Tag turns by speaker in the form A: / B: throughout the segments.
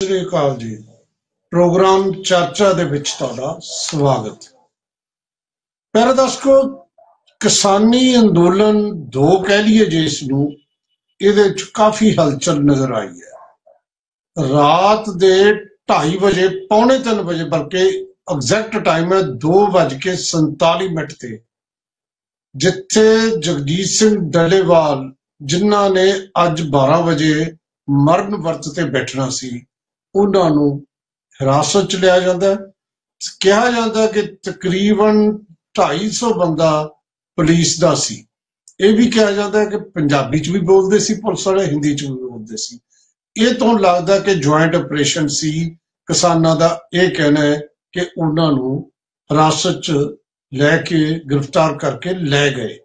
A: ਸਤਿ ਸ੍ਰੀ ਅਕਾਲ ਜੀ। ਪ੍ਰੋਗਰਾਮ ਚਰਚਾ ਦੇ ਵਿੱਚ ਤੁਹਾਡਾ ਸਵਾਗਤ। ਪਿਆਰੇ ਦਰਸ਼ਕੋ, ਕਿਸਾਨੀ ਅੰਦੋਲਨ ਦੋ ਕਹਿ ਲਈਏ ਜੇ ਇਸ ਨੂੰ, ਇਹਦੇ ਵਿੱਚ ਕਾਫੀ ਹਲਚਲ ਨਜ਼ਰ ਆਈ ਹੈ। ਰਾਤ ਦੇ 2:30 ਵਜੇ, ਪੌਣੇ 3 ਵਜੇ ਬਲਕਿ ਐਗਜ਼ੈਕਟ ਟਾਈਮ ਹੈ 2:47 ਮਿੰਟ ਤੇ, ਜਿੱਥੇ ਜਗਜੀਤ ਸਿੰਘ ਡਲੇਵਾਲ, ਜਿਨ੍ਹਾਂ ਨੇ ਅੱਜ 12 ਵਜੇ ਮਰਨ ਵਰਤ ਤੇ ਬੈਠਣਾ ਸੀ ਉਹਨਾਂ ਨੂੰ ਹਿਰਾਸਤ ਚ ਲਿਆ ਜਾਂਦਾ ਹੈ। ਕਿਹਾ ਜਾਂਦਾ ਕਿ ਤਕਰੀਬਨ 250 ਬੰਦਾ ਪੁਲਿਸ ਦਾ ਸੀ। ਇਹ ਵੀ ਕਿਹਾ ਜਾਂਦਾ ਕਿ ਪੰਜਾਬੀ ਚ ਵੀ ਬੋਲਦੇ ਸੀ, ਪੁਲਿਸ ਵਾਲੇ ਹਿੰਦੀ ਚ ਵੀ ਬੋਲਦੇ ਸੀ। ਇਹ ਤੋਂ ਲੱਗਦਾ ਕਿ ਜੁਆਇੰਟ ਆਪਰੇਸ਼ਨ ਸੀ। ਕਿਸਾਨਾਂ ਦਾ ਇਹ ਕਹਿਣਾ ਹੈ ਕਿ ਉਹਨਾਂ ਨੂੰ ਹਿਰਾਸਤ ਚ ਲੈ ਕੇ ਗ੍ਰਿਫਤਾਰ ਕਰਕੇ ਲੈ ਗਏ।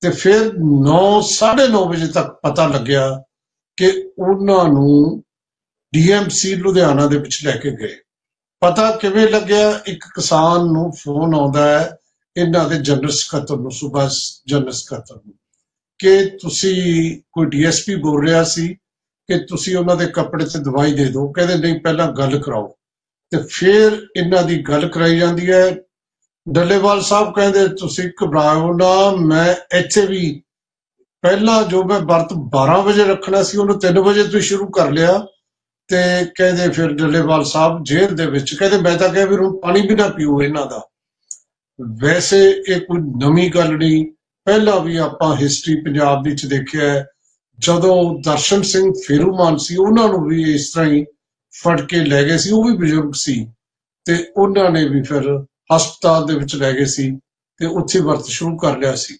A: ਤੇ ਫਿਰ 9 9:30 ਵਜੇ ਤੱਕ ਪਤਾ ਲੱਗਿਆ ਕਿ ਉਹਨਾਂ ਨੂੰ ਡੀਐਮਸੀ ਲੁਧਿਆਣਾ ਦੇ ਵਿੱਚ ਲੈ ਕੇ ਗਏ। ਪਤਾ ਕਿਵੇਂ ਲੱਗਿਆ? ਇੱਕ ਕਿਸਾਨ ਨੂੰ ਫੋਨ ਆਉਂਦਾ ਹੈ, ਇਹਨਾਂ ਦੇ ਜਨਰਲ ਸਕੱਤਰ ਨੂੰ ਸੂਬਾ ਜਨਰਲ ਸਕੱਤਰ ਨੂੰ, ਕਿ ਤੁਸੀਂ ਕੋਈ ਡੀਐਸਪੀ ਬੋਲ ਰਿਹਾ ਸੀ, ਕਿ ਤੁਸੀਂ ਉਹਨਾਂ ਦੇ ਕੱਪੜੇ ਤੇ ਦਵਾਈ ਦੇ ਦਿਓ। ਕਹਿੰਦੇ, ਨਹੀਂ, ਪਹਿਲਾਂ ਗੱਲ ਕਰਾਓ। ਤੇ ਫਿਰ ਇਹਨਾਂ ਦੀ ਗੱਲ ਕਰਾਈ ਜਾਂਦੀ ਹੈ। ਡੱਲੇਵਾਲ ਸਾਹਿਬ ਕਹਿੰਦੇ, ਤੁਸੀਂ ਘਬਰਾਓ ਨਾ, ਮੈਂ ਇੱਥੇ ਵੀ ਪਹਿਲਾਂ ਜੋ ਮੈਂ ਵਰਤ 12 ਵਜੇ ਰੱਖਣਾ ਸੀ, ਉਹਨੂੰ 3 ਵਜੇ ਤੋਂ ਸ਼ੁਰੂ ਕਰ ਲਿਆ। ਤੇ ਕਹਿੰਦੇ ਫਿਰ ਡੱਲੇਵਾਲ ਸਾਹਿਬ ਜੇਲ੍ਹ ਦੇ ਵਿੱਚ, ਕਹਿੰਦੇ ਮੈਂ ਤਾਂ ਕਿਹਾ ਵੀ ਹੁਣ ਪਾਣੀ ਵੀ ਨਾ ਪੀਓ ਇਹਨਾਂ ਦਾ। ਵੈਸੇ ਇਹ ਕੋਈ ਨਵੀਂ ਗੱਲ ਨਹੀਂ। ਪਹਿਲਾਂ ਵੀ ਆਪਾਂ ਹਿਸਟਰੀ ਪੰਜਾਬ ਵਿੱਚ ਦੇਖਿਆ ਹੈ, ਜਦੋਂ ਦਰਸ਼ਨ ਸਿੰਘ ਫੇਰੂਮਾਨ ਸੀ, ਉਹਨਾਂ ਨੂੰ ਵੀ ਇਸ ਤਰ੍ਹਾਂ ਹੀ ਫੜ ਕੇ ਲੈ ਗਏ ਸੀ, ਉਹ ਵੀ ਬਜ਼ੁਰਗ ਸੀ। ਤੇ ਉਹਨਾਂ ਨੇ ਵੀ ਫਿਰ ਹਸਪਤਾਲ ਦੇ ਵਿੱਚ ਲੈ ਗਏ ਸੀ ਤੇ ਉੱਥੇ ਵਰਤ ਸ਼ੁਰੂ ਕਰ ਲਿਆ ਸੀ।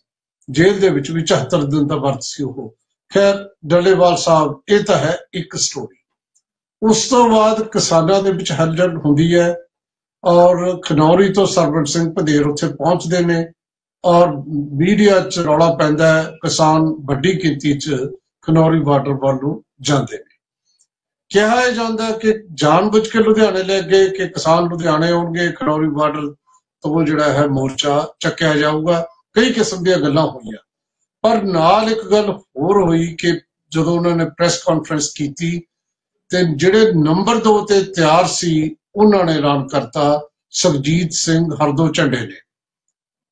A: ਜੇਲ੍ਹ ਦੇ ਵਿੱਚ ਵੀ 74 ਦਿਨ ਦਾ ਵਰਤ ਸੀ ਉਹ। ਖੈਰ, ਡੱਲੇਵਾਲ ਸਾਹਿਬ, ਇਹ ਤਾਂ ਹੈ ਇੱਕ ਸਟੋਰੀ ਉਸ ਤੋਂ ਬਾਅਦ ਕਿਸਾਨਾਂ ਦੇ ਵਿੱਚ ਹਲਚਲ ਹੁੰਦੀ ਹੈ ਔਰ ਖਨੌਰੀ ਤੋਂ ਸਰਵਣ ਸਿੰਘ ਪਧੇਰ ਉੱਥੇ ਪਹੁੰਚਦੇ ਨੇ ਔਰ ਮੀਡੀਆ 'ਚ ਰੌਲਾ ਪੈਂਦਾ ਹੈ, ਕਿਸਾਨ ਵੱਡੀ ਗਿਣਤੀ 'ਚ ਖਨੌਰੀ ਬਾਰਡਰ ਵੱਲ ਨੂੰ ਜਾਂਦੇ ਨੇ। ਕਿਹਾ ਜਾਂਦਾ ਕਿ ਜਾਣਬੁੱਝ ਕੇ ਲੁਧਿਆਣੇ ਲੈ ਗਏ, ਕਿ ਕਿਸਾਨ ਲੁਧਿਆਣੇ ਆਉਣਗੇ, ਖਨੌਰੀ ਬਾਰਡਰ ਤੋਂ ਜਿਹੜਾ ਹੈ ਮੋਰਚਾ ਚੱਕਿਆ ਜਾਊਗਾ। ਕਈ ਕਿਸਮ ਦੀਆਂ ਗੱਲਾਂ ਹੋਈਆਂ। ਪਰ ਨਾਲ ਇੱਕ ਗੱਲ ਹੋਰ ਹੋਈ ਕਿ ਜਦੋਂ ਉਹਨਾਂ ਨੇ ਪ੍ਰੈਸ ਕਾਨਫਰੰਸ ਕੀਤੀ ਤੇ ਜਿਹੜੇ ਨੰਬਰ 2 ਤੇ ਤਿਆਰ ਸੀ, ਉਹਨਾਂ ਨੇ ਐਲਾਨ ਕਰਤਾ ਸਰਜੀਤ ਸਿੰਘ ਹਰਦੋ ਝੰਡੇ ਨੇ।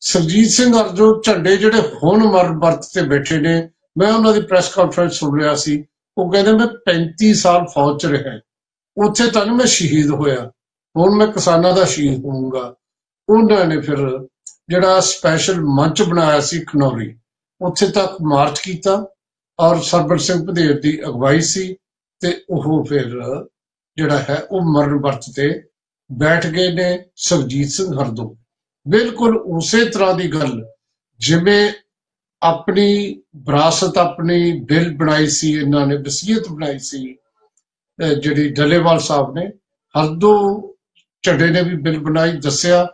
A: ਸਰਜੀਤ ਸਿੰਘ ਹਰਦੋ ਝੰਡੇ ਜਿਹੜੇ ਹੁਣ ਮਰ ਵਰਤ ਤੇ ਬੈਠੇ ਨੇ, ਮੈਂ ਉਹਨਾਂ ਦੀ ਪ੍ਰੈਸ ਕਾਨਫਰੰਸ ਸੁਣ ਰਿਹਾ ਸੀ। ਉਹ ਕਹਿੰਦੇ, ਮੈਂ 35 ਸਾਲ ਫੌਜ ਚ ਰਿਹਾ ਉੱਥੇ ਤਾਂ ਮੈਂ ਸ਼ਹੀਦ ਹੋਇਆ। ਹੁਣ ਮੈਂ ਕਿਸਾਨਾਂ ਦਾ ਸ਼ਹੀਦ ਹੋਊਂਗਾ। ਉਹਨਾਂ ਨੇ ਫਿਰ ਜਿਹੜਾ ਸਪੈਸ਼ਲ ਮੰਚ ਬਣਾਇਆ ਸੀ ਖਨੌਰੀ, ਉੱਥੇ ਤੱਕ ਮਾਰਚ ਕੀਤਾ ਔਰ ਸਰਬਰ ਸਿੰਘ ਭਦੇਰ ਦੀ ਅਗਵਾਈ ਸੀ। ਤੇ ਉਹ ਫਿਰ ਜਿਹੜਾ ਹੈ, ਉਹ ਮਰਨ ਵਰਤ ਤੇ ਬੈਠ ਗਏ ਨੇ ਸੁਖਜੀਤ ਸਿੰਘ ਹਰਦੋ। ਬਿਲਕੁਲ ਉਸੇ ਤਰ੍ਹਾਂ ਦੀ ਗੱਲ, ਜਿਵੇਂ ਆਪਣੀ ਵਿਰਾਸਤ, ਆਪਣੀ ਬਿੱਲ ਬਣਾਈ ਸੀ, ਇਹਨਾਂ ਨੇ ਵਸੀਅਤ ਬਣਾਈ ਸੀ ਜਿਹੜੀ ਡੱਲੇਵਾਲ ਸਾਹਿਬ ਨੇ। ਹਰਦੋ ਝੱਡੇ ਨੇ ਵੀ ਬਿੱਲ ਬਣਾਈ, ਦੱਸਿਆ,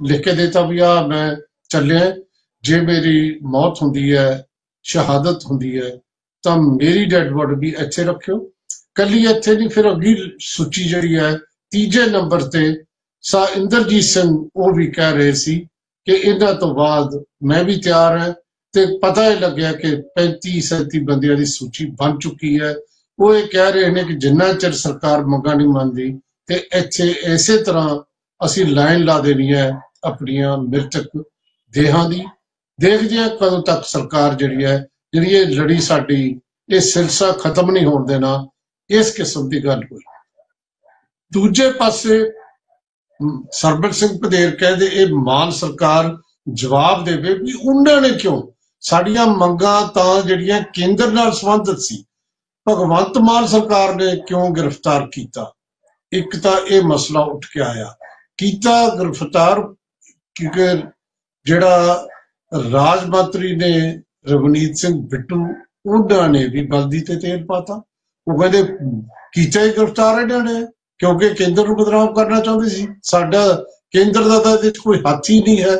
A: ਲਿਖ ਕੇ ਦਿੱਤਾ ਵੀ ਆ ਮੈਂ ਚੱਲਿਆ, ਜੇ ਮੇਰੀ ਮੌਤ ਹੁੰਦੀ ਹੈ, ਸ਼ਹਾਦਤ ਹੁੰਦੀ ਹੈ, ਤਾਂ ਮੇਰੀ ਡੈਡ ਬੋਡੀ ਵੀ ਇੱਥੇ ਰੱਖਿਓ। ਕੱਲੀ ਇੱਥੇ ਨਹੀਂ, ਫਿਰ ਅਗਲੀ ਸੂਚੀ ਜਿਹੜੀ ਹੈ, ਤੀਜੇ ਨੰਬਰ ਤੇ ਸਾ ਇੰਦਰਜੀਤ ਸਿੰਘ ਉਹ ਵੀ ਕਹਿ ਰਹੇ ਸੀ ਕਿ ਇਹਨਾਂ ਤੋਂ ਬਾਅਦ ਮੈਂ ਵੀ ਤਿਆਰ ਹਾਂ ਤੇ ਪਤਾ ਹੀ ਲੱਗਿਆ ਕਿ 35 37 ਬੰਦਿਆਂ ਦੀ ਸੂਚੀ ਬਣ ਚੁੱਕੀ ਹੈ। ਉਹ ਇਹ ਕਹਿ ਰਹੇ ਨੇ ਕਿ ਜਿੰਨਾ ਚਿਰ ਸਰਕਾਰ ਮੰਗਾਂ ਨਹੀਂ ਮੰਨਦੀ ਤੇ ਇੱਥੇ ਇਸੇ ਤਰ੍ਹਾਂ ਅਸੀਂ ਲਾਈਨ ਲਾ ਦੇਣੀ ਹੈ ਆਪਣੀਆਂ ਮ੍ਰਿਤਕ ਦੇਹਾਂ ਦੀ। ਦੇਖਦੇ ਹਾਂ ਕਦੋਂ ਤੱਕ ਸਰਕਾਰ ਜਿਹੜੀ ਹੈ, ਜਿਹੜੀ ਇਹ ਲੜੀ ਸਾਡੀ, ਇਹ ਸਿਲਸਿਲਾ ਖਤਮ ਨਹੀਂ ਹੋਣ ਦੇਣਾ। ਇਸ ਕਿਸਮ ਦੀ ਗੱਲ ਹੋਈ। ਦੂਜੇ ਪਾਸੇ ਸਰਬਤ ਸਿੰਘ ਪਧੇਰ ਕਹਿੰਦੇ, ਇਹ ਮਾਨ ਸਰਕਾਰ ਜਵਾਬ ਦੇਵੇ ਵੀ ਉਹਨਾਂ ਨੇ ਕਿਉਂ? ਸਾਡੀਆਂ ਮੰਗਾਂ ਤਾਂ ਜਿਹੜੀਆਂ ਕੇਂਦਰ ਨਾਲ ਸੰਬੰਧਿਤ ਸੀ, ਭਗਵੰਤ ਮਾਨ ਸਰਕਾਰ ਨੇ ਕਿਉਂ ਗ੍ਰਿਫਤਾਰ ਕੀਤਾ? ਇੱਕ ਤਾਂ ਇਹ ਮਸਲਾ ਉੱਠ ਕੇ ਆਇਆ। ਕੀਤਾ ਗ੍ਰਿਫਤਾਰ ਕਿਉਂਕਿ ਜਿਹੜਾ ਰਾਜ ਮੰਤਰੀ ਨੇ ਰਵਨੀਤ ਸਿੰਘ ਬਿੱਟੂ, ਉਹਨਾਂ ਨੇ ਵੀ ਬਲਦੀ ਤੇ ਤੇਲ ਪਾਤਾ। ਉਹ ਕਹਿੰਦੇ ਕੀਤਾ ਹੀ ਗ੍ਰਿਫਤਾਰ ਇਹਨਾਂ ਨੇ ਕਿਉਂਕਿ ਕੇਂਦਰ ਨੂੰ ਬਦਨਾਮ ਕਰਨਾ ਚਾਹੁੰਦੇ ਸੀ। ਸਾਡਾ ਕੇਂਦਰ ਦਾ ਤਾਂ ਇਹਦੇ ਵਿੱਚ ਕੋਈ ਹੱਥ ਹੀ ਨਹੀਂ ਹੈ।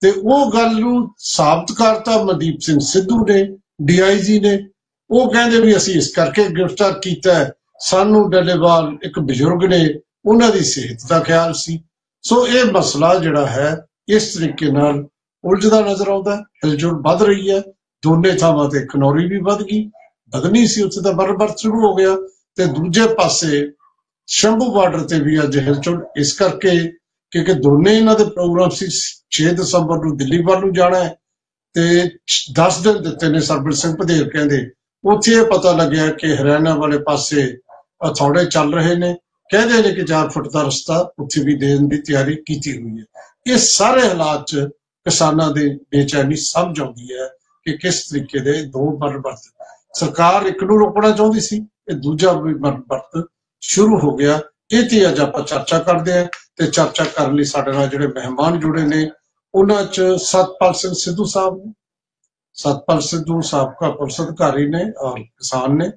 A: ਤੇ ਉਹ ਗੱਲ ਨੂੰ ਸਾਬਤ ਕਰਤਾ ਮਨਦੀਪ ਸਿੰਘ ਸਿੱਧੂ ਨੇ, ਡੀਆਈਜੀ ਨੇ। ਉਹ ਕਹਿੰਦੇ ਵੀ ਅਸੀਂ ਇਸ ਕਰਕੇ ਗ੍ਰਿਫਤਾਰ ਕੀਤਾ ਸਾਨੂੰ ਡੱਲੇਵਾਲ ਇੱਕ ਬਜ਼ੁਰਗ ਨੇ, ਉਹਨਾਂ ਦੀ ਸਿਹਤ ਦਾ ਖਿਆਲ ਸੀ। ਸੋ ਇਹ ਮਸਲਾ ਜਿਹੜਾ ਹੈ, ਇਸ ਤਰੀਕੇ ਨਾਲ ਉਲਝਦਾ ਨਜ਼ਰ ਆਉਂਦਾ ਹਿਲਜੁਲ ਵੱਧ ਰਹੀ ਹੈ। ਦੋਨੇ ਥਾਵਾਂ ਤੇ ਕਨੌਰੀ ਵੀ ਵੱਧ ਗਈ। ਬਦਨੀ ਸੀ ਉੱਥੇ ਤਾਂ ਬਰਬਰ ਸ਼ੁਰੂ ਹੋ ਗਿਆ ਤੇ ਦੂਜੇ ਪਾਸੇ ਸ਼ੰਭੂ ਬਾਰਡਰ ਤੇ ਵੀ ਅੱਜ ਹਿਲਚੁਲ ਇਸ ਕਰਕੇ ਕਿਉਂਕਿ ਦੋਨੇ ਇਹਨਾਂ ਦੇ ਪ੍ਰੋਗਰਾਮ ਸੀ 6 ਦਸੰਬਰ ਨੂੰ ਦਿੱਲੀ ਵੱਲ ਨੂੰ ਜਾਣਾ ਹੈ ਤੇ 10 ਦਿਨ ਦਿੱਤੇ ਨੇ ਸਰਬਰ ਸਿੰਘ ਪਧੇਰ ਕਹਿੰਦੇ। ਉੱਥੇ ਇਹ ਪਤਾ ਲੱਗਿਆ ਕਿ ਹਰਿਆਣਾ ਵਾਲੇ ਪਾਸੇ ਅਥੌੜੇ ਚੱਲ ਰਹੇ ਨੇ। ਕਹਿੰਦੇ ਨੇ ਕਿ 4 ਫੁੱਟ ਦਾ ਰਸਤਾ ਉੱਥੇ ਵੀ ਦੇਣ ਦੀ ਤਿਆਰੀ ਕੀਤੀ ਹੋਈ ਹੈ। ਇਹ ਸਾਰੇ ਹਾਲਾਤ 'ਚ ਕਿਸਾਨਾਂ ਦੇ ਬੇਚੈਨੀ ਸਮਝ ਆਉਂਦੀ ਹੈ ਕਿ ਕਿਸ ਤਰੀਕੇ ਦੇ ਦੋ ਵਰਤ ਸਰਕਾਰ ਇੱਕ ਨੂੰ ਰੋਕਣਾ ਚਾਹੁੰਦੀ ਸੀ, ਇਹ ਦੂਜਾ ਵਰਤ ਸ਼ੁਰੂ ਹੋ ਗਿਆ। ਇਹ ਤੇ ਅੱਜ ਆਪਾਂ ਚਰਚਾ ਕਰਦੇ ਹਾਂ ਤੇ ਚਰਚਾ ਕਰਨ ਲਈ ਸਾਡੇ ਨਾਲ ਜਿਹੜੇ ਮਹਿਮਾਨ ਜੁੜੇ ਨੇ, ਉਹਨਾਂ 'ਚ ਸਤਪਾਲ ਸਿੰਘ ਸਿੱਧੂ ਸਾਹਿਬ ਨੇ। ਸਤਪਾਲ ਸਿੱਧੂ ਸਾਬਕਾ ਪੁਲਿਸ ਅਧਿਕਾਰੀ ਨੇ ਔਰ ਕਿਸਾਨ ਨੇ।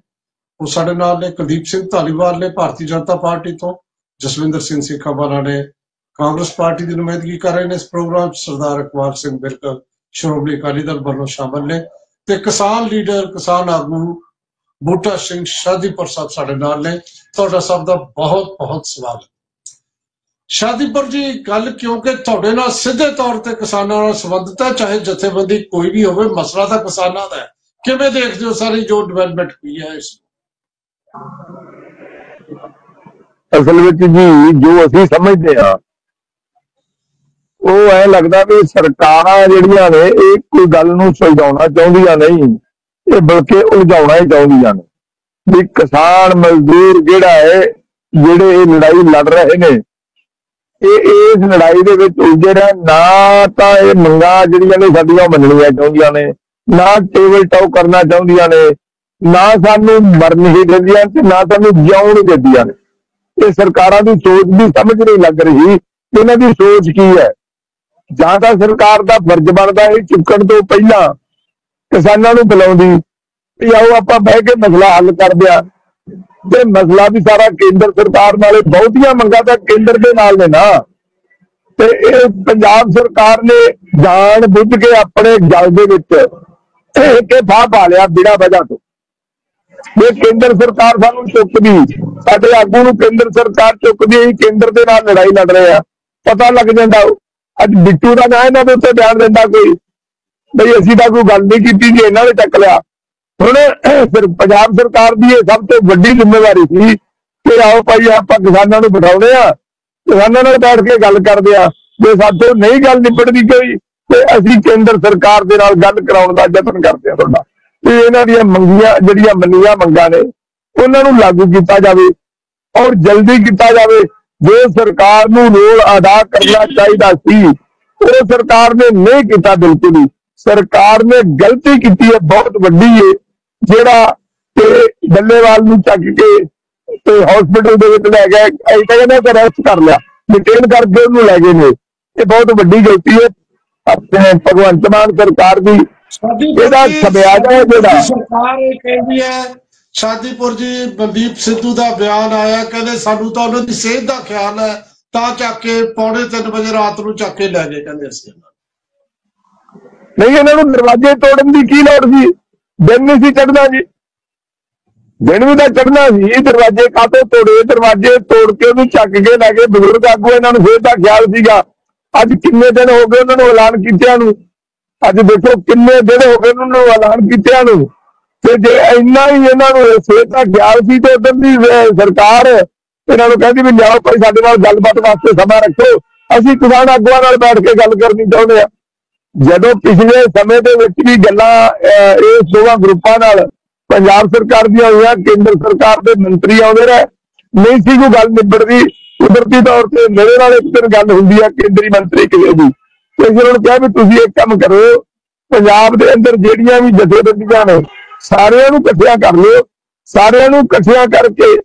A: ਉਹ ਸਾਡੇ ਨਾਲ ਨੇ, ਕੁਲਦੀਪ ਸਿੰਘ ਧਾਲੀਵਾਲ ਨੇ ਭਾਰਤੀ ਜਨਤਾ ਪਾਰਟੀ ਤੋਂ। ਜਸਵਿੰਦਰ ਸਿੰਘ ਸੇਖਾਵਾਲਾ ਨੇ ਕਾਂਗਰਸ ਪਾਰਟੀ ਦੀ ਨੁਮਾਇੰਦਗੀ ਕਰ ਰਹੇ ਨੇ ਇਸ ਪ੍ਰੋਗਰਾਮ 'ਚ। ਸਰਦਾਰ ਅਕਬਰ ਸਿੰਘ ਬਿਰਕਲ, ਸ਼੍ਰੋਮਣੀ ਅਕਾਲੀ ਦਲ ਵੱਲੋਂ ਸ਼ਾਮਲ ਨੇ। ਤੇ ਕਿਸਾਨ ਲੀਡਰ, ਕਿਸਾਨ ਆਗੂ ਬੂਟਾ ਸਿੰਘ ਸ਼ਾਦੀਪੁਰ ਸਾਹਿਬ ਸਾਡੇ ਨਾਲ ਨੇ। ਤੁਹਾਡਾ ਸਭ ਦਾ ਬਹੁਤ ਬਹੁਤ ਸਵਾਗਤ। ਸ਼ਾਦੀਪੁਰ ਜੀ ਗੱਲ ਕਿਉਂਕਿ ਤੁਹਾਡੇ ਨਾਲ ਸਿੱਧੇ ਤੌਰ ਤੇ ਕਿਸਾਨਾਂ ਨਾਲ ਸੰਬੰਧਿਤ ਹੈ, ਚਾਹੇ ਜਥੇਬੰਦੀ ਕੋਈ ਵੀ ਹੋਵੇ, ਮਸਲਾ ਤਾਂ ਕਿਸਾਨਾਂ ਦਾ ਹੈ। ਕਿਵੇਂ ਦੇਖਦੇ ਹੋ ਸਾਰੀ ਜੋ ਡਿਵੈਲਪਮੈਂਟ ਹੋਈ ਹੈ ਇਸ
B: ਅਸਲ ਵਿੱਚ ਜੀ, ਜੋ ਅਸੀਂ ਸਮਝਦੇ ਆ ਉਹ ਐ ਲੱਗਦਾ ਵੀ ਸਰਕਾਰਾਂ ਜਿਹੜੀਆਂ ਨੇ, ਇਹ ਕੋਈ ਗੱਲ ਨੂੰ ਸੁਲਝਾਉਣਾ ਚਾਹੁੰਦੀਆਂ ਨਹੀਂ। ਇਹ ਬਲਕਿ ਉਲਝਾਉਣਾ ਹੀ ਚਾਹੁੰਦੀਆਂ ਨੇ। ਵੀ ਕਿਸਾਨ ਮਜ਼ਦੂਰ ਜਿਹੜਾ ਹੈ, ਜਿਹੜੇ ਇਹ ਲੜਾਈ ਲੜ ਰਹੇ ਨੇ, ਇਹ ਇਸ ਲੜਾਈ ਦੇ ਵਿੱਚ ਉਲਝੇ ਰਹਿ ਨਾ ਤਾਂ ਇਹ ਮੰਗਾ ਜਿਹੜੀਆਂ ਨੇ ਸਾਡੀਆਂ ਮੰਨਣੀਆਂ ਚਾਹੁੰਦੀਆਂ ਨੇ, ਨਾ ਟੇਬਲ ਟਾਕ ਕਰਨਾ ਚਾਹੁੰਦੀਆਂ ਨੇ, ਨਾ ਸਾਨੂੰ ਮਰਨ ਹੀ ਦਿੰਦੀਆਂ ਤੇ ਨਾ ਸਾਨੂੰ ਜਿਉਣ ਦਿੰਦੀਆਂ ਨੇ। ਇਹ ਸਰਕਾਰਾਂ ਦੀ ਸੋਚ ਵੀ ਸਮਝ ਨਹੀਂ ਲੱਗ ਰਹੀ ਇਹਨਾਂ ਦੀ ਸੋਚ ਕੀ ਹੈ। ਜਾਂ ਤਾਂ ਸਰਕਾਰ ਦਾ ਫਰਜ਼ ਬਣਦਾ ਹੈ ਚੁੱਕਣ ਤੋਂ ਪਹਿਲਾਂ ਕਿਸਾਨਾਂ ਨੂੰ ਬੁਲਾਉਂਦੀ ਵੀ ਆਓ ਆਪਾਂ ਬਹਿ ਕੇ ਮਸਲਾ ਹੱਲ ਕਰਦੇ ਆ ਤੇ ਮਸਲਾ ਵੀ ਸਾਰਾ ਕੇਂਦਰ ਸਰਕਾਰ ਨਾਲੇ ਬਹੁਤੀਆਂ ਮੰਗਾਂ ਤਾਂ ਕੇਂਦਰ ਦੇ ਨਾਲ ਨੇ ਨਾ। ਤੇ ਇਹ ਪੰਜਾਬ ਸਰਕਾਰ ਨੇ ਜਾਣ ਬੁੱਝ ਕੇ ਆਪਣੇ ਗਲ ਦੇ ਵਿੱਚ ਕਿ ਫਾਹ ਪਾ ਲਿਆ ਬਿਨਾ ਵਜ੍ਹਾ ਤੋਂ। ਇਹ ਕੇਂਦਰ ਸਰਕਾਰ ਸਾਨੂੰ ਚੁੱਕਦੀ, ਸਾਡੇ ਆਗੂ ਨੂੰ ਕੇਂਦਰ ਸਰਕਾਰ ਚੁੱਕਦੀ ਹੈ ਕੇਂਦਰ ਦੇ ਨਾਲ ਲੜਾਈ ਲੜ ਰਹੇ ਆ ਪਤਾ ਲੱਗ ਜਾਂਦਾ ਅੱਜ ਬਿੱਟੂ ਦਾ ਨਾਂ ਇਹਨਾਂ ਦੇ ਉੱਤੇ ਬਿਆਨ ਦਿੰਦਾ ਕੋਈ। ਬਈ ਅਸੀਂ ਤਾਂ ਕੋਈ ਗੱਲ ਨਹੀਂ ਕੀਤੀ ਜੀ, ਇਹਨਾਂ ਨੇ ਚੱਕ ਲਿਆ। ਹੁਣ ਫਿਰ ਪੰਜਾਬ ਸਰਕਾਰ ਦੀ ਇਹ ਸਭ ਤੋਂ ਵੱਡੀ ਜ਼ਿੰਮੇਵਾਰੀ ਸੀ ਕਿ ਆਓ ਭਾਈ, ਆਪਾਂ ਕਿਸਾਨਾਂ ਨੂੰ ਬਿਠਾਉਣੇ ਆ ਕਿਸਾਨਾਂ ਨਾਲ ਬੈਠ ਕੇ ਗੱਲ ਕਰਦੇ ਆ ਜੇ ਸਾਥੋਂ ਨਹੀਂ ਗੱਲ ਨਿਬੜਦੀ ਕੋਈ, ਤੇ ਅਸੀਂ ਕੇਂਦਰ ਸਰਕਾਰ ਦੇ ਨਾਲ ਗੱਲ ਕਰਾਉਣ ਦਾ ਯਤਨ ਕਰਦੇ ਆ ਤੁਹਾਡਾ। ਤੇ ਇਹਨਾਂ ਦੀਆਂ ਮੰਗੀਆਂ, ਜਿਹੜੀਆਂ ਮੰਨੀਆਂ ਮੰਗਾਂ ਨੇ, ਉਹਨਾਂ ਨੂੰ ਲਾਗੂ ਕੀਤਾ ਜਾਵੇ ਔਰ ਜਲਦੀ ਕੀਤਾ ਜਾਵੇ। ਜੋ ਸਰਕਾਰ ਨੂੰ ਰੋਲ ਅਦਾ ਕਰਨਾ ਚਾਹੀਦਾ ਸੀ ਉਹ ਸਰਕਾਰ ਨੇ ਨਹੀਂ ਕੀਤਾ ਬਿਲਕੁਲ ਹੀ ਸਰਕਾਰ ਨੇ ਗਲਤੀ ਕੀਤੀ ਹੈ ਬਹੁਤ ਵੱਡੀ ਹੈ ਜਿਹੜਾ ਤੇ ਬੱਲੇਵਾਲ ਨੂੰ ਚੱਕ ਕੇ ਤੇ ਹਸਪੀਟਲ ਦੇ ਵਿੱਚ ਲੈ ਗਏ ਐਂ ਕਹਿੰਦੇ ਕਿ ਅਰੈਸਟ ਕਰ ਲਿਆ ਡਿਟੇਨ ਕਰਕੇ ਉਹਨੂੰ ਲੈ ਗਏ ਨੇ। ਇਹ ਬਹੁਤ ਵੱਡੀ ਗਲਤੀ ਹੈ ਆਪਣੇ ਭਗਵੰਤ ਮਾਨ ਸਰਕਾਰ ਦੀ। ਇਹਦਾ ਸਬਿਆਜ ਹੈ ਜਿਹੜਾ
A: ਸਰਕਾਰ ਇਹ ਕਹਿੰਦੀ ਹੈ ਸ਼ਾਦੀਪੁਰ ਜੀ ਬਲਦੀਪ ਸਿੱਧੂ ਦਾ ਬਿਆਨ ਆਇਆ, ਕਹਿੰਦੇ ਸਾਨੂੰ ਤਾਂ ਉਹਨਾਂ ਦੀ ਸਿਹਤ ਦਾ ਖਿਆਲ ਹੈ, ਤਾਂ ਚੱਕ ਕੇ ਪੌਣੇ 3 ਵਜੇ ਰਾਤ ਨੂੰ ਚੱਕ ਕੇ ਲੈ ਗਏ ਕਹਿੰਦੇ ਅਸੀਂ
B: ਨਹੀਂ, ਇਹਨਾਂ ਨੂੰ ਦਰਵਾਜ਼ੇ ਤੋੜਨ ਦੀ ਕੀ ਲੋੜ ਸੀ? ਦਿਨ ਨਹੀਂ ਸੀ ਚੜਨਾ ਜੀ। ਦਿਨ ਵੀ ਤਾਂ ਚੜਨਾ ਸੀ। ਦਰਵਾਜ਼ੇ ਕਾਤੋਂ ਤੋੜੇ? ਦਰਵਾਜ਼ੇ ਤੋੜ ਕੇ ਉਹਨੂੰ ਚੱਕ ਕੇ ਲੈ ਗਏ। ਬਜ਼ੁਰਗ ਆਗੂ ਇਹਨਾਂ ਨੂੰ ਸਿਹਤ ਦਾ ਖਿਆਲ ਸੀਗਾ। ਅੱਜ ਕਿੰਨੇ ਦਿਨ ਹੋ ਗਏ ਉਹਨਾਂ ਨੂੰ ਐਲਾਨ ਕੀਤਿਆਂ ਨੂੰ? ਅੱਜ ਦੇਖੋ ਕਿੰਨੇ ਦਿਨ ਹੋ ਗਏ ਉਹਨਾਂ ਨੂੰ ਐਲਾਨ ਕੀਤਿਆਂ ਨੂੰ? ਤੇ ਜੇ ਇੰਨਾ ਹੀ ਇਹਨਾਂ ਨੂੰ ਸਿਹਤ ਦਾ ਖਿਆਲ ਸੀ ਤੇ ਉਧਰ ਦੀ ਸਰਕਾਰ ਇਹਨਾਂ ਨੂੰ ਕਹਿੰਦੀ ਵੀ ਲਿਆਓ ਭਾਈ, ਸਾਡੇ ਨਾਲ ਗੱਲਬਾਤ ਵਾਸਤੇ ਸਮਾਂ ਰੱਖੋ। ਅਸੀਂ ਕਿਸਾਨ ਆਗੂਆਂ ਨਾਲ ਬੈਠ ਕੇ ਗੱਲ ਕਰਨੀ ਚਾਹੁੰਦੇ ਆ ਜਦੋਂ ਪਿਛਲੇ ਸਮੇਂ ਦੇ ਵਿੱਚ ਵੀ ਗੱਲਾਂ ਇਹ ਦੋਵਾਂ ਗਰੁੱਪਾਂ ਨਾਲ ਪੰਜਾਬ ਸਰਕਾਰ ਦੀਆਂ ਹੋਈਆਂ, ਕੇਂਦਰ ਸਰਕਾਰ ਦੇ ਮੰਤਰੀ ਆਉਂਦੇ ਰਹੇ, ਨਹੀਂ ਸੀ ਕੋਈ ਗੱਲ ਨਿਬੜਦੀ, ਕੁਦਰਤੀ ਤੌਰ ਤੇ ਮੇਰੇ ਨਾਲ ਇੱਕ ਦਿਨ ਗੱਲ ਹੁੰਦੀ ਆ, ਕੇਂਦਰੀ ਮੰਤਰੀ ਕਿਸੇ ਦੀ। ਤੇ ਉਹਨਾਂ ਨੂੰ ਕਿਹਾ ਵੀ ਤੁਸੀਂ ਇੱਕ ਕੰਮ ਕਰੋ, ਪੰਜਾਬ ਦੇ ਅੰਦਰ ਜਿਹੜੀਆਂ ਵੀ ਜਥੇਬੰਦੀਆਂ ਨੇ ਸਾਰਿਆਂ ਨੂੰ ਇਕੱਠਿਆਂ ਕਰ ਲਿਓ ਸਾਰਿਆਂ ਨੂੰ ਇਕੱਠਿਆਂ ਕਰਕੇ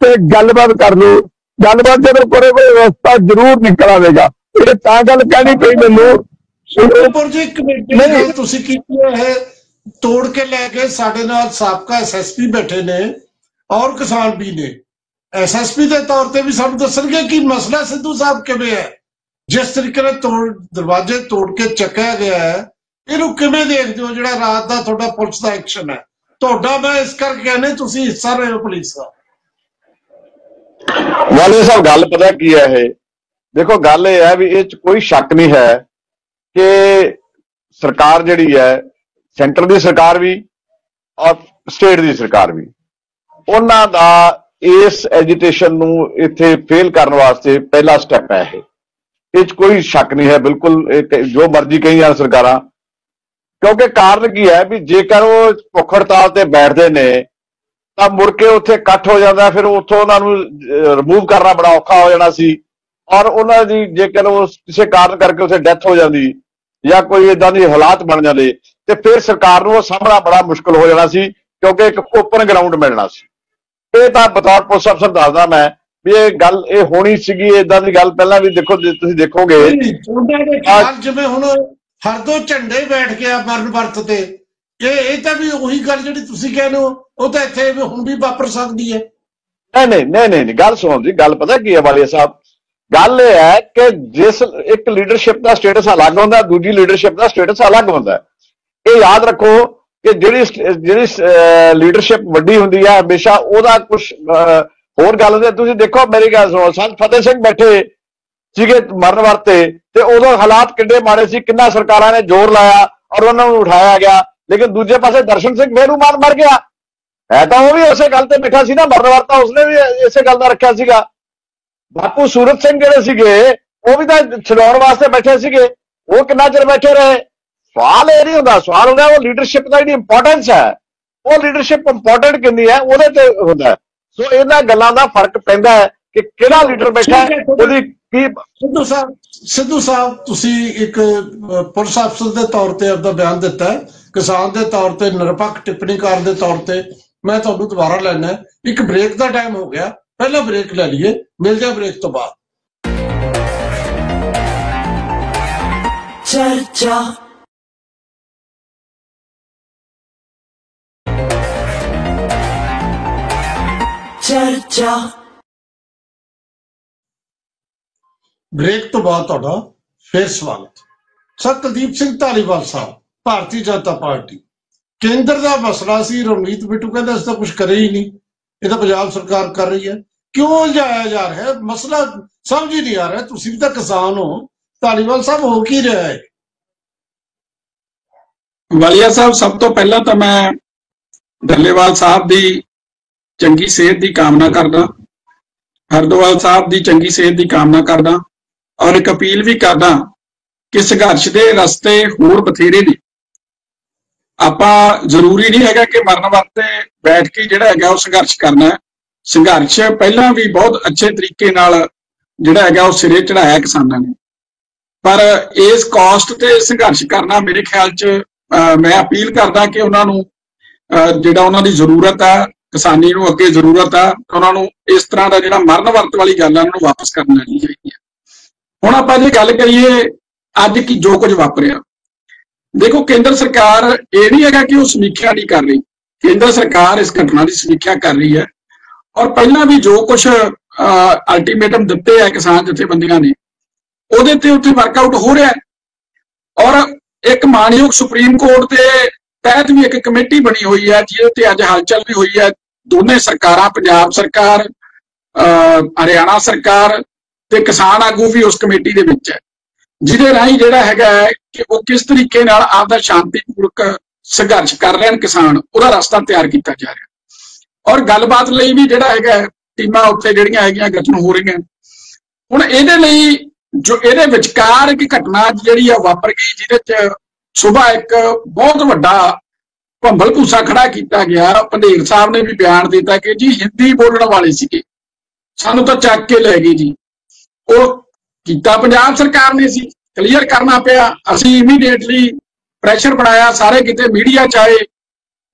B: ਤੇ ਗੱਲਬਾਤ ਕਰ ਲਓ। ਗੱਲਬਾਤ ਜਦੋਂ ਕਰੋ ਕੋਈ ਰਸਤਾ ਜ਼ਰੂਰ ਨਿਕਲ ਆਵੇਗਾ। ਇਹ ਤਾਂ ਗੱਲ ਕਹਿਣੀ ਪਈ ਮੈਨੂੰ।
A: ਸੁਪਰ ਜੀ ਕਮੇਟੀ ਨਾਲ ਤੁਸੀਂ ਕੀਤੀ ਹੈ ਤੋੜ ਕੇ ਲੈ ਕੇ ਸਾਡੇ ਨਾਲ ਸਾਬਕਾ ਐਸਐਸਪੀ ਬੈਠੇ ਨੇ ਔਰ ਕਿਸਾਨ ਵੀ ਨੇ। ਐਸਐਸਪੀ ਦੇ ਤੌਰ ਤੇ ਵੀ ਸਾਨੂੰ ਦੱਸਣਗੇ ਕਿ ਮਸਲਾ ਸਿੱਧੂ ਸਾਹਿਬ ਕਿਵੇਂ ਹੈ। ਜਿਸ ਤਰੀਕੇ ਨਾਲ ਤੋੜ ਦਰਵਾਜ਼ੇ ਤੋੜ ਕੇ ਚੱਕਿਆ ਗਿਆ ਹੈ ਇਹਨੂੰ ਕਿਵੇਂ ਦੇਖਦੇ ਹੋ ਜਿਹੜਾ ਰਾਤ ਦਾ ਤੁਹਾਡਾ ਪੁਲਿਸ ਦਾ ਐਕਸ਼ਨ ਹੈ? ਤੁਹਾਡਾ ਮੈਂ ਇਸ ਕਰਕੇ ਕਹਿੰਦੇ, ਤੁਸੀਂ ਹਿੱਸਾ ਰਹੇ ਹੋ ਪੁਲਿਸ ਦਾ।
C: ਵਾਲੇ ਸਾਹਿਬ, ਗੱਲ ਪਤਾ ਕੀ ਹੈ ਇਹ? ਦੇਖੋ, ਗੱਲ ਇਹ ਹੈ ਵੀ ਇਹ ਚ ਕੋਈ ਸ਼ੱਕ ਨਹੀਂ ਹੈ ਕਿ ਸਰਕਾਰ ਜਿਹੜੀ ਹੈ, ਸੈਂਟਰ ਦੀ ਸਰਕਾਰ ਵੀ ਔਰ ਸਟੇਟ ਦੀ ਸਰਕਾਰ ਵੀ, ਉਹਨਾਂ ਦਾ ਇਸ ਐਜੀਟੇਸ਼ਨ ਨੂੰ ਇੱਥੇ ਫੇਲ ਕਰਨ ਵਾਸਤੇ ਪਹਿਲਾ ਸਟੈਪ ਹੈ ਇਹ। ਇਹ 'ਚ ਕੋਈ ਸ਼ੱਕ ਨਹੀਂ ਹੈ, ਬਿਲਕੁਲ ਇਹ ਜੋ ਮਰਜ਼ੀ ਕਹੀ ਜਾਣ ਸਰਕਾਰਾਂ ਕਿਉਂਕਿ ਕਾਰਨ ਕੀ ਹੈ ਵੀ ਜੇਕਰ ਉਹ ਭੁੱਖ ਹੜਤਾਲ ਤੇ ਬੈਠਦੇ ਨੇ ਤਾਂ ਮੁੜ ਕੇ ਉੱਥੇ ਇਕੱਠ ਹੋ ਜਾਂਦਾ ਫਿਰ ਉੱਥੋਂ ਉਹਨਾਂ ਨੂੰ ਰਿਮੂਵ ਕਰਨਾ ਬੜਾ ਔਖਾ ਹੋ ਜਾਣਾ ਸੀ। ਔਰ ਉਹਨਾਂ ਦੀ ਜੇਕਰ ਉਹ ਕਿਸੇ ਕਾਰਨ ਕਰਕੇ ਉੱਥੇ ਡੈਥ ਹੋ ਜਾਂਦੀ ਜਾਂ ਕੋਈ ਇਦਾਂ ਦੀ ਹਾਲਾਤ ਬਣ ਜਾਂਦੇ ਤੇ ਫਿਰ ਸਰਕਾਰ ਨੂੰ ਉਹ ਸਾਹਮਣਾ ਬੜਾ ਮੁਸ਼ਕਲ ਹੋ ਜਾਣਾ ਸੀ ਕਿਉਂਕਿ ਇੱਕ ਓਪਨ ਗਰਾਊਂਡ ਮਿਲਣਾ ਸੀ। ਇਹ ਤਾਂ ਬਤੌਰ ਪੁਲਿਸ ਅਫਸਰ ਦੱਸਦਾ ਮੈਂ ਵੀ ਇਹ ਗੱਲ ਇਹ ਹੋਣੀ ਸੀਗੀ ਇਦਾਂ ਦੀ ਗੱਲ ਪਹਿਲਾਂ ਵੀ ਦੇਖੋ ਤੁਸੀਂ ਦੇਖੋਗੇ।
A: ਜਿਵੇਂ ਹੁਣ ਹਰ ਦੋ ਝੰਡੇ ਬੈਠ ਗਿਆ ਮਰਨ ਵਰਤ ਤੇ। ਇਹ ਇਹ ਤਾਂ ਵੀ ਉਹੀ ਗੱਲ ਜਿਹੜੀ ਤੁਸੀਂ ਕਹਿੰਦੇ ਹੋ, ਉਹ ਤਾਂ ਇੱਥੇ ਹੁਣ ਵੀ ਵਾਪਰ ਸਕਦੀ ਹੈ।
C: ਨਹੀਂ ਨਹੀਂ ਨਹੀਂ ਨਹੀਂ ਗੱਲ ਸੁਣੋ ਜੀ, ਗੱਲ ਪਤਾ ਕੀ ਹੈ ਵਾਲੀਆ ਸਾਹਿਬ? ਗੱਲ ਇਹ ਹੈ ਕਿ ਜਿਸ ਇੱਕ ਲੀਡਰਸ਼ਿਪ ਦਾ ਸਟੇਟਸ ਅਲੱਗ ਹੁੰਦਾ, ਦੂਜੀ ਲੀਡਰਸ਼ਿਪ ਦਾ ਸਟੇਟਸ ਅਲੱਗ ਹੁੰਦਾ। ਇਹ ਯਾਦ ਰੱਖੋ ਕਿ ਜਿਹੜੀ ਜਿਹੜੀ ਲੀਡਰਸ਼ਿਪ ਵੱਡੀ ਹੁੰਦੀ ਹੈ, ਹਮੇਸ਼ਾ ਉਹਦਾ ਕੁਝ ਹੋਰ ਗੱਲ ਹੁੰਦੀ ਹੈ। ਤੁਸੀਂ ਦੇਖੋ ਮੇਰੀ ਗੱਲ ਸੁਣੋ, ਸੰਤ ਫਤਿਹ ਸਿੰਘ ਬੈਠੇ ਸੀਗੇ ਮਰਨ ਵਰਤੇ ਤੇ ਉਦੋਂ ਹਾਲਾਤ ਕਿੰਨੇ ਮਾੜੇ ਸੀ, ਕਿੰਨਾ ਸਰਕਾਰਾਂ ਨੇ ਜ਼ੋਰ ਲਾਇਆ ਔਰ ਉਹਨਾਂ ਨੂੰ ਉਠਾਇਆ ਗਿਆ। ਲੇਕਿਨ ਦੂਜੇ ਪਾਸੇ ਦਰਸ਼ਨ ਸਿੰਘ ਫੇਰੂ ਮਾਰ ਮਰ ਗਿਆ। ਹੈ ਤਾਂ ਉਹ ਵੀ ਉਸੇ ਗੱਲ ਤੇ ਬੈਠਾ ਸੀ ਨਾ, ਮਰਨ ਵਰਤਾ ਉਸਨੇ ਵੀ ਇਸੇ ਗੱਲ ਦਾ ਰੱਖਿਆ ਸੀਗਾ। ਬਾਪੂ ਸੂਰਤ ਸਿੰਘ ਜਿਹੜੇ ਸੀਗੇ, ਉਹ ਵੀ ਤਾਂ ਛਡਾਉਣ ਵਾਸਤੇ ਬੈਠੇ ਸੀਗੇ। ਉਹ ਕਿੰਨਾ ਚਿਰ ਬੈਠੇ ਰਹੇ? ਸਵਾਲ ਇਹ ਨਹੀਂ ਹੁੰਦਾ, ਸਵਾਲ ਹੁੰਦਾ ਉਹ ਲੀਡਰਸ਼ਿਪ ਦਾ ਜਿਹੜੀ ਇੰਪੋਰਟੈਂਸ ਹੈ, ਉਹ ਲੀਡਰਸ਼ਿਪ ਇੰਪੋਰਟੈਂਟ ਕਿੰਨੀ ਹੈ, ਉਹਦੇ ਤੇ ਹੁੰਦਾ ਸੋ ਇਹਨਾਂ ਗੱਲਾਂ ਦਾ ਫ਼ਰਕ ਪੈਂਦਾ ਹੈ। ਕਿ ਕਿਹੜਾ ਲੀਡਰ ਬੈਠਾ ਉਹਦੀ ਕੀ
A: ਸਿੱਧੂ ਸਾਹਿਬ ਸਿੱਧੂ ਸਾਹਿਬ ਤੁਸੀਂ ਇੱਕ ਪੁਲਿਸ ਅਫਸਰ ਦੇ ਤੌਰ ਤੇ ਆਪਦਾ ਬਿਆਨ ਦਿੱਤਾ ਹੈ। ਕਿਸਾਨ ਦੇ ਤੌਰ ਤੇ ਨਿਰਪੱਖ ਟਿੱਪਣੀਕਾਰ ਦੇ ਤੌਰ ਤੇ ਮੈਂ ਤੁਹਾਨੂੰ ਦੁਬਾਰਾ ਲੈਣਾ ਇੱਕ ਬ੍ਰੇਕ ਦਾ ਟਾਈਮ ਹੋ ਗਿਆ। ਪਹਿਲਾਂ ਬ੍ਰੇਕ ਲੈ ਲਈਏ। ਮਿਲ ਜਾ ਬ੍ਰੇਕ ਤੋਂ ਬਾਅਦ।
D: ਚਰਚਾ। ਚਰਚਾ।
A: ਬ੍ਰੇਕ ਤੋਂ ਬਾਅਦ ਤੁਹਾਡਾ ਫੇਰ ਸਵਾਗਤ। Sir, Kuldeep Singh Dhaliwal Sahib, Bharatiya Janata party. ਕੇਂਦਰ ਦਾ ਮਸਲਾ ਸੀ ਰਣਜੀਤ ਬਿੱਟੂ ਕਹਿੰਦਾ ਇਸ ਤਾਂ ਕੁਝ ਕਰੇ ਹੀ ਨਹੀਂ। ਇਹ ਤਾਂ ਪੰਜਾਬ ਸਰਕਾਰ ਕਰ ਰਹੀ ਹੈ। ਕਿਉਂ ਉਲਝਾਇਆ ਜਾ ਰਿਹਾ ਹੈ? ਮਸਲਾ ਸਮਝ ਹੀ ਨਹੀਂ ਆ ਰਿਹਾ। ਤੁਸੀਂ ਵੀ ਤਾਂ ਕਿਸਾਨ ਹੋ। ਧਾਲੀਵਾਲ ਸਾਹਿਬ, ਹੋ ਕੀ ਰਿਹਾ ਹੈ?
E: ਵਾਲੀਆ ਸਾਹਿਬ, ਸਭ ਤੋਂ ਪਹਿਲਾਂ ਤਾਂ ਮੈਂ ਡੱਲੇਵਾਲ ਸਾਹਿਬ ਦੀ ਚੰਗੀ ਸਿਹਤ ਦੀ ਕਾਮਨਾ ਕਰਦਾ। ਹਰਦਵਾਲ ਸਾਹਿਬ ਦੀ ਚੰਗੀ ਸਿਹਤ ਦੀ ਕਾਮਨਾ ਕਰਦਾ। ਔਰ ਇੱਕ ਅਪੀਲ ਵੀ ਕਰਦਾ ਕਿ ਸੰਘਰਸ਼ ਦੇ ਰਸਤੇ ਹੋਰ ਬਥੇਰੇ ਨੇ। ਆਪਾਂ ਜ਼ਰੂਰੀ ਨਹੀਂ ਹੈਗਾ ਕਿ ਮਰਨ ਵਰਤੇ ਬੈਠ ਕੇ ਜਿਹੜਾ ਹੈਗਾ ਉਹ ਸੰਘਰਸ਼ ਕਰਨਾ ਸੰਘਰਸ਼ ਪਹਿਲਾਂ ਵੀ ਬਹੁਤ ਅੱਛੇ ਤਰੀਕੇ ਨਾਲ ਜਿਹੜਾ ਹੈਗਾ ਉਹ ਸਿਰੇ ਚੜਾਇਆ ਕਿਸਾਨਾਂ ਨੇ। ਪਰ ਇਸ ਕਾਸਟ ਤੇ ਸੰਘਰਸ਼ ਕਰਨਾ ਮੇਰੇ ਖਿਆਲ 'ਚ, ਅਹ ਮੈਂ ਅਪੀਲ ਕਰਦਾ ਕਿ ਉਹਨਾਂ ਨੂੰ, ਅਹ ਜਿਹੜਾ ਉਹਨਾਂ ਦੀ ਜ਼ਰੂਰਤ ਆ, ਕਿਸਾਨੀ ਨੂੰ ਅੱਗੇ ਜ਼ਰੂਰਤ ਆ, ਉਹਨਾਂ ਨੂੰ ਇਸ ਤਰ੍ਹਾਂ ਦਾ ਜਿਹੜਾ ਮਰਨ ਵਰਤ ਵਾਲੀ ਗੱਲ ਆ, ਉਹਨਾਂ ਨੂੰ ਵਾਪਸ ਕਰਨਾ ਨਹੀਂ ਚਾਹੀਦੀ। ਹੁਣ ਆਪਾਂ ਜੇ ਗੱਲ ਕਰੀਏ ਅੱਜ ਕੀ ਜੋ ਕੁਝ ਵਾਪਰਿਆ। ਦੇਖੋ, ਕੇਂਦਰ ਸਰਕਾਰ ਇਹ ਨਹੀਂ ਹੈਗਾ ਕਿ ਉਹ ਸਮੀਖਿਆ ਨਹੀਂ ਕਰ ਰਹੀ। ਕੇਂਦਰ ਸਰਕਾਰ ਇਸ ਘਟਨਾ ਦੀ ਸਮੀਖਿਆ ਕਰ ਰਹੀ ਹੈ। ਔਰ ਪਹਿਲਾਂ ਵੀ ਜੋ ਕੁਝ ਅਲਟੀਮੇਟਮ ਦਿੱਤੇ ਆ ਕਿਸਾਨ ਜਥੇਬੰਦੀਆਂ ਨੇ, ਉਹਦੇ ਤੇ ਉੱਥੇ ਵਰਕਆਊਟ ਹੋ ਰਿਹਾ ਹੈ। ਔਰ ਇੱਕ ਮਾਨਯੋਗ ਸੁਪਰੀਮ ਕੋਰਟ ਦੇ ਤਹਿਤ ਵੀ ਇੱਕ ਕਮੇਟੀ ਬਣੀ ਹੋਈ ਹੈ, ਜਿਹਦੇ ਤੇ ਅੱਜ ਹਲਚਲ ਵੀ ਹੋਈ ਹੈ। ਦੋਨੇ ਸਰਕਾਰਾਂ, ਪੰਜਾਬ ਸਰਕਾਰ ਹਰਿਆਣਾ ਸਰਕਾਰ ਤੇ ਕਿਸਾਨ ਆਗੂ ਵੀ ਉਸ ਕਮੇਟੀ ਦੇ ਵਿੱਚ ਹੈ। ਜਿਹਦੇ ਰਾਹੀਂ ਜਿਹੜਾ ਹੈਗਾ ਹੈ ਕਿ ਉਹ ਕਿਸ ਤਰੀਕੇ ਨਾਲ ਆਪਦਾ ਸ਼ਾਂਤੀਪੂਰਕ ਸੰਘਰਸ਼ ਕਰ ਰਹੇ ਹਨ ਕਿਸਾਨ, ਉਹਦਾ ਰਸਤਾ ਤਿਆਰ ਕੀਤਾ ਜਾ ਰਿਹਾ। ਔਰ ਗੱਲਬਾਤ ਲਈ ਵੀ ਜਿਹੜਾ ਹੈਗਾ ਟੀਮਾਂ ਉੱਥੇ ਜਿਹੜੀਆਂ ਹੈਗੀਆਂ ਗਠਨ ਹੋ ਰਹੀਆਂ ਹੁਣ ਇਹਦੇ ਲਈ ਜੋ ਇਹਦੇ ਵਿਚਕਾਰ ਇੱਕ ਘਟਨਾ ਅੱਜ ਜਿਹੜੀ ਆ ਵਾਪਰ ਗਈ, ਜਿਹਦੇ ਚ ਸਵੇਰ ਇੱਕ ਬਹੁਤ ਵੱਡਾ ਭੰਬਲ ਭੂਸਾ ਖੜਾ ਕੀਤਾ ਗਿਆ। ਪੰਧੇਰ ਸਾਹਿਬ ਨੇ ਵੀ ਬਿਆਨ ਦਿੱਤਾ ਕਿ ਜੀ, ਹਿੰਦੀ ਬੋਲਣ ਵਾਲੇ ਸੀਗੇ। ਸਾਨੂੰ ਤਾਂ ਚੱਕ ਕੇ ਲੈ ਗਏ ਜੀ। ਉਹ ਕੀਤਾ। ਪੰਜਾਬ ਸਰਕਾਰ ਨੇ ਸੀ ਕਲੀਅਰ ਕਰਨਾ ਪਿਆ। ਅਸੀਂ ਇਮੀਡੀਏਟਲੀ ਪ੍ਰੈਸ਼ਰ ਬਣਾਇਆ, ਸਾਰੇ ਕਿਤੇ ਮੀਡੀਆ ਚ ਆਏ,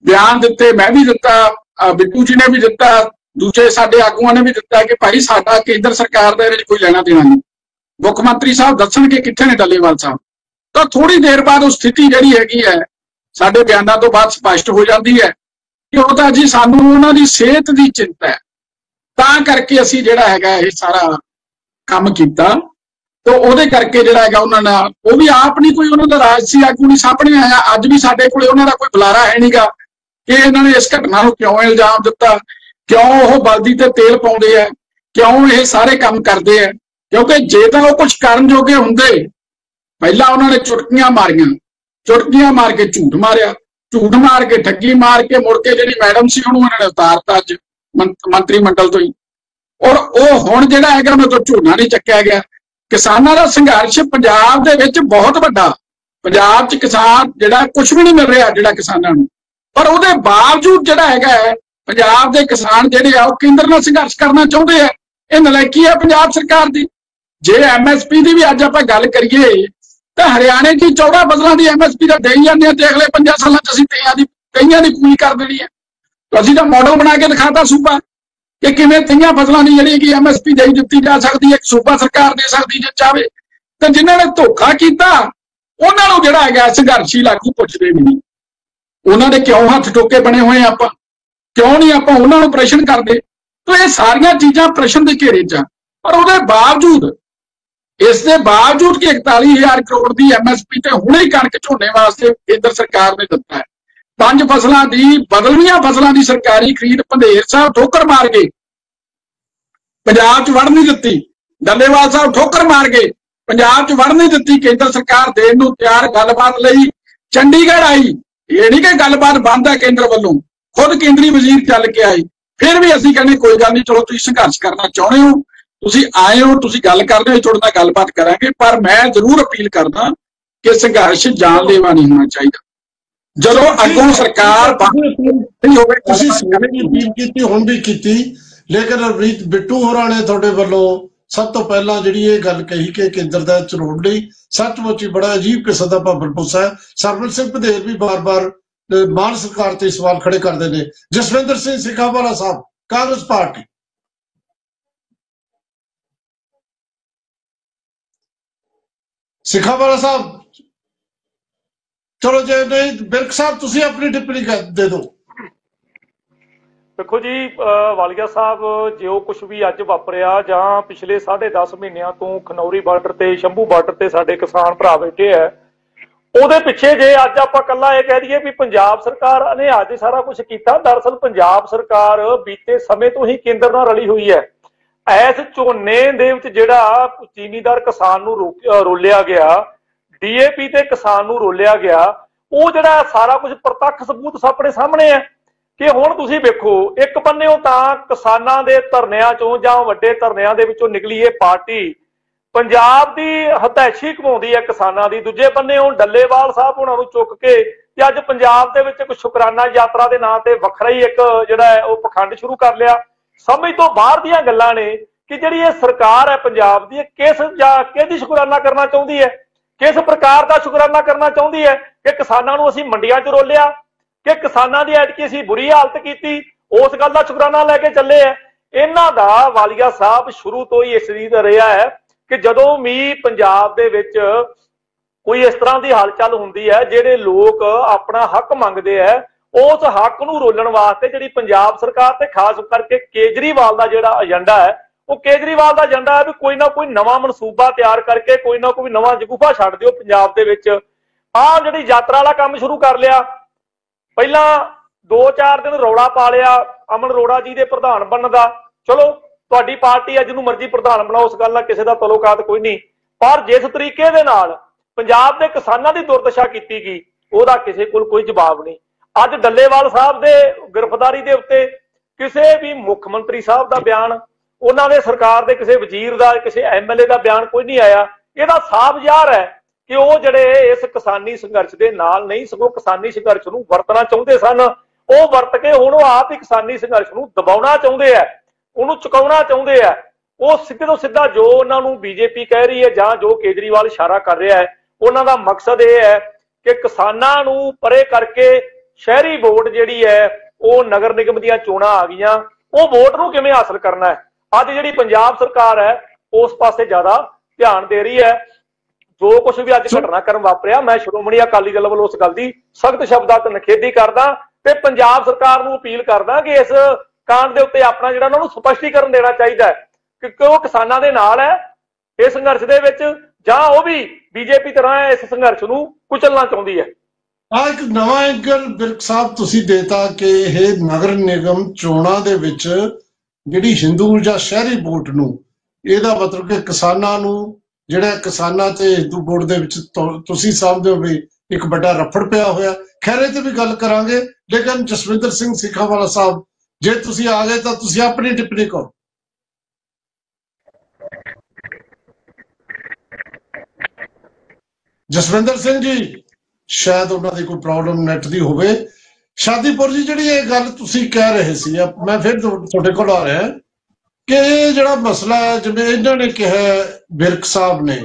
E: ਬਿਆਨ ਦਿੱਤੇ, ਮੈਂ ਵੀ ਦਿੱਤਾ ਬਿੱਟੂ ਜੀ ਨੇ ਵੀ ਦਿੱਤਾ, ਦੂਜੇ ਸਾਡੇ ਆਗੂਆਂ ਨੇ ਵੀ ਦਿੱਤਾ ਕਿ ਭਾਈ ਸਾਡਾ ਕੇਂਦਰ ਸਰਕਾਰ ਦਾ ਇਹਦੇ ਵਿੱਚ ਕੋਈ ਲੈਣਾ ਦੇਣਾ ਨਹੀਂ। ਮੁੱਖ ਮੰਤਰੀ ਸਾਹਿਬ ਦੱਸਣਗੇ ਕਿੱਥੇ ਨੇ ਡੱਲੇਵਾਲ ਸਾਹਿਬ। ਤਾਂ ਥੋੜੀ ਦੇਰ ਬਾਅਦ ਉਹ ਸਥਿਤੀ ਜਿਹੜੀ ਹੈਗੀ ਹੈ, ਸਾਡੇ ਬਿਆਨਾਂ ਤੋਂ ਬਾਅਦ ਸਪਸ਼ਟ ਹੋ ਜਾਂਦੀ ਹੈ ਕਿ ਉਹ ਤਾਂ ਜੀ ਸਾਨੂੰ ਉਹਨਾਂ ਦੀ ਸਿਹਤ ਦੀ ਚਿੰਤਾ ਹੈ। ਤਾਂ ਕਰਕੇ ਅਸੀਂ ਜਿਹੜਾ ਹੈਗਾ ਇਹ ਸਾਰਾ ਕੰਮ ਕੀਤਾ ਤੇ ਉਹਦੇ ਕਰਕੇ ਜਿਹੜਾ ਹੈਗਾ ਉਹਨਾਂ ਨਾਲ ਉਹ ਵੀ ਆਪ ਨਹੀਂ ਕੋਈ ਉਹਨਾਂ ਦਾ ਰਾਜਸੀ ਆਗੂ ਨਹੀਂ ਸਾਹਮਣੇ ਆਇਆ ਅੱਜ ਵੀ ਸਾਡੇ ਕੋਲੇ ਉਹਨਾਂ ਦਾ ਕੋਈ ਬੁਲਾਰਾ ਹੈ ਨਹੀਂਗਾ ਕਿ ਇਹਨਾਂ ਨੇ ਇਸ ਘਟਨਾ ਨੂੰ ਕਿਉਂ ਇਲਜ਼ਾਮ ਦਿੱਤਾ, ਕਿਉਂ ਉਹ ਬਲਦੀ ਤੇ ਤੇਲ ਪਾਉਂਦੇ ਆ, ਕਿਉਂ ਇਹ ਸਾਰੇ ਕੰਮ ਕਰਦੇ ਆ। ਕਿਉਂਕਿ ਜੇ ਤਾਂ ਉਹ ਕੁਝ ਕਰਨ ਜੋਗੇ ਹੁੰਦੇ, ਪਹਿਲਾਂ ਉਹਨਾਂ ਨੇ ਚੁਟਕੀਆਂ ਮਾਰੀਆਂ। ਚੁਟਕੀਆਂ ਮਾਰ ਕੇ ਝੂਠ ਮਾਰਿਆ, ਝੂਠ ਮਾਰ ਕੇ ਠੱਗੀ ਮਾਰ ਕੇ ਮੁੜ ਕੇ ਜਿਹੜੀ ਮੈਡਮ ਸੀ ਉਹਨੂੰ ਉਹਨਾਂ ਨੇ ਉਤਾਰਤਾ ਅੱਜ ਮੰਤਰੀ ਮੰਡਲ ਤੋਂ ਹੀ। ਔਰ ਉਹ ਹੁਣ ਜਿਹੜਾ ਹੈਗਾ ਮਤਲਬ ਝੋਨਾ ਨਹੀਂ ਚੱਕਿਆ ਗਿਆ। ਕਿਸਾਨਾਂ ਦਾ ਸੰਘਰਸ਼ ਪੰਜਾਬ ਦੇ ਵਿੱਚ ਬਹੁਤ ਵੱਡਾ। ਪੰਜਾਬ 'ਚ ਕਿਸਾਨ ਜਿਹੜਾ ਕੁਝ ਵੀ ਨਹੀਂ ਮਿਲ ਰਿਹਾ ਜਿਹੜਾ ਕਿਸਾਨਾਂ ਨੂੰ। ਪਰ ਉਹਦੇ ਬਾਵਜੂਦ ਜਿਹੜਾ ਹੈਗਾ ਹੈ, ਪੰਜਾਬ ਦੇ ਕਿਸਾਨ ਜਿਹੜੇ ਆ ਉਹ ਕੇਂਦਰ ਨਾਲ ਸੰਘਰਸ਼ ਕਰਨਾ ਚਾਹੁੰਦੇ ਆ। ਇਹ ਨਲਾਇਕੀ ਹੈ ਪੰਜਾਬ ਸਰਕਾਰ ਦੀ। ਜੇ ਐਮਐਸਪੀ ਦੀ ਵੀ ਅੱਜ ਆਪਾਂ ਗੱਲ ਕਰੀਏ ਤਾਂ ਹਰਿਆਣੇ ਦੀ 14 ਬਦਲਾਂ ਦੀ ਐਮਐਸਪੀ ਦਾ ਦੇਈ ਜਾਂਦੇ ਆ ਤੇ ਅਗਲੇ 5 ਸਾਲਾਂ 'ਚ ਅਸੀਂ ਤੇਈਆਂ ਦੀ ਕਈਆਂ ਦੀ ਪੂਰੀ ਕਰ ਦੇਣੀ ਹੈ ਅਸੀਂ ਤਾਂ ਮਾਡਲ ਬਣਾ ਕੇ ਦਿਖਾਤਾ ਸੂਬਾ। ਕਿ ਕਿਵੇਂ ਤੀਆਂ ਫਸਲਾਂ ਦੀ ਜਿਹੜੀ ਕਿ ਐਮਐਸਪੀ ਦੇ ਦਿੱਤੀ ਜਾ ਸਕਦੀ ਹੈ ਸੂਬਾ ਸਰਕਾਰ ਦੇ ਸਕਦੀ ਜੇ ਚਾਵੇ ਤੇ ਜਿਨ੍ਹਾਂ ਨੇ ਧੋਖਾ ਕੀਤਾ, ਉਹਨਾਂ ਨੂੰ ਜਿਹੜਾ ਹੈਗਾ ਸੰਘਰਸ਼ੀ ਲਾਗੂ ਪੁੱਛਦੇ ਵੀ ਨਹੀਂ। ਉਹਨਾਂ ਦੇ ਕਿਉਂ ਹੱਥ ਟੋਕੇ ਬਣੇ ਹੋਏ ਆਪਾਂ? ਕਿਉਂ ਨਹੀਂ ਆਪਾਂ ਉਹਨਾਂ ਨੂੰ ਪ੍ਰਸ਼ਨ ਕਰਦੇ? ਤਾਂ ਇਹ ਸਾਰੀਆਂ ਚੀਜ਼ਾਂ ਪ੍ਰਸ਼ਨ ਦੇ ਘੇਰੇ 'ਚ ਆ। ਪਰ ਉਹਦੇ ਬਾਵਜੂਦ, ਇਸ ਦੇ ਬਾਵਜੂਦ ਕਿ 41000 ਕਰੋੜ ਦੀ ਐਮਐਸਪੀ ਤੇ ਹੁਣੇ ਹੀ ਕਣਕ ਝੋਨੇ ਵਾਸਤੇ ਕੇਂਦਰ ਸਰਕਾਰ ਨੇ ਦਿੱਤਾ ਹੈ। ਪੰਜ ਫਸਲਾਂ ਦੀ, ਬਦਲਵੀਆਂ ਫਸਲਾਂ ਦੀ ਸਰਕਾਰੀ ਖਰੀਦ ਪੰਧੇਰ ਸਾਹਿਬ ਠੋਕਰ ਮਾਰ ਗਏ। ਪੰਜਾਬ 'ਚ ਵੜ ਨਹੀਂ ਦਿੱਤੀ। ਡੱਲੇਵਾਲ ਸਾਹਿਬ ਠੋਕਰ ਮਾਰ ਗਏ। ਪੰਜਾਬ 'ਚ ਵੜ ਨਹੀਂ ਦਿੱਤੀ। ਕੇਂਦਰ ਸਰਕਾਰ ਦੇਣ ਨੂੰ ਤਿਆਰ ਗੱਲਬਾਤ ਲਈ ਚੰਡੀਗੜ੍ਹ ਆਈ। ਇਹ ਨਹੀਂ ਕਿ ਗੱਲਬਾਤ ਬੰਦ ਹੈ ਕੇਂਦਰ ਵੱਲੋਂ। ਖੁਦ ਕੇਂਦਰੀ ਵਜ਼ੀਰ ਚੱਲ ਕੇ ਆਈ ਫਿਰ ਵੀ ਅਸੀਂ ਕਹਿੰਦੇ ਕੋਈ ਗੱਲ ਨਹੀਂ, ਚਲੋ ਤੁਸੀਂ ਸੰਘਰਸ਼ ਕਰਨਾ ਚਾਹੁੰਦੇ ਹੋ। ਤੁਸੀਂ ਆਏ ਹੋ, ਤੁਸੀਂ ਗੱਲ ਕਰਦੇ ਹੋ, ਤੁਹਾਡੇ ਨਾਲ ਗੱਲਬਾਤ ਕਰਾਂਗੇ। ਪਰ ਮੈਂ ਜ਼ਰੂਰ ਅਪੀਲ ਕਰਦਾ ਕਿ ਸੰਘਰਸ਼ ਜਾਨਲੇਵਾ ਨਹੀਂ ਹੋਣਾ ਚਾਹੀਦਾ। ਜਦੋਂ ਅੱਗੋਂ ਸਰਕਾਰ ਬਾਹਰ ਹੋਵੇ
A: ਤੁਸੀਂ ਸਵੇਰੇ ਵੀ ਅਪੀਲ ਕੀਤੀ ਹੁਣ ਵੀ ਕੀਤੀ ਲੇਕਿਨ ਰਵਨੀਤ ਬਿੱਟੂ ਹੋਰਾਂ ਨੇ ਤੁਹਾਡੇ ਵੱਲੋਂ ਸਭ ਤੋਂ ਪਹਿਲਾਂ ਜਿਹੜੀ ਇਹ ਗੱਲ ਕਹੀ ਕਿ ਕੇਂਦਰ ਦਾ ਚਰੋੜ ਲਈ ਸੱਚਮੁੱਚ ਹੀ ਬੜਾ ਅਜੀਬ ਕਿਸਮ ਦਾ ਭਾਵਰ ਪੁੱਸਾ ਹੈ। ਸਰਵਨ ਸਿੰਘ ਪਧੇਰ ਵੀ ਬਾਰ-ਬਾਰ ਮਾਨ ਸਰਕਾਰ ਤੇ ਸਵਾਲ ਖੜੇ ਕਰਦੇ ਨੇ। ਜਸਵਿੰਦਰ ਸਿੰਘ ਸਿੱਖਾਵਾਲਾ ਸਾਹਿਬ ਕਾਂਗਰਸ ਪਾਰਟੀ। ਸਿੱਖਾਵਾਲਾ ਸਾਹਿਬ ਚਲੋ ਜੇ ਨਹੀਂ, ਬਿਰਕ ਸਾਹਿਬ, ਤੁਸੀਂ ਆਪਣੀ ਟਿੱਪਣੀ ਦੇ ਦਿਓ।
F: ਦੇਖੋ ਜੀ ਵਾਲੀਆ ਸਾਹਿਬ, ਜੋ ਕੁਝ ਵੀ ਅੱਜ ਵਾਪਰਿਆ ਜਾਂ ਪਿਛਲੇ 10.5 ਮਹੀਨਿਆਂ ਤੋਂ ਖਨੌਰੀ ਬਾਰਡਰ ਤੇ, ਸ਼ੰਭੂ ਬਾਰਡਰ ਤੇ ਸਾਡੇ ਕਿਸਾਨ ਭਰਾ ਬੈਠੇ ਆ, ਉਹਦੇ ਪਿੱਛੇ ਜੇ ਅੱਜ ਆਪਾਂ ਕੱਲਾ ਇਹ ਕਹਿ ਦਈਏ ਵੀ ਪੰਜਾਬ ਸਰਕਾਰ ਨੇ ਅੱਜ ਸਾਰਾ ਕੁਝ ਕੀਤਾ, ਦਰਅਸਲ ਪੰਜਾਬ ਸਰਕਾਰ ਬੀਤੇ ਸਮੇਂ ਤੋਂ ਹੀ ਕੇਂਦਰ ਨਾਲ ਰਲੀ ਹੋਈ ਹੈ। ਐਸ ਝੋਨੇ ਦੇ ਵਿੱਚ ਜਿਹੜਾ ਚੀਨੀਦਾਰ ਕਿਸਾਨ ਨੂੰ ਰੋਕ- ਰੋਲਿਆ ਗਿਆ ਡੀਏਪੀ ਤੇ ਕਿਸਾਨ ਨੂੰ ਰੋਲਿਆ ਗਿਆ, ਉਹ ਜਿਹੜਾ ਸਾਰਾ ਕੁਝ ਪ੍ਰਤੱਖ ਸਬੂਤ ਆਪਣੇ ਸਾਹਮਣੇ ਹੈ ਕਿ ਹੁਣ ਤੁਸੀਂ ਵੇਖੋ, ਇੱਕ ਬੰਨੇ ਬੰਨੇੋਂ ਤਾਂ ਕਿਸਾਨਾਂ ਦੇ ਧਰਨਿਆਂ ਚੋਂ ਜਾਂ ਵੱਡੇ ਧਰਨਿਆਂ ਦੇ ਵਿੱਚੋਂ ਨਿਕਲੀ ਇਹ ਪਾਰਟੀ। ਪੰਜਾਬ ਦੀ ਹਤੈਸ਼ੀ ਕਮਾਉਂਦੀ ਹੈ ਕਿਸਾਨਾਂ ਦੀ। ਦੂਜੇ ਬੰਨੇ ਬੰਨੇੋਂ ਡੱਲੇਵਾਲ ਸਾਹਿਬ ਉਹਨਾਂ ਨੂੰ ਚੁੱਕ ਕੇ ਤੇ ਅੱਜ ਪੰਜਾਬ ਦੇ ਵਿੱਚ ਇੱਕ ਸ਼ੁਕਰਾਨਾ ਯਾਤਰਾ ਦੇ ਨਾਂ ਤੇ ਵੱਖਰਾ ਹੀ ਇੱਕ ਜਿਹੜਾ ਹੈ, ਉਹ ਪਖੰਡ ਸ਼ੁਰੂ ਕਰ ਲਿਆ। ਸਮਝ ਤੋਂ ਬਾਹਰ ਦੀਆਂ ਗੱਲਾਂ ਨੇ ਕਿ ਜਿਹੜੀ ਇਹ ਸਰਕਾਰ ਹੈ ਪੰਜਾਬ ਦੀ, ਇਹ ਕਿਸ ਜਾਂ ਕਿਹਦੀ ਸ਼ੁਕਰਾਨਾ ਕਰਨਾ ਚਾਹੁੰਦੀ ਹੈ? ਕਿਸ ਪ੍ਰਕਾਰ ਦਾ ਸ਼ੁਕਰਾਨਾ ਕਰਨਾ ਚਾਹੁੰਦੀ ਹੈ? ਕਿ ਕਿਸਾਨਾਂ ਨੂੰ ਅਸੀਂ ਮੰਡੀਆਂ 'ਚ ਰੋਲਿਆ, ਕਿ ਕਿਸਾਨਾਂ ਦੀ ਐਤਕੀ ਅਸੀਂ ਬੁਰੀ ਹਾਲਤ ਕੀਤੀ, ਉਸ ਗੱਲ ਦਾ ਸ਼ੁਕਰਾਨਾ ਲੈ ਕੇ ਚੱਲੇ ਆ। ਇਹਨਾਂ ਦਾ ਵਾਲੀਆ ਸਾਹਿਬ ਸ਼ੁਰੂ ਤੋਂ ਹੀ ਇਸ ਰੀਤ ਰਿਹਾ ਹੈ ਕਿ ਜਦੋਂ ਵੀ ਪੰਜਾਬ ਦੇ ਵਿੱਚ ਕੋਈ ਇਸ ਤਰ੍ਹਾਂ ਦੀ ਹਲਚਲ ਹੁੰਦੀ ਹੈ, ਜਿਹੜੇ ਲੋਕ ਆਪਣਾ ਹੱਕ ਮੰਗਦੇ ਆ, ਉਸ ਹੱਕ ਨੂੰ ਰੋਲਣ ਵਾਸਤੇ ਜਿਹੜੀ ਪੰਜਾਬ ਸਰਕਾਰ ਤੇ ਖਾਸ ਕਰਕੇ ਕੇਜਰੀਵਾਲ ਦਾ ਜਿਹੜਾ ਏਜੰਡਾ ਹੈ ਉਹ ਕੇਜਰੀਵਾਲ ਦਾ ਏਜੰਡਾ ਹੈ ਵੀ ਕੋਈ ਨਾ ਕੋਈ ਨਵਾਂ ਮਨਸੂਬਾ ਤਿਆਰ ਕਰਕੇ ਕੋਈ ਨਾ ਕੋਈ ਨਵਾਂ ਜਗੂਫਾ ਛੱਡ ਦਿਓ ਪੰਜਾਬ ਦੇ ਵਿੱਚ। ਆਹ ਜਿਹੜੀ ਯਾਤਰਾ ਵਾਲਾ ਕੰਮ ਸ਼ੁਰੂ ਕਰ ਲਿਆ, ਪਹਿਲਾਂ 2-4 ਦਿਨ ਰੌਲਾ ਪਾ ਲਿਆ ਅਮਨ ਅਰੋੜਾ ਜੀ ਦੇ ਪ੍ਰਧਾਨ ਬਣਨ ਦਾ। ਚਲੋ, ਤੁਹਾਡੀ ਪਾਰਟੀ ਅੱਜ ਨੂੰ ਮਰਜ਼ੀ ਪ੍ਰਧਾਨ ਬਣਾਓ, ਉਸ ਗੱਲ ਨਾਲ ਕਿਸੇ ਦਾ ਤਲੋਕਾਤ ਕੋਈ ਨਹੀਂ। ਪਰ ਜਿਸ ਤਰੀਕੇ ਦੇ ਨਾਲ ਪੰਜਾਬ ਦੇ ਕਿਸਾਨਾਂ ਦੀ ਦੁਰਦਸ਼ਾ ਕੀਤੀ ਗਈ, ਉਹਦਾ ਕਿਸੇ ਕੋਲ ਕੋਈ ਜਵਾਬ ਨਹੀਂ। ਅੱਜ ਡੱਲੇਵਾਲ ਸਾਹਿਬ ਦੇ ਗ੍ਰਿਫਤਾਰੀ ਦੇ ਉੱਤੇ ਕਿਸੇ ਵੀ ਮੁੱਖ ਮੰਤਰੀ ਸਾਹਿਬ ਦਾ ਬਿਆਨ ਉਹਨਾਂ ਦੇ ਸਰਕਾਰ ਦੇ ਕਿਸੇ ਵਜ਼ੀਰ ਦਾ, ਕਿਸੇ ਐਮਐਲਏ ਦਾ ਬਿਆਨ ਕੋਈ ਨਹੀਂ ਆਇਆ। ਇਹਦਾ ਸਾਫ਼ ਜ਼ਾਹਰ ਹੈ ਕਿ ਉਹ ਜਿਹੜੇ ਇਸ ਕਿਸਾਨੀ ਸੰਘਰਸ਼ ਦੇ ਨਾਲ ਨਹੀਂ ਸਗੋਂ ਕਿਸਾਨੀ ਸੰਘਰਸ਼ ਨੂੰ ਵਰਤਣਾ ਚਾਹੁੰਦੇ ਸਨ। ਉਹ ਵਰਤ ਕੇ ਹੁਣ ਉਹ ਆਪ ਹੀ ਕਿਸਾਨੀ ਸੰਘਰਸ਼ ਨੂੰ ਦਬਾਉਣਾ ਚਾਹੁੰਦੇ ਆ ਉਹਨੂੰ ਚੁਕਾਉਣਾ ਚਾਹੁੰਦੇ ਆ ਉਹ ਸਿੱਧੇ ਤੋਂ ਸਿੱਧਾ ਜੋ ਉਹਨਾਂ ਨੂੰ ਬੀਜੇਪੀ ਕਹਿ ਰਹੀ ਹੈ ਜਾਂ ਜੋ ਕੇਜਰੀਵਾਲ ਇਸ਼ਾਰਾ ਕਰ ਰਿਹਾ ਹੈ, ਉਹਨਾਂ ਦਾ ਮਕਸਦ ਇਹ ਹੈ ਕਿ ਕਿਸਾਨਾਂ ਨੂੰ ਪਰੇ ਕਰਕੇ ਸ਼ਹਿਰੀ ਵੋਟ ਜਿਹੜੀ ਹੈ, ਉਹ ਨਗਰ ਨਿਗਮ ਦੀਆਂ ਚੋਣਾਂ ਆ ਗਈਆਂ। ਉਹ ਵੋਟ ਨੂੰ ਕਿਵੇਂ ਹਾਸਲ ਕਰਨਾ ਹੈ? ਅੱਜ ਜਿਹੜੀ ਪੰਜਾਬ ਸਰਕਾਰ ਹੈ ਉਸ ਪਾਸੇ ਜ਼ਿਆਦਾ ਧਿਆਨ ਦੇ ਰਹੀ ਹੈ। ਜੋ ਕੁਝ ਵੀ ਅੱਜ ਘਟਨਾਕ੍ਰਮ ਵਾਪਰਿਆ ਮੈਂ ਸ਼੍ਰੋਮਣੀ ਅਕਾਲੀ ਦਲ ਵੱਲੋਂ ਉਸ ਗੱਲ ਦੀ ਸਖਤ ਸ਼ਬਦਾਂ ਤੇ ਨਿਖੇਧੀ ਕਰਦਾ ਤੇ ਪੰਜਾਬ ਸਰਕਾਰ ਨੂੰ ਅਪੀਲ ਕਰਦਾ ਕਿ ਇਸ ਕਾਂਡ ਦੇ ਉੱਤੇ ਆਪਣਾ ਜਿਹੜਾ ਉਹਨਾਂ ਨੂੰ ਸਪਸ਼ਟੀਕਰਨ ਦੇਣਾ ਚਾਹੀਦਾ ਹੈ। ਕਿਉਂਕਿ ਉਹ ਕਿਸਾਨਾਂ ਦੇ ਨਾਲ ਹੈ। ਇਸ ਸੰਘਰਸ਼ ਦੇ ਵਿੱਚ ਜਾਂ ਉਹ ਵੀ ਬੀਜੇਪੀ ਤਰ੍ਹਾਂ ਇਸ ਸੰਘਰਸ਼ ਨੂੰ ਕੁਚਲਣਾ ਚਾਹੁੰਦੀ ਹੈ।
A: ਆ ਇੱਕ ਨਵਾਂ ਐਂਗਲ ਬਿਰਕ ਸਾਹਿਬ ਤੁਸੀਂ ਦੇਤਾ ਕਿ ਇਹ ਨਗਰ ਨਿਗਮ ਚੋਣਾਂ ਦੇ ਵਿੱਚ ਜਿਹੜੀ ਹਿੰਦੂ ਜਾਂ ਸ਼ਹਿਰੀ ਵੋਟ ਨੂੰ, ਇਹਦਾ ਮਤਲਬ ਕਿ ਕਿਸਾਨਾਂ ਨੂੰ, ਜਿਹੜਾ ਕਿਸਾਨਾਂ ਤੇ ਹਿੰਦੂ ਵੋਟ ਦੇ ਵਿੱਚ ਤੁਸੀਂ ਸਮਝਦੇ ਹੋ ਵੀ ਇੱਕ ਵੱਡਾ ਰਫੜ ਪਿਆ ਹੋਇਆ। ਖੈਰੇ ਤੇ ਵੀ ਗੱਲ ਕਰਾਂਗੇ, ਲੇਕਿਨ ਜਸਵਿੰਦਰ ਸਿੰਘ ਸਿੱਖਾਵਾਲਾ ਸਾਹਿਬ, ਜੇ ਤੁਸੀਂ ਆ ਗਏ ਤਾਂ ਤੁਸੀਂ ਆਪਣੀ ਟਿੱਪਣੀ ਕਰੋ। ਜਸਵਿੰਦਰ ਸਿੰਘ ਜੀ, ਸ਼ਾਇਦ ਉਹਨਾਂ ਦੀ ਕੋਈ ਪ੍ਰੋਬਲਮ ਨੈਟ ਦੀ ਹੋਵੇ। ਸ਼ਾਦੀਪੁਰ ਜੀ, ਜਿਹੜੀ ਇਹ ਗੱਲ ਤੁਸੀਂ ਕਹਿ ਰਹੇ ਸੀ ਮੈਂ ਫਿਰ ਤੁਹਾਡੇ ਕੋਲ ਆ ਰਿਹਾ, ਕਿ ਇਹ ਜਿਹੜਾ ਮਸਲਾ ਹੈ, ਜਿਵੇਂ ਇਹਨਾਂ ਨੇ ਕਿਹਾ ਬਿਰਕ ਸਾਹਿਬ ਨੇ,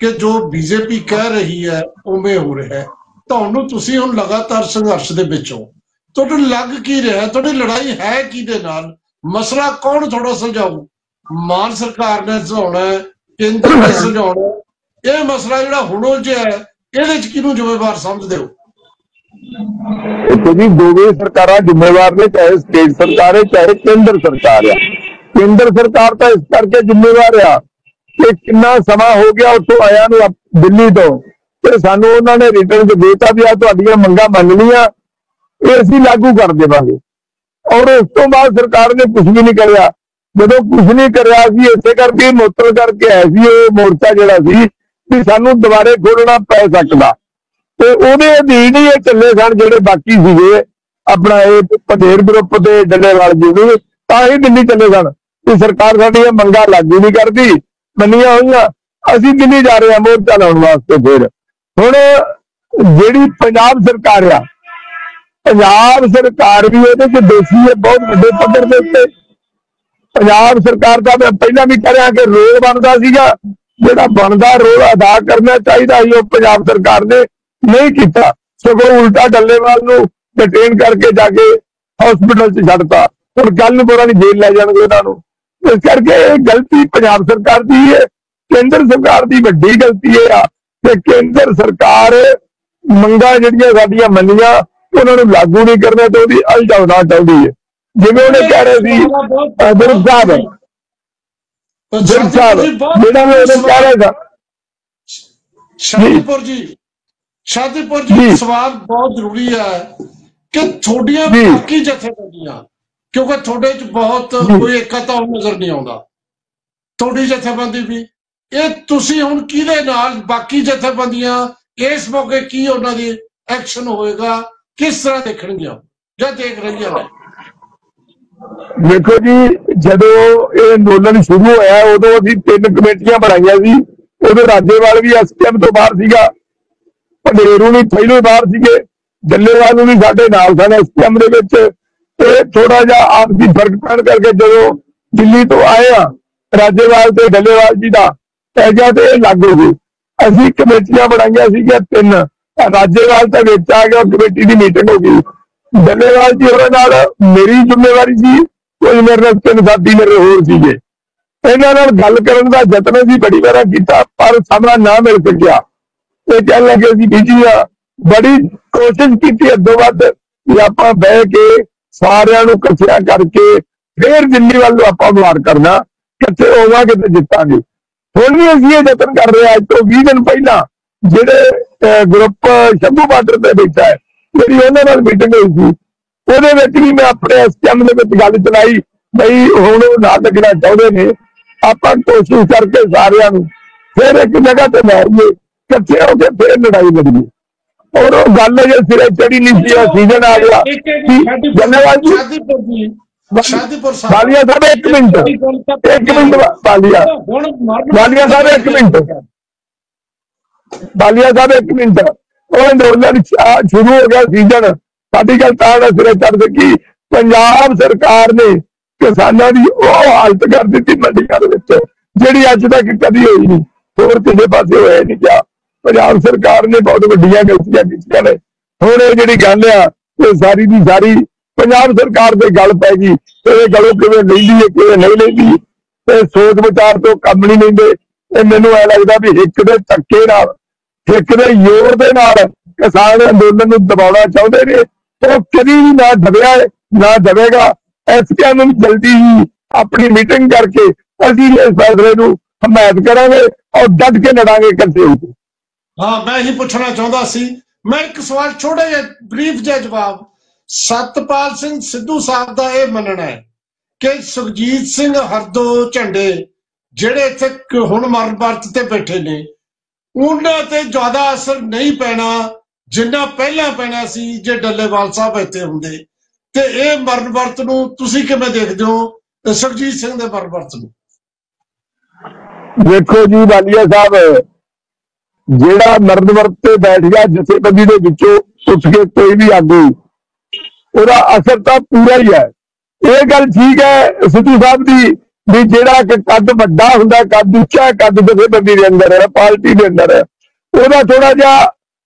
A: ਕਿ ਜੋ ਬੀਜੇਪੀ ਕਹਿ ਰਹੀ ਹੈ, ਉਵੇਂ ਹੋ ਰਿਹਾ ਹੈ। ਤੁਹਾਨੂੰ ਤੁਸੀਂ ਹੁਣ ਲਗਾਤਾਰ ਸੰਘਰਸ਼ ਦੇ ਵਿੱਚ ਹੋ। ਤੁਹਾਡੇ ਲੱਗ ਕੀ ਰਿਹਾ? ਤੁਹਾਡੀ ਲੜਾਈ ਹੈ ਕਿਹਦੇ ਨਾਲ? ਮਸਲਾ ਕੌਣ ਥੋੜਾ ਸੁਲਝਾਊ? ਮਾਨ ਸਰਕਾਰ ਨੇ ਸੁਲਝਾਉਣਾ ਕੇਂਦਰ ਨੇ ਸੁਲਝਾਉਣਾ ਇਹ ਮਸਲਾ ਜਿਹੜਾ ਹੁਣ ਉਲਝਿਆ ਹੈ, ਇਹਦੇ ਚ ਕਿਹਨੂੰ ਜ਼ਿੰਮੇਵਾਰ ਸਮਝਦੇ ਹੋ?
B: ਦੇਖੋ ਜੀ ਦੋਵੇਂ ਸਰਕਾਰਾਂ ਜ਼ਿੰਮੇਵਾਰ ਨੇ, ਚਾਹੇ ਸਟੇਟ ਸਰਕਾਰ ਹੈ, ਚਾਹੇ ਕੇਂਦਰ ਸਰਕਾਰ ਹੈ। ਕੇਂਦਰ ਸਰਕਾਰ ਤਾਂ ਇਸ ਕਰਕੇ ਜ਼ਿੰਮੇਵਾਰ ਆ ਕਿ ਕਿੰਨਾ ਸਮਾਂ ਹੋ ਗਿਆ ਉੱਥੋਂ ਆਇਆ ਨੂੰ ਦਿੱਲੀ ਤੋਂ। ਤੇ ਸਾਨੂੰ ਉਹਨਾਂ ਨੇ ਰਿਟਰਨ ਚ ਦੇਤਾ ਵੀ ਆ ਤੁਹਾਡੀਆਂ ਮੰਗਾਂ ਮੰਨ ਇਹ ਅਸੀਂ ਲਾਗੂ ਕਰ ਦੇਵਾਂਗੇ। ਔਰ ਉਸ ਤੋਂ ਬਾਅਦ ਸਰਕਾਰ ਨੇ ਕੁਝ ਵੀ ਨਹੀਂ ਕਰਿਆ। ਜਦੋਂ ਕੁਝ ਨਹੀਂ ਕਰਿਆ ਸੀ ਇਸੇ ਕਰਕੇ ਮੋਤਰ ਕਰਕੇ ਆਇਆ ਸੀ ਉਹ ਮੋਰਚਾ ਜਿਹੜਾ ਸੀ, ਵੀ ਸਾਨੂੰ ਦੁਬਾਰੇ ਖੋਲਣਾ ਪੈ ਸਕਦਾ। ਤੇ ਉਹਦੇ ਅਧੀਨ ਹੀ ਇਹ ਚੱਲੇ ਸਨ ਜਿਹੜੇ ਬਾਕੀ ਸੀਗੇ, ਆਪਣਾ ਇਹ ਪਧੇਰ ਗਰੁੱਪ ਤੇ ਡੱਲੇਵਾਲ ਜੀ ਵੀ ਤਾਂ ਹੀ ਦਿੱਲੀ ਚੱਲੇ ਸਨ ਕਿ ਸਰਕਾਰ ਸਾਡੀਆਂ ਮੰਗਾਂ ਲਾਗੂ ਨਹੀਂ ਕਰਦੀ, ਮੰਨੀਆਂ ਹੋਈਆਂ। ਅਸੀਂ ਦਿੱਲੀ ਜਾ ਰਹੇ ਹਾਂ ਮੋਰਚਾ ਲਾਉਣ ਵਾਸਤੇ ਫਿਰ। ਹੁਣ ਜਿਹੜੀ ਪੰਜਾਬ ਸਰਕਾਰ ਆ, ਪੰਜਾਬ ਸਰਕਾਰ ਵੀ ਉਹਦੇ ਚ ਦੋਸ਼ੀ ਹੈ, ਬਹੁਤ ਵੱਡੇ ਪੱਧਰ ਦੇ ਉੱਤੇ। ਪੰਜਾਬ ਸਰਕਾਰ ਦਾ ਮੈਂ ਪਹਿਲਾਂ ਵੀ ਕਹਿ ਰਿਹਾ ਕਿ ਰੋਲ ਬਣਦਾ ਸੀਗਾ, ਜਿਹੜਾ ਬਣਦਾ ਰੋਲ ਅਦਾ ਕਰਨਾ ਚਾਹੀਦਾ ਸੀ ਉਹ ਪੰਜਾਬ ਸਰਕਾਰ ਨੇ। ਨਹੀਂ ਕੀਤਾ। ਸਗੋਂ ਉਲਟਾ ਡੱਲੇਵਾਲ ਨੂੰ ਡਿਟੇਨ ਕਰਕੇ ਜਾ ਕੇ ਹਸਪੀਟਲ 'ਚ ਛੱਡਤਾ। ਹੁਣ ਕੱਲ ਨੂੰ ਪਤਾ ਨਹੀਂ ਜੇਲ੍ਹ ਲੈ ਜਾਣਗੇ ਉਹਨਾਂ ਨੂੰ। ਇਸ ਕਰਕੇ ਇਹ ਗਲਤੀ ਪੰਜਾਬ ਸਰਕਾਰ ਦੀ ਹੈ ਕੇਂਦਰ ਸਰਕਾਰ ਦੀ ਵੱਡੀ ਗਲਤੀ ਇਹ ਆ ਕਿ ਕੇਂਦਰ ਸਰਕਾਰ ਮੰਗਾਂ ਜਿਹੜੀਆਂ ਸਾਡੀਆਂ ਮੰਨੀਆਂ ਉਹਨਾਂ ਨੂੰ ਲਾਗੂ ਨਹੀਂ ਕਰਨਾ ਚਾਹੁੰਦੀ ਅਲਝਾਉਣਾ ਚਾਹੁੰਦੀ ਹੈ। ਜਿਵੇਂ ਉਹਨੇ ਕਹਿ ਰਹੇ ਸੀ ਵਿਰਕ ਸਾਹਿਬ ਸਾਹਿਬ ਜਿਹੜਾ ਉਹਨੇ ਕਹਿ ਰਿਹਾ ਸੀ।
A: ਸ਼ਾਦੀਪੁਰ ਜੀ। ਸ਼ਾਦੀਪੁਰ ਜੀ। ਸਵਾਲ ਬਹੁਤ ਜ਼ਰੂਰੀ ਹੈ ਕਿ ਤੁਹਾਡੀਆਂ। ਬਾਕੀ ਜਥੇਬੰਦੀਆਂ ਕਿਉਂਕਿ ਤੁਹਾਡੇ ਚ ਬਹੁਤ। ਕੋਈ ਇਕਤਾ ਨਜ਼ਰ ਨਹੀਂ ਆਉਂਦਾ ਤੁਹਾਡੀ ਜਥੇਬੰਦੀ ਵੀ ਇਹ ਤੁਸੀਂ ਹੁਣ ਕਿਹਦੇ ਨਾਲ ਬਾਕੀ ਜਥੇਬੰਦੀਆਂ ਇਸ ਮੌਕੇ ਕੀ ਉਹਨਾਂ ਦੀ ਐਕਸ਼ਨ ਹੋਏਗਾ ਕਿਸ ਤਰ੍ਹਾਂ ਦੇਖਣਗੀਆਂ ਜਾਂ ਦੇਖ ਰਹੀਆਂ ਨੇ
B: ਦੇਖੋ ਜੀ ਜਦੋਂ ਇਹ ਅੰਦੋਲਨ ਸ਼ੁਰੂ ਹੋਇਆ ਉਦੋਂ ਅਸੀਂ ਤਿੰਨ ਕਮੇਟੀਆਂ ਬਣਾਈਆਂ ਸੀ ਉਦੋਂ ਰਾਜੇਵਾਲ ਵੀ ਐਸਪੀਐਮ ਤੋਂ ਬਾਹਰ ਸੀਗਾ ਪੰਡੇਰੂ ਵੀ ਪਹਿਲੋਂ ਹੀ ਬਾਹਰ ਸੀਗੇ। ਜੱਲੇਵਾਲ ਨੂੰ ਵੀ ਸਾਡੇ ਨਾਲ ਸਨ ਐਸਪੀਐਮ ਦੇ ਵਿੱਚ। ਤੇ ਥੋੜਾ ਜਿਹਾ ਆਪਸੀ ਫ਼ਰਕ ਪੈਣ ਕਰਕੇ ਜਦੋਂ ਦਿੱਲੀ ਤੋਂ ਆਏ ਆ, ਰਾਜੇਵਾਲ ਤੇ ਡੱਲੇਵਾਲ ਜੀ ਦਾ ਐਜਾ ਤੇ ਇਹ ਲੱਗ ਹੋ ਗਈ ਅਸੀਂ ਕਮੇਟੀਆਂ ਬਣਾਈਆਂ ਸੀਗੀਆਂ ਤਿੰਨ। ਰਾਜੇਵਾਲ ਤਾਂ ਵਿੱਚ ਆ ਗਿਆ ਕਮੇਟੀ ਦੀ ਮੀਟਿੰਗ ਹੋ ਗਈ। ਡੱਲੇਵਾਲ ਜੀ ਉਹਨਾਂ ਨਾਲ ਮੇਰੀ ਜ਼ਿੰਮੇਵਾਰੀ ਸੀ, ਕੋਈ ਮੇਰੇ ਨਾਲ ਤਿੰਨ ਸਾਥੀ ਮੇਰੇ ਹੋਰ ਸੀਗੇ। ਇਹਨਾਂ ਨਾਲ ਗੱਲ ਕਰਨ ਦਾ ਯਤਨ ਵੀ ਬੜੀ ਵਾਰ ਕੀਤਾ, ਪਰ ਸਮਾਂ ਨਾ ਮਿਲ ਸਕਿਆ। ਤੇ ਕਹਿਣ ਲੱਗੇ ਸੀ ਬੀਜੀ ਆ ਬੜੀ ਕੋਸ਼ਿਸ਼ ਕੀਤੀ ਅੱਧੋ ਵੱਧ ਵੀ ਆਪਾਂ ਬਹਿ ਕੇ ਸਾਰਿਆਂ ਨੂੰ ਇਕੱਠਿਆਂ ਕਰਕੇ ਫੇਰ ਦਿੱਲੀ ਵੱਲ ਨੂੰ ਆਪਾਂ ਵਾਰ ਕਰਨਾ ਕਿੱਥੇ ਹੋਵਾਂਗੇ ਤੇ ਜਿੱਤਾਂਗੇ ਹੁਣ ਵੀ ਅਸੀਂ ਇਹ ਯਤਨ ਕਰ ਰਹੇ ਹਾਂ ਅੱਜ ਤੋਂ 20 ਦਿਨ ਪਹਿਲਾਂ ਜਿਹੜੇ ਅਹ, ਗਰੁੱਪ ਸ਼ੰਭੂ ਬਾਰਡਰ ਤੇ ਬੈਠਾ ਹੈ ਜਿਹੜੀ ਉਹਨਾਂ ਨਾਲ ਮੀਟਿੰਗ ਹੋਈ ਸੀ ਉਹਦੇ ਵਿੱਚ ਵੀ ਮੈਂ ਆਪਣੇ ਐਸਐਮ ਦੇ ਵਿੱਚ ਗੱਲ ਚਲਾਈ ਬਈ ਹੁਣ ਉਹ ਨਾ ਲੱਗਣਾ ਚਾਹੁੰਦੇ ਨੇ ਆਪਾਂ ਕੋਸ਼ਿਸ਼ ਕਰਕੇ ਸਾਰਿਆਂ ਨੂੰ ਫਿਰ ਇੱਕ ਜਗ੍ਹਾ ਤੇ ਬੈਠੀਏ ਇਕੱਠੇ ਹੋ ਕੇ ਫਿਰ ਲੜਾਈ ਲੜੀਏ ਔਰ ਉਹ ਗੱਲ ਜੇ ਸਿਰੇ ਚੜੀ ਨਹੀਂ ਸੀ ਸੀਜ਼ਨ ਆ ਗਿਆ।
A: ਇੱਕ ਇੱਕ
B: ਕਿ?
A: ਸ਼ਾਦੀਪੁਰ
B: ਧੰਨਵਾਦ ਜੀ।
A: ਸ਼ਾਦੀਪੁਰ ਜੀ। ਸ਼ਾਦੀਪੁਰ ਸਾਹਿਬ।
B: ਬਾਲੀਆ ਸਾਹਿਬ ਇੱਕ ਮਿੰਟ। ਇੱਕ ਮਿੰਟ ਬਾ- ਬਾਲੀਆ।
A: ਹੁਣ
B: ਬਾਲੀਆ ਸਾਹਿਬ ਇੱਕ ਮਿੰਟ। ਬਾਲੀਆ ਸਾਹਿਬ ਇੱਕ ਮਿੰਟ। ਉਹ ਅੰਦੋਲਨ ਸ਼ਾ- ਸ਼ੁਰੂ ਹੋ ਗਿਆ ਸੀਜ਼ਨ। ਸਾਡੀ ਗੱਲ ਤਾਂ ਨਾ ਸਿਰੇ ਚੜ ਸਕੀ ਪੰਜਾਬ ਸਰਕਾਰ ਨੇ ਕਿਸਾਨਾਂ ਦੀ ਉਹ ਹਾਲਤ ਕਰ ਦਿੱਤੀ ਮੰਡੀਆਂ ਦੇ ਵਿੱਚ ਜਿਹੜੀ ਅੱਜ ਤੱਕ ਕਦੀ ਹੋਈ ਨਹੀਂ। ਹੋਰ ਕਿਸੇ ਪਾਸੇ ਹੋਇਆ ਨਹੀਂ ਗਿਆ। ਪੰਜਾਬ ਸਰਕਾਰ ਨੇ ਬਹੁਤ ਵੱਡੀਆਂ ਗਲਤੀਆਂ ਕੀਤੀਆਂ ਨੇ। ਹੁਣ ਇਹ ਜਿਹੜੀ ਗੱਲ ਆ ਇਹ ਸਾਰੀ ਦੀ ਸਾਰੀ ਪੰਜਾਬ ਸਰਕਾਰ ਦੇ ਗੱਲ ਪੈ ਗਈ ਤੇ ਇਹ ਗਲੋਂ ਕਿਵੇਂ ਲੈਂਦੀ ਹੈ ਕਿਵੇਂ ਨਹੀਂ ਲੈਂਦੀ ਤੇ ਸੋਚ ਵਿਚਾਰ ਤੋਂ ਕੰਮ ਨਹੀਂ ਲੈਂਦੇ। ਤੇ ਮੈਨੂੰ ਐ ਲੱਗਦਾ ਵੀ ਹਿੱਕ ਦੇ ਧੱਕੇ ਨਾਲ ਇੱਕ ਦੇ ਜ਼ੋਰ ਦੇ ਨਾਲ ਕਿਸਾਨ ਅੰਦੋਲਨ ਨੂੰ ਦਬਾਉਣਾ ਚਾਹੁੰਦੇ ਨੇ। ਉਹ ਕਦੀ ਵੀ ਨਾ ਦਬਿਆ ਹੈ, ਨਾ ਦਵੇਗਾ। ਐਸਪੀਐਮ ਨੂੰ ਜਲਦੀ ਹੀ ਆਪਣੀ ਮੀਟਿੰਗ ਕਰਕੇ ਅਸੀਂ ਇਸ ਫੈਸਲੇ ਨੂੰ ਹਮਾਇਤ ਕਰਾਂਗੇ ਔਰ ਡਟ ਕੇ ਲੜਾਂਗੇ ਇਕੱਠੇ ਹੋ ਕੇ।
A: ਹਾਂ, ਮੈਂ ਇਹੀ ਪੁੱਛਣਾ ਚਾਹੁੰਦਾ ਸੀ। ਮੈਂ ਇੱਕ ਸਵਾਲ ਛੋਟਾ ਜਿਹਾ, ਬਰੀਫ ਜਿਹਾ ਜਵਾਬ। ਸਤਪਾਲ ਸਿੰਘ ਸਿੱਧੂ ਸਾਹਿਬ ਦਾ ਇਹ ਮੰਨਣਾ ਹੈ ਕਿ ਸੁਖਜੀਤ ਸਿੰਘ ਹਰਦੋ ਝੰਡੇ, ਜਿਹੜੇ ਇੱਥੇ ਹੁਣ ਮਰਨ ਵਰਤ ਤੇ ਬੈਠੇ ਨੇ, ਉਹਨਾਂ ਤੇ ਜ਼ਿਆਦਾ ਅਸਰ ਨਹੀਂ ਪੈਣਾ ਜਿੰਨਾ ਪਹਿਲਾਂ ਪੈਣਾ ਸੀ ਜੇ ਡੱਲੇਵਾਲ ਸਾਹਿਬ ਇੱਥੇ ਹੁੰਦੇ। ਤੇ ਇਹ ਮਰਨ ਵਰਤ ਨੂੰ ਤੁਸੀਂ ਕਿਵੇਂ ਦੇਖਦੇ ਹੋ? ਸੁਖਜੀਤ ਸਿੰਘ ਦੇ ਮਰਨ ਵਰਤ ਨੂੰ।
B: ਦੇਖੋ ਜੀ ਵਾਲੀਆ ਸਾਹਿਬ ਜਿਹੜਾ ਮਰਦ ਵਰਤ ਤੇ ਬੈਠ ਗਿਆ ਜਥੇਬੰਦੀ ਦੇ ਵਿੱਚੋਂ ਉੱਠ ਕੇ ਕੋਈ ਵੀ ਆਗੂ ਉਹਦਾ ਅਸਰ ਤਾਂ ਪੂਰਾ ਹੀ ਹੈ। ਇਹ ਗੱਲ ਠੀਕ ਹੈ ਸਿੱਧੂ ਸਾਹਿਬ ਦੀ ਵੀ ਜਿਹੜਾ ਕਿ ਕੱਦ ਵੱਡਾ ਹੁੰਦਾ, ਕੱਦ ਉੱਚਾ ਕੱਦ ਜਥੇਬੰਦੀ ਦੇ ਅੰਦਰ ਹੈ ਪਾਰਟੀ ਦੇ ਅੰਦਰ ਹੈ। ਉਹਦਾ ਥੋੜਾ ਜਿਹਾ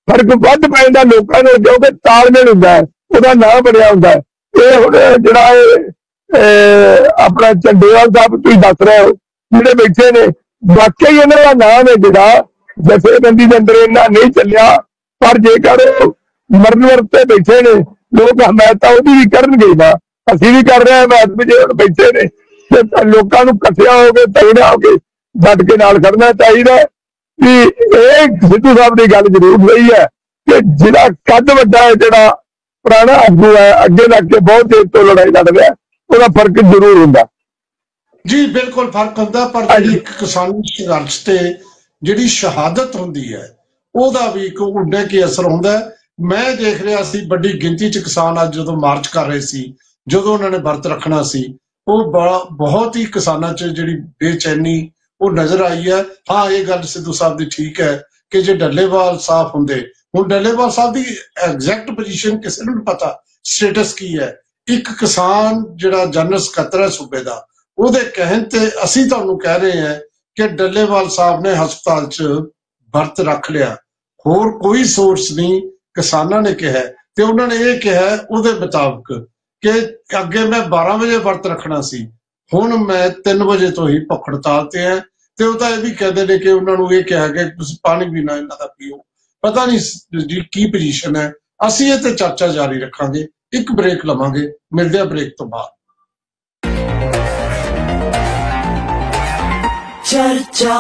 B: ਫ਼ਰਕ ਵੱਧ ਪੈਂਦਾ ਲੋਕਾਂ ਨੂੰ, ਕਿਉਂਕਿ ਤਾਲਮੇਲ ਹੁੰਦਾ ਹੈ, ਉਹਦਾ ਨਾਂ ਬਣਿਆ ਹੁੰਦਾ ਇਹ ਹੁਣ ਜਿਹੜਾ ਇਹ ਇਹ ਆਪਣਾ ਚੰਡੇਵਾਲ ਸਾਹਿਬ ਤੁਸੀਂ ਦੱਸ ਰਹੇ ਹੋ, ਜਿਹੜੇ ਬੈਠੇ ਨੇ, ਵਾਕਈ ਇਹਨਾਂ ਦਾ ਨਾਮ ਹੈ ਜਿਹੜਾ ਜਥੇਬੰਦੀ ਦੇ ਅੰਦਰ ਇਹਨਾਂ ਨਹੀਂ ਚੱਲਿਆ ਪਰ ਜੇਕਰ ਉਹ ਮਰਨ ਵਰਤ ਤੇ ਬੈਠੇ ਨੇ ਲੋਕ ਹਮਾਇਤ ਉਹਦੀ ਵੀ ਕਰਨਗੇ ਨਾ। ਅਸੀਂ ਵੀ ਕਰ ਰਹੇ ਹਾਂ ਹਮਾਇਤ ਵੀ ਬੈਠੇ ਨੇ ਤੇ ਲੋਕਾਂ ਨੂੰ ਇਕੱਠਿਆ ਹੋ ਕੇ ਤਗੜਾ ਹੋ ਕੇ ਡਟ ਕੇ ਨਾਲ ਖੜਨਾ ਚਾਹੀਦਾ ਕਿ ਇਹ ਸਿੱਧੂ ਸਾਹਿਬ ਦੀ ਗੱਲ ਜ਼ਰੂਰ ਸਹੀ ਹੈ ਕਿ ਜਿਹੜਾ ਕੱਦ ਵੱਡਾ ਹੈ ਜਿਹੜਾ ਪੁਰਾਣਾ ਆਗੂ ਹੈ ਅੱਗੇ ਲੱਗ ਕੇ ਬਹੁਤ ਦੇਰ ਤੋਂ ਲੜਾਈ ਲੜ ਰਿਹਾ ਉਹਦਾ ਫ਼ਰਕ ਜ਼ਰੂਰ ਹੁੰਦਾ।
A: ਜੀ ਬਿਲਕੁਲ ਫ਼ਰਕ ਹੁੰਦਾ ਪਰ। ਜਿਹੜੀ ਕਿਸਾਨੀ ਸੰਘਰਸ਼ ਤੇ ਜਿਹੜੀ ਸ਼ਹਾਦਤ ਹੁੰਦੀ ਹੈ, ਉਹਦਾ ਵੀ ਇੱਕ ਉੱਡੇ ਕੀ ਅਸਰ ਹੁੰਦਾ ਮੈਂ ਦੇਖ ਰਿਹਾ ਸੀ, ਵੱਡੀ ਗਿਣਤੀ ਚ ਕਿਸਾਨ ਅੱਜ ਜਦੋਂ ਮਾਰਚ ਕਰ ਰਹੇ ਸੀ, ਜਦੋਂ ਉਹਨਾਂ ਨੇ ਵਰਤ ਰੱਖਣਾ ਸੀ, ਉਹ ਬਹੁਤ ਹੀ ਕਿਸਾਨਾਂ ਚ ਜਿਹੜੀ ਬੇਚੈਨੀ ਉਹ ਨਜ਼ਰ ਆਈ ਹੈ। ਹਾਂ, ਇਹ ਗੱਲ ਸਿੱਧੂ ਸਾਹਿਬ ਦੀ ਠੀਕ ਹੈ ਕਿ ਜੇ ਡੱਲੇਵਾਲ ਸਾਹਿਬ ਹੁੰਦੇ, ਹੁਣ ਡੱਲੇਵਾਲ ਸਾਹਿਬ ਦੀ ਐਗਜ਼ੈਕਟ ਪੋਜੀਸ਼ਨ ਕਿਸੇ ਨੂੰ ਨਹੀਂ ਪਤਾ ਸਟੇਟਸ ਕੀ ਹੈ। ਇੱਕ ਕਿਸਾਨ ਜਿਹੜਾ ਜਨਰਲ ਸਕੱਤਰ ਹੈ ਸੂਬੇ ਦਾ, ਉਹਦੇ ਕਹਿਣ ਤੇ ਅਸੀਂ ਤੁਹਾਨੂੰ ਕਹਿ ਰਹੇ ਹਾਂ ਕਿ ਡੱਲੇਵਾਲ ਸਾਹਿਬ ਨੇ ਹਸਪਤਾਲ 'ਚ ਵਰਤ ਰੱਖ ਲਿਆ। ਹੋਰ ਕੋਈ ਸੋਰਸ ਨਹੀਂ, ਕਿਸਾਨਾਂ ਨੇ ਕਿਹਾ। ਤੇ ਉਹਨਾਂ ਨੇ ਇਹ ਕਿਹਾ ਉਹਦੇ ਮੁਤਾਬਕ ਕਿ ਅੱਗੇ ਮੈਂ 12 ਵਜੇ ਵਰਤ ਰੱਖਣਾ ਸੀ। ਹੁਣ ਮੈਂ 3 ਵਜੇ ਤੋਂ ਹੀ ਭੁੱਖ ਹੜਤਾਲ ਤੇ ਹੈ। ਤੇ ਉਹ ਤਾਂ ਇਹ ਵੀ ਕਹਿੰਦੇ ਨੇ ਕਿ ਉਹਨਾਂ ਨੂੰ ਇਹ ਕਿਹਾ ਕਿ ਤੁਸੀਂ ਪਾਣੀ ਵੀ ਨਾ ਇਹਨਾਂ ਦਾ ਪੀਓ। ਪਤਾ ਨਹੀਂ ਜੀ ਕੀ ਪੋਜੀਸ਼ਨ ਹੈ। ਅਸੀਂ ਇਹ ਤੇ ਚਰਚਾ ਜਾਰੀ ਰੱਖਾਂਗੇ। ਇੱਕ ਬ੍ਰੇਕ ਲਵਾਂਗੇ। ਮਿਲਦੇ ਆ ਬ੍ਰੇਕ ਤੋਂ ਬਾਅਦ।
D: चर्चा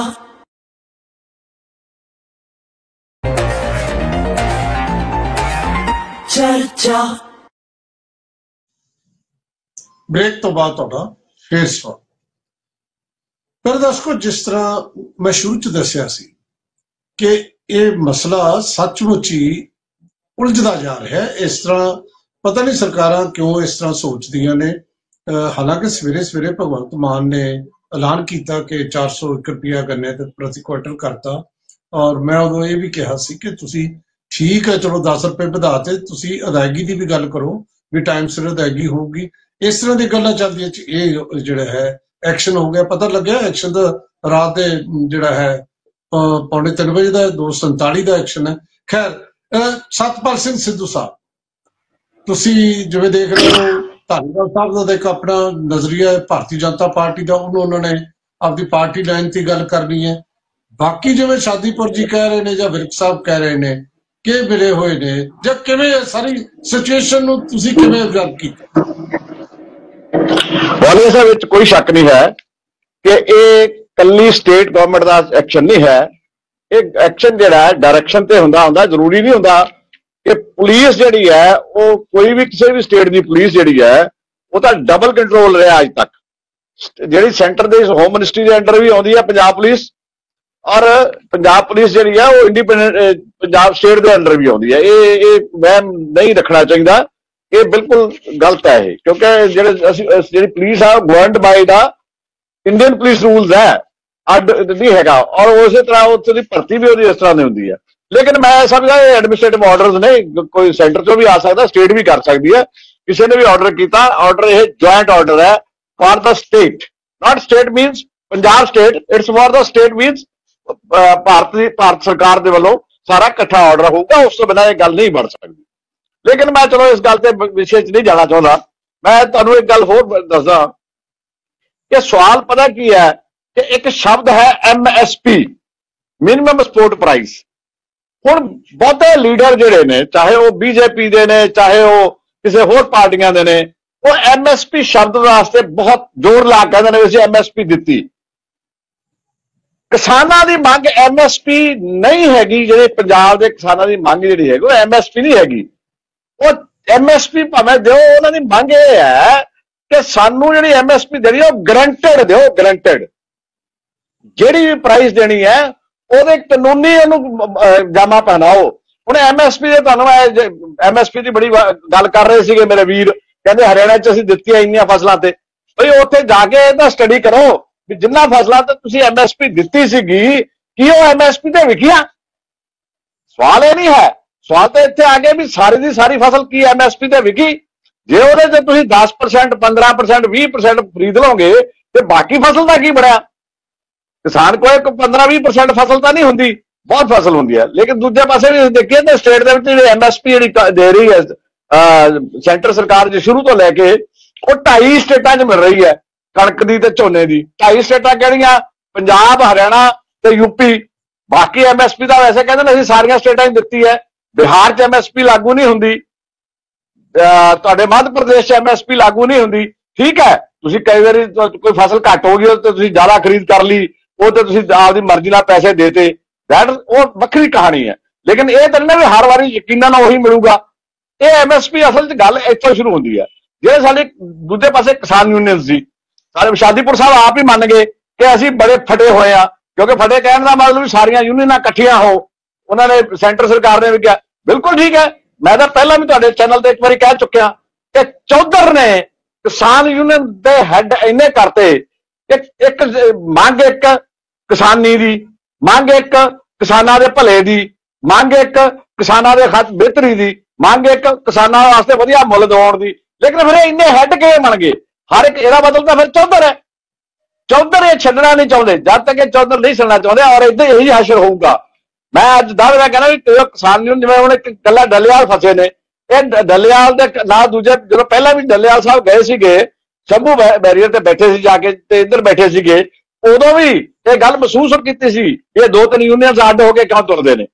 D: चर्चा
A: ਬ੍ਰੇਕ ਤੋਂ ਬਾਅਦ ਤੁਹਾਡਾ ਫੇਰ ਸਵਾਗਤ ਪਰ ਦਰਸ਼ਕੋ ਜਿਸ ਤਰ੍ਹਾਂ ਮੈਂ ਸ਼ੁਰੂ ਚ ਦੱਸਿਆ ਸੀ ਕਿ ਇਹ ਮਸਲਾ ਸੱਚਮੁੱਚ ਹੀ ਉਲਝਦਾ ਜਾ ਰਿਹਾ ਹੈ ਇਸ ਤਰ੍ਹਾਂ ਪਤਾ ਨਹੀਂ ਸਰਕਾਰਾਂ ਕਿਉਂ ਇਸ ਤਰ੍ਹਾਂ ਸੋਚਦੀਆਂ ਨੇ ਅਹ ਹਾਲਾਂਕਿ ਸਵੇਰੇ ਸਵੇਰੇ ਭਗਵੰਤ ਮਾਨ ਨੇ ਐਲਾਨ ਕੀਤਾ ਕਿ 401 ਰੁਪਿਆ ਗੰਨੇ ਤੇ ਪ੍ਰਤੀ ਕੁਇੰਟਲ ਕਰਤਾ। ਔਰ ਮੈਂ ਉਦੋਂ ਇਹ ਵੀ ਕਿਹਾ ਸੀ ਕਿ ਤੁਸੀਂ ਠੀਕ ਹੈ, ਚਲੋ 10 ਰੁਪਏ ਵਧਾ ਤੇ ਤੁਸੀਂ ਅਦਾਇਗੀ ਦੀ ਵੀ ਗੱਲ ਕਰੋ ਵੀ ਟਾਈਮ ਸਿਰ ਅਦਾਇਗੀ ਹੋਊਗੀ। ਇਸ ਤਰ੍ਹਾਂ ਦੀ ਗੱਲਾਂ ਚੱਲਦੀਆਂ ਚ, ਇਹ ਜਿਹੜਾ ਹੈ ਐਕਸ਼ਨ ਹੋ ਗਿਆ। ਪਤਾ ਲੱਗਿਆ ਐਕਸ਼ਨ ਦਾ ਰਾਤ ਦੇ ਜਿਹੜਾ ਹੈ ਪੌਣੇ 3 ਵਜੇ ਦਾ 247 ਦਾ ਐਕਸ਼ਨ ਹੈ। ਖੈਰ ਸਤਪਾਲ ਸਿੰਘ ਸਿੱਧੂ ਸਾਹਿਬ, ਤੁਸੀਂ ਜਿਵੇਂ ਦੇਖ ਰਹੇ ਹੋ ਧਾਰੀਵਾਲ ਸਾਹਿਬ ਦਾ ਤਾਂ ਆਪਣਾ ਨਜ਼ਰੀਆ ਹੈ, ਭਾਰਤੀ ਜਨਤਾ ਪਾਰਟੀ ਦਾ, ਉਹਨੂੰ ਉਹਨਾਂ ਨੇ ਆਪਦੀ ਪਾਰਟੀ ਲਾਈਨ ਤੇ ਗੱਲ ਕਰਨੀ ਹੈ। ਬਾਕੀ ਜਿਵੇਂ ਸ਼ਾਦੀਪੁਰ ਜੀ ਕਹਿ ਰਹੇ ਨੇ ਜਾਂ ਵਿਰਕ ਸਾਹਿਬ ਕਹਿ ਰਹੇ ਨੇ, ਕਿ ਮਿਲੇ ਹੋਏ ਨੇ, ਜਾਂ ਕਿਵੇਂ ਸਾਰੀ ਸਿਚੁਏਸ਼ਨ ਨੂੰ ਤੁਸੀਂ ਕਿਵੇਂ ਅਬਜ਼ਰਵ ਕੀਤਾ?
C: ਵਾਲੇ ਸਾਹਿਬ, ਵਿੱਚ ਕੋਈ ਸ਼ੱਕ ਨਹੀਂ ਹੈ ਕਿ ਇਹ ਕੱਲੀ ਸਟੇਟ ਗਵਰਨਮੈਂਟ ਦਾ ਐਕਸ਼ਨ ਨਹੀਂ ਹੈ। ਇਹ ਐਕਸ਼ਨ ਜਿਹੜਾ ਹੈ ਡਾਇਰੈਕਸ਼ਨ ਤੇ ਹੁੰਦਾ ਹੁੰਦਾ ਜ਼ਰੂਰੀ ਨਹੀਂ ਹੁੰਦਾ ਕਿ ਪੁਲਿਸ ਜਿਹੜੀ ਹੈ, ਉਹ ਕੋਈ ਵੀ ਕਿਸੇ ਵੀ ਸਟੇਟ ਦੀ ਪੁਲਿਸ ਜਿਹੜੀ ਹੈ, ਉਹ ਤਾਂ ਡਬਲ ਕੰਟਰੋਲ ਰਿਹਾ ਅੱਜ ਤੱਕ। ਜਿਹੜੀ ਸੈਂਟਰ ਦੇ ਹੋਮ ਮਿਨਿਸਟਰੀ ਦੇ ਅੰਡਰ ਵੀ ਆਉਂਦੀ ਹੈ ਪੰਜਾਬ ਪੁਲਿਸ, ਔਰ ਪੰਜਾਬ ਪੁਲਿਸ ਜਿਹੜੀ ਹੈ, ਉਹ ਇੰਡੀਪੈਂਡੈਂਟ ਪੰਜਾਬ ਸਟੇਟ ਦੇ ਅੰਡਰ ਵੀ ਆਉਂਦੀ ਹੈ। ਇਹ ਇਹ ਮੈਂ ਨਹੀਂ ਰੱਖਣਾ ਚਾਹੀਦਾ। ਇਹ ਬਿਲਕੁਲ ਗਲਤ ਹੈ ਇਹ, ਕਿਉਂਕਿ ਜਿਹੜੇ ਅਸੀਂ ਅਸੀਂ ਜਿਹੜੀ ਪੁਲਿਸ ਆ governed by the Indian police rules ਹੈ। ਅੱਡ ਨਹੀਂ ਹੈਗਾ। ਔਰ ਉਸੇ ਤਰ੍ਹਾਂ ਉੱਥੇ ਦੀ ਭਰਤੀ ਵੀ ਉਹਦੀ ਇਸ ਤਰ੍ਹਾਂ ਦੀ ਹੁੰਦੀ ਹੈ। ਲੇਕਿਨ ਮੈਂ ਸਮਝਦਾ ਇਹ ਐਡਮਿਨਿਸਟ੍ਰੇਟਿਵ ਆਰਡਰਸ ਨੇ ਗ- ਕੋਈ ਸੈਂਟਰ ਚੋਂ ਵੀ ਆ ਸਕਦਾ ਸਟੇਟ ਵੀ ਕਰ ਸਕਦੀ ਹੈ ਕਿਸੇ ਨੇ ਵੀ ਆਰਡਰ ਕੀਤਾ ਆਰਡਰ ਇਹ ਜੁਆਇੰਟ ਆਰਡਰ ਹੈ for the state not state means Punjab state it's for the state means Bharat ਦੀ ਭਾਰਤ ਸਰਕਾਰ ਦੇ ਵੱਲੋਂ ਸਾਰਾ ਇਕੱਠਾ ਆਰਡਰ ਹੋਊਗਾ ਉਸ ਤੋਂ ਬਿਨਾਂ ਇਹ ਗੱਲ ਨਹੀਂ ਬਣ ਸਕਦੀ ਲੇਕਿਨ ਮੈਂ ਚਲੋ ਇਸ ਗੱਲ ਤੇ ਬ- ਵਿਸ਼ੇ 'ਚ ਨਹੀਂ ਜਾਣਾ ਚਾਹੁੰਦਾ ਮੈਂ ਤੁਹਾਨੂੰ ਇੱਕ ਗੱਲ ਹੋਰ ਬ- ਦੱਸਦਾ ਕਿ ਸਵਾਲ ਪਤਾ ਕੀ ਹੈ ਕਿ ਇੱਕ ਸ਼ਬਦ ਹੈ ਐਮਐਸਪੀ ਮਿਨੀਮਮ ਸਪੋਰਟ ਪ੍ਰਾਈਸ ਹੁਣ ਬਹੁਤੇ ਲੀਡਰ ਜਿਹੜੇ ਨੇ, ਚਾਹੇ ਉਹ ਬੀਜੇਪੀ ਦੇ ਨੇ, ਚਾਹੇ ਉਹ ਕਿਸੇ ਹੋਰ ਪਾਰਟੀਆਂ ਦੇ ਨੇ, ਉਹ ਐਮਐਸਪੀ ਸ਼ਬਦ ਵਾਸਤੇ ਬਹੁਤ ਜ਼ੋਰ ਲਾ ਕੇ ਕਹਿੰਦੇ ਨੇ ਵੀ ਅਸੀਂ ਐਮਐਸਪੀ ਦਿੱਤੀ। ਕਿਸਾਨਾਂ ਦੀ ਮੰਗ ਐਮਐਸਪੀ ਨਹੀਂ ਹੈਗੀ, ਜਿਹੜੇ ਪੰਜਾਬ ਦੇ ਕਿਸਾਨਾਂ ਦੀ ਮੰਗ ਜਿਹੜੀ ਹੈਗੀ, ਉਹ ਐਮਐਸਪੀ ਨਹੀਂ ਹੈਗੀ। ਉਹ ਐਮਐਸਪੀ ਭਾਵੇਂ ਦਿਓ, ਉਹਨਾਂ ਦੀ ਮੰਗ ਇਹ ਹੈ ਕਿ ਸਾਨੂੰ ਜਿਹੜੀ ਐਮਐਸਪੀ ਦੇਣੀ ਉਹ ਗਰੰਟਡ ਦਿਓ ਗਰੰਟਡ ਜਿਹੜੀ ਵੀ ਪ੍ਰਾਈਸ ਦੇਣੀ ਹੈ ਉਹਦੇ ਕਾਨੂੰਨੀ ਉਹਨੂੰ ਅਹ, ਜਾਮਾ ਪਹਿਨਾਓ। ਹੁਣ ਐਮਐਸਪੀ ਦੇ ਤੁਹਾਨੂੰ ਐਮਐਸਪੀ ਦੀ ਬੜੀ ਗੱਲ ਕਰ ਰਹੇ ਸੀਗੇ ਮੇਰੇ ਵੀਰ। ਕਹਿੰਦੇ ਹਰਿਆਣਾ 'ਚ ਅਸੀਂ ਦਿੱਤੀਆਂ ਇੰਨੀਆਂ ਫਸਲਾਂ ਤੇ। ਬਈ ਉੱਥੇ ਜਾ ਕੇ ਇਹਦਾ ਸਟੱਡੀ ਕਰੋ। ਵੀ ਜਿੰਨਾ ਫਸਲਾਂ ਤੇ ਤੁਸੀਂ ਐਮਐਸਪੀ ਦਿੱਤੀ ਸੀਗੀ ਕੀ ਉਹ ਐਮਐਸਪੀ ਤੇ ਵਿਕੀਆਂ? ਸਵਾਲ ਇਹ ਨਹੀਂ ਹੈ। ਸਵਾਲ ਤਾਂ ਇੱਥੇ ਆ ਗਿਆ ਵੀ ਸਾਰੀ ਦੀ ਸਾਰੀ ਫਸਲ ਕੀ ਐਮਐਸਪੀ ਤੇ ਵਿਕੀ? ਜੇ ਉਹਦੇ ਤੇ ਤੁਸੀਂ 10% 15% 20% ਖਰੀਦ ਲਓਗੇ ਤੇ ਬਾਕੀ ਫਸਲ ਦਾ ਕੀ ਬਣਿਆ? ਕਿਸਾਨ ਕੋਲ 15-20% ਫਸਲ ਤਾਂ ਨਹੀਂ ਹੁੰਦੀ ਬਹੁਤ ਫਸਲ ਹੁੰਦੀ ਹੈ। ਲੇਕਿਨ ਦੂਜੇ ਪਾਸੇ ਵੀ ਦੇਖੀਏ ਤਾਂ ਸਟੇਟ ਦੇ ਵਿੱਚ ਜਿਹੜੀ ਐਮਐਸਪੀ ਜਿਹੜੀ ਕ- ਦੇ ਰਹੀ ਹੈ ਅਹ, ਸੈਂਟਰ ਸਰਕਾਰ ਜੀ ਸ਼ੁਰੂ ਤੋਂ ਲੈ ਕੇ ਉਹ ਢਾਈ ਸਟੇਟਾਂ 'ਚ ਮਿਲ ਰਹੀ ਹੈ ਕਣਕ ਦੀ ਤੇ ਝੋਨੇ ਦੀ। ਢਾਈ ਸਟੇਟਾਂ ਕਿਹੜੀਆਂ? ਪੰਜਾਬ ਹਰਿਆਣਾ ਤੇ ਯੂਪੀ ਬਾਕੀ ਐਮਐਸਪੀ ਦਾ ਵੈਸੇ ਕਹਿੰਦੇ ਨੇ ਅਸੀਂ ਸਾਰੀਆਂ ਸਟੇਟਾਂ 'ਚ ਦਿੱਤੀ ਹੈ। ਬਿਹਾਰ 'ਚ ਐਮਐਸਪੀ ਲਾਗੂ ਨਹੀਂ ਹੁੰਦੀ। ਅਹ ਤੁਹਾਡੇ ਮੱਧ ਪ੍ਰਦੇਸ਼ 'ਚ ਐਮਐਸਪੀ ਲਾਗੂ ਨਹੀਂ ਹੁੰਦੀ। ਠੀਕ ਹੈ ਤੁਸੀਂ ਕਈ ਵਾਰੀ ਕੋਈ ਫਸਲ ਘੱਟ ਹੋ ਗਈ ਤੇ ਤੁਸੀਂ ਜ਼ਿਆਦਾ ਖਰੀਦ ਕਰ ਲਈ। ਉਹ ਤੇ ਤੁਸੀਂ ਆਪਦੀ ਮਰਜ਼ੀ ਨਾਲ ਪੈਸੇ ਦੇਤੇ। ਦੈਟ ਉਹ ਵੱਖਰੀ ਕਹਾਣੀ ਹੈ। ਲੇਕਿਨ ਇਹ ਤਾਂ ਨਾ ਵੀ ਹਰ ਵਾਰੀ ਯਕੀਨਾਂ ਨਾਲ ਉਹੀ ਮਿਲੂਗਾ। ਇਹ ਐਮਐਸਪੀ ਅਸਲ 'ਚ ਗੱਲ ਇੱਥੋਂ ਸ਼ੁਰੂ ਹੁੰਦੀ ਹੈ। ਜਿਹੜੇ ਸਾਡੇ ਦੂਜੇ ਪਾਸੇ ਕਿਸਾਨ ਯੂਨੀਅਨ ਸੀ ਸਾਰੇ ਵਿਸ਼ਾਦੀਪੁਰ ਸਾਹਿਬ ਆਪ ਹੀ ਮੰਨ ਗਏ ਕਿ ਅਸੀਂ ਬੜੇ ਫਟੇ ਹੋਏ ਆ ਕਿਉਂਕਿ ਫਟੇ ਕਹਿਣ ਦਾ ਮਤਲਬ ਵੀ ਸਾਰੀਆਂ ਯੂਨੀਅਨਾਂ ਇਕੱਠੀਆਂ ਹੋ। ਉਹਨਾਂ ਨੇ ਸੈਂਟਰ ਸਰਕਾਰ ਨੇ ਵੀ ਕਿਹਾ, ਬਿਲਕੁਲ ਠੀਕ ਹੈ। ਮੈਂ ਤਾਂ ਪਹਿਲਾਂ ਵੀ ਤੁਹਾਡੇ ਚੈਨਲ ਤੇ ਇੱਕ ਵਾਰੀ ਕਹਿ ਚੁੱਕਿਆ ਕਿ ਚੌਧਰ ਨੇ ਕਿਸਾਨ ਯੂਨੀਅਨ ਦੇ ਹੈੱਡ ਇੰਨੇ ਕਰਤੇ ਕਿ ਇੱਕ ਮੰਗ ਇੱਕ ਕਿਸਾਨੀ ਦੀ, ਮੰਗ ਇੱਕ ਕਿਸਾਨਾਂ ਦੇ ਭਲੇ ਦੀ, ਮੰਗ ਇੱਕ ਕਿਸਾਨਾਂ ਦੇ ਖਤ ਬਿਹਤਰੀ ਦੀ, ਮੰਗ ਇੱਕ ਕਿਸਾਨਾਂ ਵਾਸਤੇ ਵਧੀਆ ਮੁੱਲ ਦਿਵਾਉਣ ਦੀ। ਲੇਕਿਨ ਫਿਰ ਇਹ ਇੰਨੇ ਹੈੱਡ ਕਿਵੇਂ ਬਣ ਗਏ ਹਰ ਇੱਕ ਇਹਦਾ ਮਤਲਬ ਤਾਂ ਫਿਰ ਚੌਧਰ ਹੈ। ਚੌਧਰ ਇਹ ਛੱਡਣਾ ਨਹੀਂ ਚਾਹੁੰਦੇ। ਜਦ ਤੱਕ ਇਹ ਚੌਧਰ ਨਹੀਂ ਛੱਡਣਾ ਚਾਹੁੰਦੇ, ਔਰ ਇਦਾਂ ਇਹੀ ਹਸ਼ਰ ਹੋਊਗਾ। ਮੈਂ ਅੱਜ ਦਾਅਵਾ ਕਹਿੰਦਾ ਵੀ ਕਿਸਾਨ ਨੂੰ ਜਿਵੇਂ ਹੁਣ ਇੱਕ ਕੱਲਾ ਡੱਲਿਆਲ ਫਸੇ ਨੇ। ਇਹ ਡੱਲਿਆਲ ਦੇ ਨਾਲ ਦੂਜੇ, ਜਦੋਂ ਪਹਿਲਾਂ ਵੀ ਡੱਲਿਆਲ ਸਾਹਿਬ ਗਏ ਸੀਗੇ ਸ਼ੰਭੂ ਬੈ- ਬੈਰੀਅਰ ਤੇ ਬੈਠੇ ਸੀ ਜਾ ਕੇ ਤੇ ਇੱਧਰ ਬੈਠੇ ਸੀਗੇ, ਉਦੋਂ ਵੀ ਇਹ ਗੱਲ ਮਹਿਸੂਸ ਕੀਤੀ ਸੀ ਇਹ ਦੋ ਤਿੰਨ ਯੂਨੀਅਨਸ ਅੱਡ ਹੋ ਕੇ ਕਿਉਂ ਤੁਰਦੇ ਨੇ।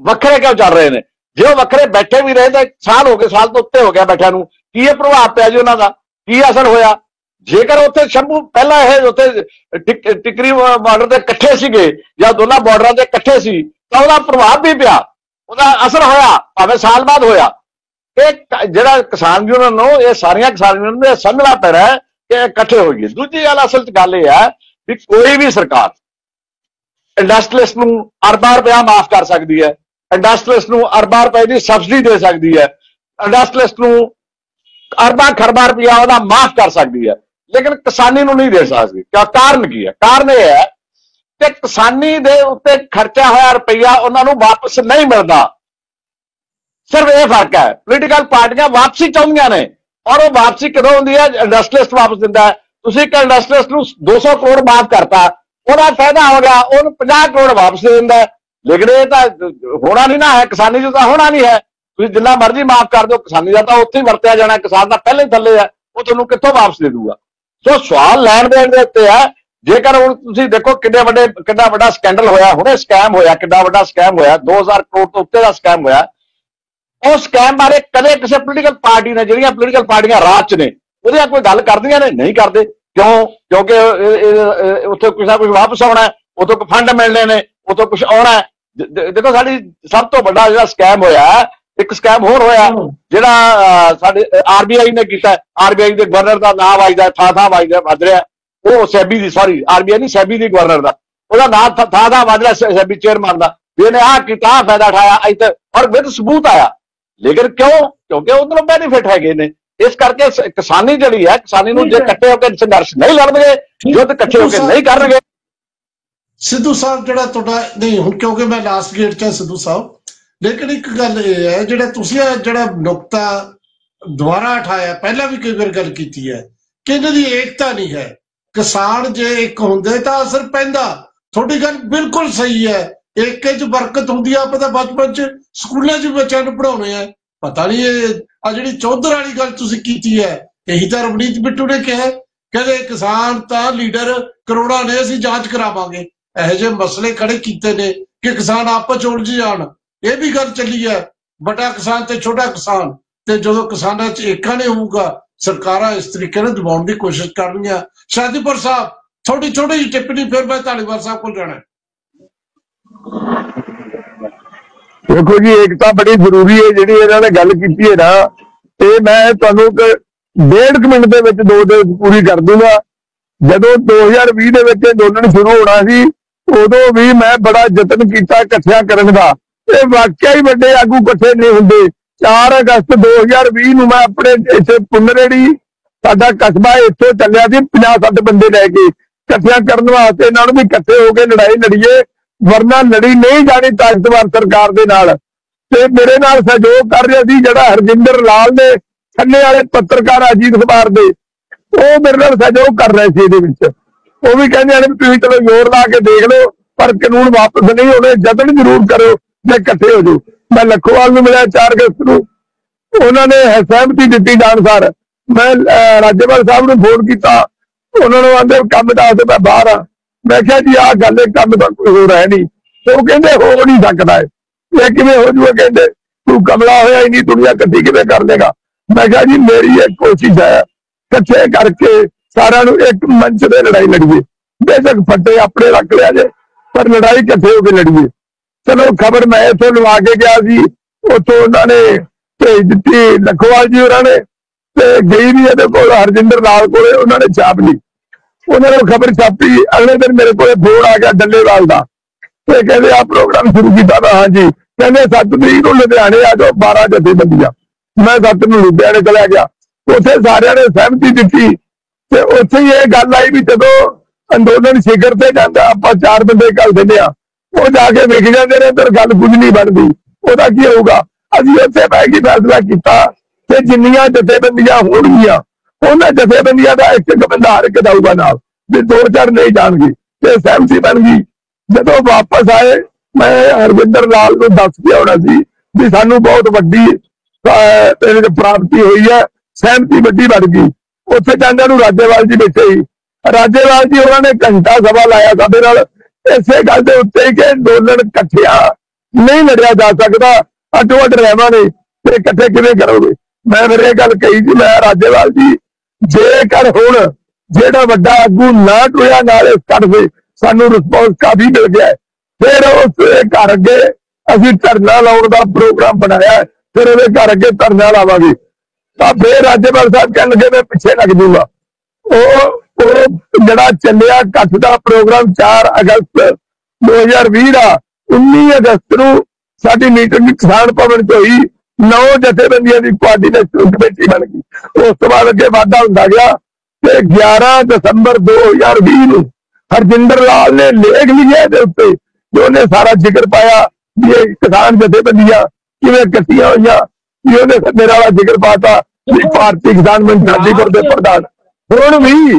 C: ਵੱਖਰੇ ਕਿਉਂ ਚੱਲ ਰਹੇ ਨੇ? ਜੇ ਉਹ ਵੱਖਰੇ ਬੈਠੇ ਵੀ ਰਹੇ ਤਾਂ ਸਾਲ ਹੋ ਗਏ, ਸਾਲ ਤੋਂ ਉੱਤੇ ਹੋ ਗਿਆ ਬੈਠਿਆਂ ਨੂੰ। ਕੀ ਇਹ ਪ੍ਰਭਾਵ ਪਿਆ ਜੀ ਉਹਨਾਂ ਦਾ? ਕੀ ਅਸਰ ਹੋਇਆ? ਜੇਕਰ ਉੱਥੇ ਸ਼ੰਭੂ ਪਹਿਲਾਂ ਇਹ ਉੱਥੇ ਟਿਕ- ਟਿਕਰੀ ਬਾਰਡਰ ਤੇ ਇਕੱਠੇ ਸੀਗੇ ਜਾਂ ਦੋਨਾਂ ਬਾਰਡਰਾਂ ਤੇ ਇਕੱਠੇ ਸੀ, ਤਾਂ ਉਹਦਾ ਪ੍ਰਭਾਵ ਵੀ ਪਿਆ। ਉਹਦਾ ਅਸਰ ਹੋਇਆ, ਭਾਵੇਂ ਸਾਲ ਬਾਅਦ ਹੋਇਆ। ਇਹ ਜਿਹੜਾ ਕਿਸਾਨ ਯੂਨੀਅਨ ਨੂੰ, ਇਹ ਸਾਰੀਆਂ ਕਿਸਾਨ ਯੂਨੀਅਨ ਨੂੰ ਇਹ ਸਮਝਣਾ ਪੈਣਾ ਹੈ ਕਿ ਇਹ ਇਕੱਠੇ ਹੋਈਏ ਦੂਜੀ ਗੱਲ, ਅਸਲ 'ਚ ਗੱਲ ਇਹ ਹੈ ਵੀ ਕੋਈ ਵੀ ਸਰਕਾਰ ਇੰਡਸਟਰੀਲਿਸਟ ਨੂੰ ਅਰਬਾਂ ਰੁਪਇਆ ਮਾਫ ਕਰ ਸਕਦੀ ਹੈ ਇੰਡਸਟਰੀਲਿਸਟ ਨੂੰ ਅਰਬਾਂ ਰੁਪਏ ਦੀ ਸਬਸਿਡੀ ਦੇ ਸਕਦੀ ਹੈ ਇੰਡਸਟਰੀਲਿਸਟ ਨੂੰ ਅਰਬਾਂ ਖਰਬਾਂ ਰੁਪਇਆ ਉਹਦਾ ਮਾਫ ਕਰ ਸਕਦੀ ਹੈ, ਲੇਕਿਨ ਕਿਸਾਨੀ ਨੂੰ ਨਹੀਂ ਦੇ ਸਕਦੀ। ਕਿਆ ਕਾਰਨ ਕੀ ਹੈ? ਕਾਰਨ ਇਹ ਹੈ ਕਿ ਕਿਸਾਨੀ ਦੇ ਉੱਤੇ ਖਰਚਾ ਹੋਇਆ ਰੁਪਇਆ ਉਹਨਾਂ ਨੂੰ ਵਾਪਸ ਨਹੀਂ ਮਿਲਦਾ। ਸਿਰਫ ਇਹ ਫ਼ਰਕ ਹੈ ਪੋਲੀਟੀਕਲ ਪਾਰਟੀਆਂ ਵਾਪਸੀ ਚਾਹੁੰਦੀਆਂ ਨੇ ਔਰ ਉਹ ਵਾਪਸੀ ਕਦੋਂ ਹੁੰਦੀ ਹੈ? ਇੰਡਸਟਰੀਲਿਸਟ ਵਾਪਸ ਦਿੰਦਾ ਤੁਸੀਂ ਇੱਕ ਇੰਡਸਟਰੀਲਿਸਟ ਨੂੰ 200 ਕਰੋੜ ਮਾਫ ਕਰਤਾ, ਉਹਦਾ ਫਾਇਦਾ ਹੋ ਗਿਆ, ਉਹਨੂੰ 50 ਕਰੋੜ ਵਾਪਸ ਦੇ ਦਿੰਦਾ ਲੇਕਿਨ ਇਹ ਤਾਂ ਹੋਣਾ ਨਹੀਂ ਨਾ ਹੈ, ਕਿਸਾਨੀ ਚ ਤਾਂ ਹੋਣਾ ਨਹੀਂ ਹੈ। ਤੁਸੀਂ ਜਿੰਨਾ ਮਰਜ਼ੀ ਮਾਫ ਕਰ ਦਿਓ, ਕਿਸਾਨੀ ਦਾ ਤਾਂ ਉੱਥੇ ਹੀ ਵਰਤਿਆ ਜਾਣਾ ਕਿਸਾਨ ਦਾ ਪਹਿਲੇ ਹੀ ਥੱਲੇ ਹੈ, ਉਹ ਤੁਹਾਨੂੰ ਕਿੱਥੋਂ ਵਾਪਸ ਦੇ ਦੂਗਾ? ਸੋ ਸਵਾਲ ਲੈਣ ਦੇਣ ਦੇ ਉੱਤੇ ਹੈ, ਜੇਕਰ ਹੁਣ ਤੁਸੀਂ ਦੇਖੋ ਕਿੰਨੇ ਵੱਡੇ ਕਿੰਨਾ ਵੱਡਾ ਸਕੈਂਡਲ ਹੋਇਆ, ਹੁਣੇ ਸਕੈਮ ਹੋਇਆ ਕਿੰਨਾ ਵੱਡਾ ਸਕੈਮ ਹੋਇਆ 2000 ਕਰੋੜ ਤੋਂ ਉੱਤੇ ਦਾ ਸਕੈਮ ਹੋਇਆ ਉਹ ਸਕੈਮ ਬਾਰੇ ਕਦੇ ਕਿਸੇ ਪੋਲੀਟੀਕਲ ਪਾਰਟੀ ਨੇ ਜਿਹੜੀਆਂ ਪੋਲੀਟੀਕਲ ਪਾਰਟੀਆਂ ਰਾਜ 'ਚ ਨੇ ਉਹਦੀਆਂ ਕੋਈ ਗੱਲ ਕਰਦੀਆਂ ਨੇ? ਨਹੀਂ ਕਰਦੇ। ਕਿਉਂ? ਕਿਉਂਕਿ ਉੱਥੇ ਕੁਛ ਨਾ ਕੁਛ ਵਾਪਸ ਆਉਣਾ ਉੱਥੋਂ ਕੋਈ ਫੰਡ ਮਿਲਣੇ ਨੇ ਉੱਥੋਂ ਕੁਝ ਆਉਣਾ ਦੇਖੋ ਸਾਡੀ ਸਭ ਤੋਂ ਵੱਡਾ ਜਿਹੜਾ ਸਕੈਮ ਹੋਇਆ ਇੱਕ ਸਕੈਮ ਹੋਰ ਹੋਇਆ ਜਿਹੜਾ ਸਾਡੇ ਆਰਬੀਆਈ ਨੇ ਕੀਤਾ ਆਰਬੀਆਈ ਦੇ ਗਵਰਨਰ ਦਾ ਨਾਮ ਵਾਜਦਾ ਥਾਂ ਥਾਂ ਵਾਜਦਾ ਵੱਜ ਰਿਹਾ ਉਹ ਸੈਬੀ ਦੀ ਸੌਰੀ ਆਰਬੀਆਈ ਨਹੀਂ ਸੈਬੀ ਦੀ ਗਵਰਨਰ ਦਾ। ਉਹਦਾ ਨਾਮ ਥਾਂ ਥਾਂ ਵੱਜ ਰਿਹਾ ਸੈਬੀ ਚੇਅਰਮੈਨ ਦਾ। ਵੀ ਇਹਨੇ ਆਹ ਕੀਤਾ ਫਾਇਦਾ ਉਠਾਇਆ ਇੱਥੇ ਔਰ ਵਿਦ ਸਬੂਤ ਆਇਆ। ਲੇਕਿਨ ਕਿਉਂ? ਕਿਉਂਕਿ ਉਧਰੋਂ ਬੈਨੀਫਿਟ ਹੈਗੇ ਨੇ। ਇਸ ਕਰਕੇ ਕਿਸਾਨੀ ਜਿਹੜੀ ਹੈ ਕਿਸਾਨੀ ਨੂੰ ਜੇ ਇਕੱਠੇ ਹੋ। ਕੇ ਸੰਘਰਸ਼ ਨਹੀਂ ਲੜਨਗੇ ਯੁੱਧ ਇਕੱਠੇ ਹੋ ਕੇ ਨਹੀਂ ਕਰਨਗੇ।
A: ਸਿੱਧੂ ਸਾਹਿਬ ਜਿਹੜਾ ਤੁਹਾਡਾ ਨਹੀਂ ਹੁਣ ਕਿਉਂਕਿ ਮੈਂ ਲਾਸਟ ਗੇਟ 'ਚ ਸਿੱਧੂ ਸਾਹਿਬ ਲੇਕਿਨ ਇੱਕ ਗੱਲ ਇਹ ਹੈ ਜਿਹੜਾ ਤੁਸੀਂ ਜਿਹੜਾ ਨੁਕਤਾ ਦੁਬਾਰਾ ਉਠਾਇਆ ਪਹਿਲਾਂ ਵੀ ਕਈ ਵਾਰ ਗੱਲ ਕੀਤੀ ਹੈ ਕਿ ਇਹਨਾਂ ਦੀ ਏਕਤਾ ਨਹੀਂ ਹੈ। ਕਿਸਾਨ ਜੇ ਇੱਕ ਹੁੰਦੇ ਤਾਂ ਅਸਰ ਪੈਂਦਾ। ਤੁਹਾਡੀ ਗੱਲ ਬਿਲਕੁਲ ਸਹੀ ਹੈ। ਏਕੇ 'ਚ ਬਰਕਤ ਹੁੰਦੀ ਆ ਆਪਾਂ ਤਾਂ ਬਚਪਨ 'ਚ, ਸਕੂਲਾਂ 'ਚ ਬੱਚਿਆਂ ਨੂੰ ਪੜਾਉਣੇ ਆ। ਪਤਾ ਨਹੀਂ ਇਹ ਆ ਜਿਹੜੀ ਚੌਧਰ ਵਾਲੀ ਗੱਲ ਤੁਸੀਂ ਕੀਤੀ ਹੈ, ਇਹੀ ਤਾਂ ਰਵਨੀਤ ਬਿੱਟੂ ਨੇ ਕਿਹਾ, ਕਹਿੰਦੇ ਕਿਸਾਨ ਤਾਂ ਲੀਡਰ ਕਰੋੜਾਂ ਨੇ, ਅਸੀਂ ਜਾਂਚ ਕਰਾਵਾਂਗੇ। ਇਹੋ ਜਿਹੇ ਮਸਲੇ ਖੜੇ ਕੀਤੇ ਨੇ ਕਿ ਕਿਸਾਨ ਆਪਸ 'ਚ ਉਲਝ ਜਾਣ। ਇਹ ਵੀ ਗੱਲ ਚੱਲੀ ਹੈ, ਵੱਡਾ ਕਿਸਾਨ ਤੇ ਛੋਟਾ ਕਿਸਾਨ। ਤੇ ਜਦੋਂ ਕਿਸਾਨਾਂ 'ਚ ਏਕਾ ਨਹੀਂ ਹੋਊਗਾ, ਸਰਕਾਰਾਂ ਇਸ ਤਰੀਕੇ ਨਾਲ ਦਬਾਉਣ ਦੀ ਕੋਸ਼ਿਸ਼ ਕਰਨਗੀਆਂ। ਸ਼ਾਦੀਪੁਰ ਸਾਹਿਬ ਛੋਟੀ ਛੋਟੀ ਜਿਹੀ ਟਿੱਪਣੀ, ਫਿਰ ਮੈਂ ਧਾਲੀਵਾਲ ਸਾਹਿਬ ਕੋਲ ਜਾਣਾ।
B: ਦੇਖੋ ਜੀ, ਏਕਤਾ ਬੜੀ ਜ਼ਰੂਰੀ ਹੈ, ਜਿਹੜੀ ਇਹਨਾਂ ਨੇ ਗੱਲ ਕੀਤੀ ਹੈ ਨਾ ਇਹ ਮੈਂ ਤੁਹਾਨੂੰ ਡੇਢ ਕੁ ਮਿੰਟ ਦੇ ਵਿੱਚ ਦੋ ਦੇ ਪੂਰੀ ਕਰ ਦੂੰਗਾ। ਜਦੋਂ 2020 ਦੇ ਵਿੱਚ ਅੰਦੋਲਨ ਸ਼ੁਰੂ ਹੋਣਾ ਸੀ, ਉਦੋਂ ਵੀ ਮੈਂ ਬੜਾ ਯਤਨ ਕੀਤਾ ਇਕੱਠਿਆਂ ਕਰਨ ਦਾ। ਇਹ ਵਾਕਿਆ ਹੀ ਵੱਡੇ ਆਗੂ ਇਕੱਠੇ ਨਹੀਂ ਹੁੰਦੇ। 4 ਅਗਸਤ 2020 ਨੂੰ ਮੈਂ ਆਪਣੇ ਇੱਥੇ ਪੁੰਨਰੇੜੀ, ਸਾਡਾ ਕਸਬਾ ਇੱਥੋਂ ਚੱਲਿਆ ਸੀ 50 60 ਬੰਦੇ ਲੈ ਕੇ। ਇਕੱਠਿਆਂ ਕਰਨ ਵਾਸਤੇ ਇਹਨਾਂ ਨੂੰ ਵੀ ਇਕੱਠੇ ਹੋ ਕੇ ਲੜਾਈ ਲੜੀਏ। ਵਰਨਾ ਲੜੀ ਨਹੀਂ ਜਾਣੀ ਤਾਕਤਵਰ ਸਰਕਾਰ ਦੇ ਨਾਲ। ਤੇ ਮੇਰੇ ਨਾਲ ਸਹਿਯੋਗ ਕਰ ਰਿਹਾ ਸੀ ਜਿਹੜਾ ਹਰਜਿੰਦਰ ਲਾਲ ਨੇ ਥੱਲੇ ਵਾਲੇ ਪੱਤਰਕਾਰ ਅਜੀਤ ਅਖਬਾਰ ਦੇ। ਉਹ ਮੇਰੇ ਨਾਲ ਸਹਿਯੋਗ ਕਰ ਰਹੇ ਸੀ ਇਹਦੇ ਵਿੱਚ। ਉਹ ਵੀ ਕਹਿੰਦੇ ਨੇ ਤੁਸੀਂ ਚਲੋ ਜ਼ੋਰ ਲਾ ਕੇ ਦੇਖ ਲਓ, ਪਰ ਕਾਨੂੰਨ ਵਾਪਸ ਨਹੀਂ ਹੋਣੇ ਜਤਨ ਜ਼ਰੂਰ ਕਰੋ ਜੇ ਇਕੱਠੇ ਹੋ ਜਾਓ। ਮੈਂ ਲੱਖੋਵਾਲ ਨੂੰ ਮਿਲਿਆ 4 ਅਗਸਤ ਨੂੰ। ਉਹਨਾਂ ਨੇ ਸਹਿਮਤੀ ਦਿੱਤੀ ਜਾਣ ਸਰ ਮੈਂ ਰਾਜਪਾਲ ਸਾਹਿਬ ਨੂੰ ਫੋਨ ਕੀਤਾ। ਉਹਨਾਂ ਨੂੰ ਆਂਦੇ, ਕੰਮ ਦੱਸ ਦੇ ਮੈਂ ਬਾਹਰ ਆ। ਮੈਂ ਕਿਹਾ ਜੀ, ਆਹ ਗੱਲ ਇਹ ਕੰਮ ਤਾਂ ਕੋਈ ਹੋਰ ਹੈ ਨਹੀਂ। ਉਹ ਕਹਿੰਦੇ, ਹੋ ਨਹੀਂ ਸਕਦਾ ਇਹ। ਇਹ ਕਿਵੇਂ ਹੋ ਜੂਗਾ ਕਹਿੰਦੇ? ਤੂੰ ਕਮਲਾ ਹੋਇਆ ਹੀ ਨਹੀਂ, ਦੁਨੀਆ ਇਕੱਠੀ ਕਿਵੇਂ ਕਰ ਲੇਗਾ? ਮੈਂ ਕਿਹਾ ਜੀ, ਮੇਰੀ ਇੱਕ ਕੋਸ਼ਿਸ਼ ਹੈ, ਇਕੱਠੇ ਕਰਕੇ ਸਾਰਿਆਂ ਨੂੰ ਇੱਕ ਮੰਚ ਤੇ ਲੜਾਈ ਲੜੀਏ। ਬੇਸ਼ੱਕ ਫੱਟੇ ਆਪਣੇ ਰੱਖ ਲਿਆ ਜੇ, ਪਰ ਲੜਾਈ ਇਕੱਠੇ ਹੋ ਕੇ ਲੜੀਏ। ਚਲੋ, ਖਬਰ ਮੈਂ ਇੱਥੋਂ ਲਵਾ ਕੇ ਗਿਆ ਸੀ। ਉੱਥੋਂ ਉਹਨਾਂ ਨੇ ਭੇਜ ਦਿੱਤੀ, ਲਖਵਾਲ ਜੀ ਉਹਨਾਂ ਨੇ। ਤੇ ਗਈ ਵੀ ਇਹਦੇ ਕੋਲ, ਹਰਜਿੰਦਰ ਲਾਲ ਕੋਲੇ, ਉਹਨਾਂ ਨੇ ਛਾਪ ਲਈ। ਉਹਨਾਂ ਨੇ ਖਬਰ ਛਾਪੀ। ਅਗਲੇ ਦਿਨ ਮੇਰੇ ਕੋਲੇ ਫੋਨ ਆ ਗਿਆ ਡੱਲੇਵਾਲ ਦਾ। ਤੇ ਕਹਿੰਦੇ ਆ ਪ੍ਰੋਗਰਾਮ ਸ਼ੁਰੂ ਕੀਤਾ ਮੈਂ ਹਾਂਜੀ। ਕਹਿੰਦੇ 7 ਤਰੀਕ ਨੂੰ ਲੁਧਿਆਣੇ ਆ ਜਾਓ 12 ਜਥੇਬੰਦੀਆਂ। ਮੈਂ 7 ਨੂੰ ਲੁਧਿਆਣੇ ਚਲਾ ਗਿਆ। ਉੱਥੇ ਸਾਰਿਆਂ ਨੇ ਸਹਿਮਤੀ ਦਿੱਤੀ। ਤੇ ਉੱਥੇ ਹੀ ਇਹ ਗੱਲ ਆਈ ਵੀ ਜਦੋਂ ਅੰਦੋਲਨ ਸਿਖਰ ਤੇ ਜਾਂਦਾ, ਆਪਾਂ ਚਾਰ ਬੰਦੇ ਘੱਲ ਦਿੰਦੇ ਆ ਉਹ ਜਾ ਕੇ ਵਿਖ ਜਾਂਦੇ ਨੇ ਤੇ ਗੱਲ ਕੁਝ ਨਹੀਂ ਬਣਦੀ। ਉਹਦਾ ਕੀ ਹੋਊਗਾ? ਅਸੀਂ ਉੱਥੇ ਬਹਿ ਕੇ ਫੈਸਲਾ ਕੀਤਾ ਤੇ ਜਿੰਨੀਆਂ ਜਥੇਬੰਦੀਆਂ ਹੋਣਗੀਆਂ ਉਹਨਾਂ ਜਥੇਬੰਦੀਆਂ ਦਾ ਇੱਕ ਇੱਕ ਬੰਦਾ ਹਰ ਇੱਕ ਦਊਗਾ ਨਾਲ, ਵੀ ਦੋ ਚਾਰ ਨਹੀਂ ਜਾਣਗੇ, ਤੇ ਸਹਿਮਤੀ ਬਣ ਗਈ। ਜਦੋਂ ਵਾਪਸ ਆਏ, ਮੈਂ ਹਰਵਿੰਦਰ ਲਾਲ ਨੂੰ ਦੱਸ ਕੇ ਆਉਣਾ ਸੀ ਵੀ ਸਾਨੂੰ ਬਹੁਤ ਵੱਡੀ ਤੇਰੇ ਚ ਪ੍ਰਾਪਤੀ ਹੋਈ ਹੈ, ਸਹਿਮਤੀ ਵੱਡੀ ਬਣ ਗਈ। ਉੱਥੇ ਜਾਂਦਿਆਂ ਨੂੰ ਰਾਜੇਵਾਲ ਜੀ ਬੈਠੇ ਸੀ। ਰਾਜੇਵਾਲ ਜੀ ਉਹਨਾਂ ਨੇ ਘੰਟਾ ਸਭਾ ਲਾਇਆ ਸਾਡੇ ਨਾਲ। ਇਸੇ ਗੱਲ ਦੇ ਉੱਤੇ ਕਿ ਅੰਦੋਲਨ ਇਕੱਠਿਆ ਨਹੀਂ ਲੜਿਆ ਜਾ ਸਕਦਾ। ਅੱਡੋ ਅੱਡ ਰਹਿਵਾਂ ਨੇ ਤੇ ਇਕੱਠੇ ਕਿਵੇਂ ਕਰੋਗੇ? ਮੈਂ ਫਿਰ ਇਹ ਗੱਲ ਕਹੀ ਜੀ ਮੈਂ ਰਾਜੇਵਾਲ ਜੀ ਜੇਕਰ ਹੁਣ ਜਿਹੜਾ ਵੱਡਾ ਆਗੂ ਨਾ ਟੁਰਿਆ ਨਾਲ ਇਸ ਕਰਦੇ ਸਾਨੂੰ ਰਿਸਪੌਂਸ ਕਾਫੀ ਮਿਲ ਗਿਆ ਫਿਰ ਉਸ ਘਰ ਅੱਗੇ ਅਸੀਂ ਧਰਨਾ ਲਾਉਣ ਦਾ ਪ੍ਰੋਗਰਾਮ ਬਣਾਇਆ ਫਿਰ ਉਹਦੇ ਘਰ ਅੱਗੇ ਧਰਨਾ ਲਾਵਾਂਗੇ। ਤਾਂ ਫਿਰ ਰਾਜੇਵਾਲ ਸਾਹਿਬ ਕਹਿਣ ਲੱਗੇ ਮੈਂ ਪਿੱਛੇ ਲੱਗ ਜੂਗਾ ਉਹ ਉਹ ਜਿਹੜਾ ਚੱਲਿਆ ਇਕੱਠ ਦਾ ਪ੍ਰੋਗਰਾਮ 4 ਅਗਸਤ 2020 ਦਾ 19 ਅਗਸਤ ਨੂੰ ਸਾਡੀ ਮੀਟਿੰਗ ਕਿਸਾਨ ਭਵਨ 'ਚ ਹੋਈ। ਨੌ ਜਥੇਬੰਦੀਆਂ ਦੀ ਕੋਆਰਡੀਨੇਸ਼ਨ ਕਮੇਟੀ ਬਣ ਗਈ। ਉਸ ਤੋਂ ਬਾਅਦ ਅੱਗੇ ਵਾਧਾ ਹੁੰਦਾ ਗਿਆ ਤੇ 11 ਦਸੰਬਰ 2020 ਨੂੰ ਹਰਜਿੰਦਰ ਲਾਲ ਨੇ ਲੇਖ ਲਿਖਿਆ ਇਹਦੇ ਉੱਤੇ ਜੋ ਉਹਨੇ ਸਾਰਾ ਜ਼ਿਕਰ ਪਾਇਆ ਵੀ ਇਹ ਕਿਸਾਨ ਜਥੇਬੰਦੀਆਂ ਕਿਵੇਂ ਇਕੱਠੀਆਂ ਹੋਈਆਂ, ਵੀ ਉਹਨੇ ਮੇਰੇ ਵਾਲਾ ਜ਼ਿਕਰ ਪਾਤਾ ਵੀ ਭਾਰਤੀ ਕਿਸਾਨ ਮੰਚ ਸ਼ਾਦੀਪੁਰ ਦੇ ਪ੍ਰਧਾਨ। ਹੁਣ ਵੀ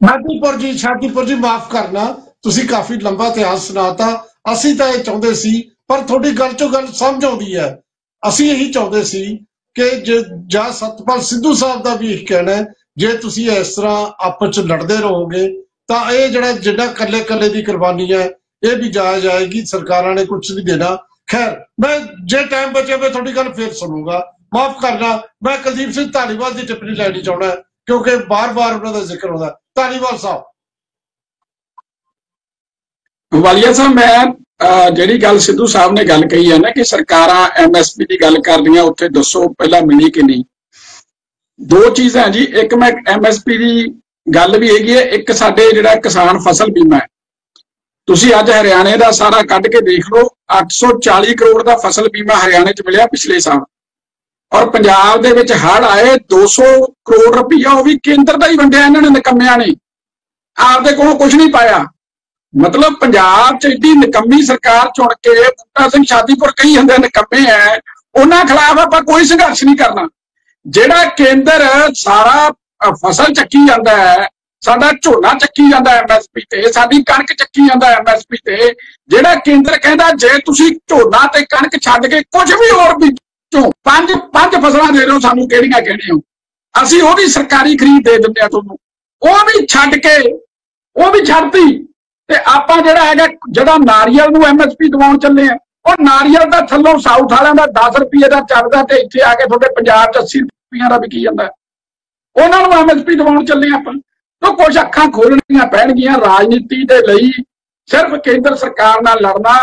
A: ਸ਼ਾਦੀਪੁਰ ਜੀ ਸ਼ਾਦੀਪੁਰ ਜੀ, ਮਾਫ ਕਰਨਾ, ਤੁਸੀਂ ਕਾਫੀ ਲੰਬਾ ਇਤਿਹਾਸ ਸੁਣਾਤਾ। ਅਸੀਂ ਤਾਂ ਇਹ ਚਾਹੁੰਦੇ ਸੀ, ਪਰ ਤੁਹਾਡੀ ਗੱਲ ਚੋਂ ਗੱਲ ਸਮਝ ਆਉਂਦੀ ਹੈ। ਅਸੀਂ ਇਹੀ ਚਾਹੁੰਦੇ ਸੀ ਕਿ ਜਾਂ ਸਤਪਾਲ ਸਿੱਧੂ ਸਾਹਿਬ ਦਾ ਵੀ ਇਹ ਕਹਿਣਾ ਜੇ ਤੁਸੀਂ ਇਸ ਤਰ੍ਹਾਂ ਆਪਸ ਚ ਲੜਦੇ ਰਹੋਗੇ, ਤਾਂ ਇਹ ਜਿਹੜਾ ਜਿੱਡਾ ਕੱਲੇ ਕੱਲੇ ਦੀ ਕੁਰਬਾਨੀ ਹੈ, ਇਹ ਵੀ ਜਾਇਆ ਜਾਏਗੀ, ਸਰਕਾਰਾਂ ਨੇ ਕੁਝ ਨਹੀਂ ਦੇਣਾ। ਖੈਰ, ਮੈਂ ਜੇ ਟਾਈਮ ਬਚੇ ਮੈਂ ਤੁਹਾਡੀ ਗੱਲ ਫੇਰ ਸੁਣੂਗਾ। ਮਾਫ ਕਰਨਾ, ਮੈਂ ਕੁਲਦੀਪ ਸਿੰਘ ਧਾਲੀਵਾਲ ਦੀ ਟਿੱਪਣੀ ਲੈਣੀ ਚਾਹੁੰਦਾ, ਕਿਉਂਕਿ ਬਾਰ-ਬਾਰ ਉਹਨਾਂ ਦਾ ਜ਼ਿਕਰ ਹੁੰਦਾ। ਧਾਲੀਵਾਲ ਸਾਹਿਬ।
E: ਵਾਲੀਆ ਸਾਹਿਬ, ਮੈਂ ਜਿਹੜੀ ਗੱਲ ਸਿੱਧੂ ਸਾਹਿਬ ਨੇ ਗੱਲ ਕਹੀ ਹੈ ਨਾ ਕਿ ਸਰਕਾਰਾਂ ਐਮਐਸਪੀ ਦੀ ਗੱਲ ਕਰਦੀਆਂ ਉੱਥੇ ਦੱਸੋ ਪਹਿਲਾਂ ਮਿਲੀ ਕਿ ਨਹੀਂ। ਦੋ ਚੀਜ਼ਾਂ ਜੀ, ਇੱਕ ਮੈਂ ਐਮਐਸਪੀ ਦੀ ਗੱਲ ਵੀ ਹੈਗੀ ਹੈ, ਇੱਕ ਸਾਡੇ ਜਿਹੜਾ ਕਿਸਾਨ ਫਸਲ ਬੀਮਾ ਹੈ। ਤੁਸੀਂ ਅੱਜ ਹਰਿਆਣੇ ਦਾ ਸਾਰਾ ਕੱਢ ਕੇ ਦੇਖ ਲਓ 840 ਕਰੋੜ ਦਾ ਫਸਲ ਬੀਮਾ ਹਰਿਆਣੇ 'ਚ ਮਿਲਿਆ ਪਿਛਲੇ ਸਾਲ। ਔਰ ਪੰਜਾਬ ਦੇ ਵਿੱਚ ਹੜ੍ਹ ਆਏ 200 ਕਰੋੜ ਰੁਪਈਆ ਉਹ ਵੀ ਕੇਂਦਰ ਦਾ ਹੀ ਵੰਡਿਆ, ਇਹਨਾਂ ਨੇ ਨਿਕੰਮਿਆਂ ਨੇ। ਆਪਦੇ ਕੋਲੋਂ ਕੁਝ ਨਹੀਂ ਪਾਇਆ। ਮਤਲਬ ਪੰਜਾਬ 'ਚ ਇੱਡੀ ਨਿਕੰਮੀ ਸਰਕਾਰ ਚੁਣ ਕੇ ਬੂਟਾ ਸਿੰਘ ਸ਼ਾਦੀਪੁਰ ਕਈ ਹੁੰਦੇ ਨਿਕੰਮੇ ਐ। ਉਹਨਾਂ ਖਿਲਾਫ ਆਪਾਂ ਕੋਈ ਸੰਘਰਸ਼ ਨਹੀਂ ਕਰਨਾ। ਜਿਹੜਾ ਕੇਂਦਰ ਸਾਰਾ ਫਸਲ ਚੱਕੀ ਜਾਂਦਾ ਹੈ ਸਾਡਾ ਝੋਨਾ ਚੱਕੀ ਜਾਂਦਾ ਐਮਐਸਪੀ ਤੇ, ਸਾਡੀ ਕਣਕ ਚੱਕੀ ਜਾਂਦਾ ਐਮਐਸਪੀ ਤੇ, ਜਿਹੜਾ ਕੇਂਦਰ ਕਹਿੰਦਾ ਜੇ ਤੁਸੀਂ ਝੋਨਾ ਤੇ ਕਣਕ ਛੱਡ ਕੇ ਕੁਝ ਵੀ ਹੋਰ ਬੀਜੋ, ਪੰਜ ਪੰਜ ਫਸਲਾਂ ਦੇ ਦਿਓ ਸਾਨੂੰ ਕਿਹੜੀਆਂ ਕਹਿਣੀਆਂ ਅਸੀਂ ਉਹਦੀ ਸਰਕਾਰੀ ਖਰੀਦ ਦੇ ਦਿੰਦੇ ਆ ਤੁਹਾਨੂੰ। ਉਹ ਵੀ ਛੱਡ ਕੇ, ਉਹ ਵੀ ਛੱਡਤੀ। ਤੇ ਆਪਾਂ ਜਿਹੜਾ ਹੈਗਾ, ਜਿਹੜਾ ਨਾਰੀਅਲ ਨੂੰ ਐਮਐਸਪੀ ਦਵਾਉਣ ਚੱਲੇ ਆ, ਉਹ ਨਾਰੀਅਲ ਦਾ ਥੱਲੋਂ ਸਾਊਥ ਵਾਲਿਆਂ ਦਾ 10 ਰੁਪਏ ਦਾ ਚੱਲਦਾ ਤੇ ਇੱਥੇ ਆ ਕੇ ਤੁਹਾਡੇ ਪੰਜਾਬ 'ਚ 80 ਰੁਪਈਆਂ ਦਾ ਵਿਕੀ ਜਾਂਦਾ। ਉਹਨਾਂ ਨੂੰ ਐਮਐਸਪੀ ਦਵਾਉਣ ਚੱਲੇ ਆਪਾਂ। ਤਾਂ ਕੁਝ ਅੱਖਾਂ ਖੋਲਣੀਆਂ ਪੈਣਗੀਆਂ ਰਾਜਨੀਤੀ ਦੇ ਲਈ, ਸਿਰਫ ਕੇਂਦਰ ਸਰਕਾਰ ਨਾਲ ਲੜਨਾ,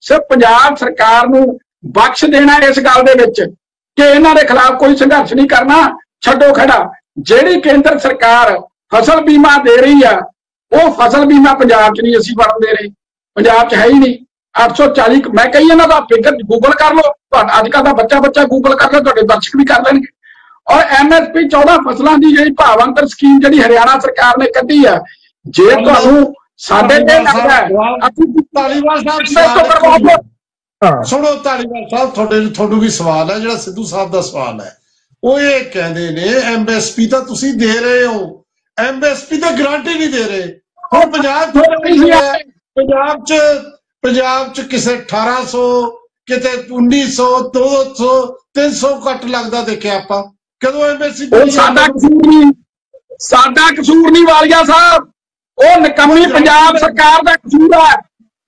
E: ਸਿਰਫ ਪੰਜਾਬ ਸਰਕਾਰ ਨੂੰ ਬਖਸ਼ ਦੇਣਾ ਇਸ ਗੱਲ ਦੇ ਵਿੱਚ ਕਿ ਇਹਨਾਂ ਦੇ ਖਿਲਾਫ ਕੋਈ ਸੰਘਰਸ਼ ਨਹੀਂ ਕਰਨਾ, ਛੱਡੋ ਖੜਾ। ਜਿਹੜੀ ਕੇਂਦਰ ਸਰਕਾਰ ਫਸਲ ਬੀਮਾ ਦੇ ਰਹੀ ਆ ਉਹ ਫਸਲ ਬੀਮਾ ਪੰਜਾਬ 'ਚ ਨਹੀਂ ਅਸੀਂ ਵੜਨ ਦੇ ਰਹੇ। ਪੰਜਾਬ 'ਚ ਹੈ ਹੀ ਨਹੀਂ। 840 ਮੈਂ ਕਹੀ ਇਹਨਾਂ ਦਾ ਫਿਗਰ ਗੂਗਲ ਕਰ ਲਓ। ਤੁਹਾਡਾ ਅੱਜ ਕੱਲ੍ਹ ਦਾ ਬੱਚਾ ਬੱਚਾ ਗੂਗਲ ਕਰ ਲਓ ਤੁਹਾਡੇ ਦਰਸ਼ਕ ਵੀ ਕਰ ਲੈਣਗੇ। ਔਰ ਐਮਐਸਪੀ 14 ਫਸਲਾਂ ਦੀ ਜਿਹੜੀ ਭਾਵਾਂਤਰ ਸਕੀਮ ਜਿਹੜੀ ਹਰਿਆਣਾ ਸਰਕਾਰ ਨੇ ਕੱਢੀ ਹੈ ਜੇ ਤੁਹਾਨੂੰ ਸਾਡੇ ਤੇ ਲੱਗਦਾ ਅਸੀਂ
A: ਸਾਹਿਬ ਸੁਣੋ ਧਾਲੀਵਾਲ ਸਾਹਿਬ ਤੁਹਾਡੇ ਤੁਹਾਨੂੰ ਵੀ ਸਵਾਲ ਹੈ ਜਿਹੜਾ ਸਿੱਧੂ ਸਾਹਿਬ ਦਾ ਸਵਾਲ ਹੈ। ਉਹ ਇਹ ਕਹਿੰਦੇ ਨੇ ਐਮਐਸਪੀ ਤਾਂ ਤੁਸੀਂ ਦੇ ਰਹੇ ਹੋ। ਐਮਐਸਪੀ ਤਾਂ ਗਾਰੰਟੀ ਨਹੀਂ ਦੇ ਰਹੇ। ਹੁਣ ਪੰਜਾਬ? ਪੰਜਾਬ ਚ ਪੰਜਾਬ ਚ ਕਿਸੇ 1800 ਕਿਤੇ 1900 200 300 ਕੱਟ ਲੱਗਦਾ ਦੇਖਿਆ ਆਪਾਂ। ਕਦੋਂ ਐਮਐਸਪੀ
E: ਉਹ ਸਾਡਾ ਕਸੂਰ ਨਹੀਂ। ਸਾਡਾ ਕਸੂਰ ਨਹੀਂ ਵਾਲੀਆ ਸਾਹਿਬ। ਉਹ ਨਿਕੰਮੀ ਪੰਜਾਬ ਸਰਕਾਰ ਦਾ ਕਸੂਰ ਹੈ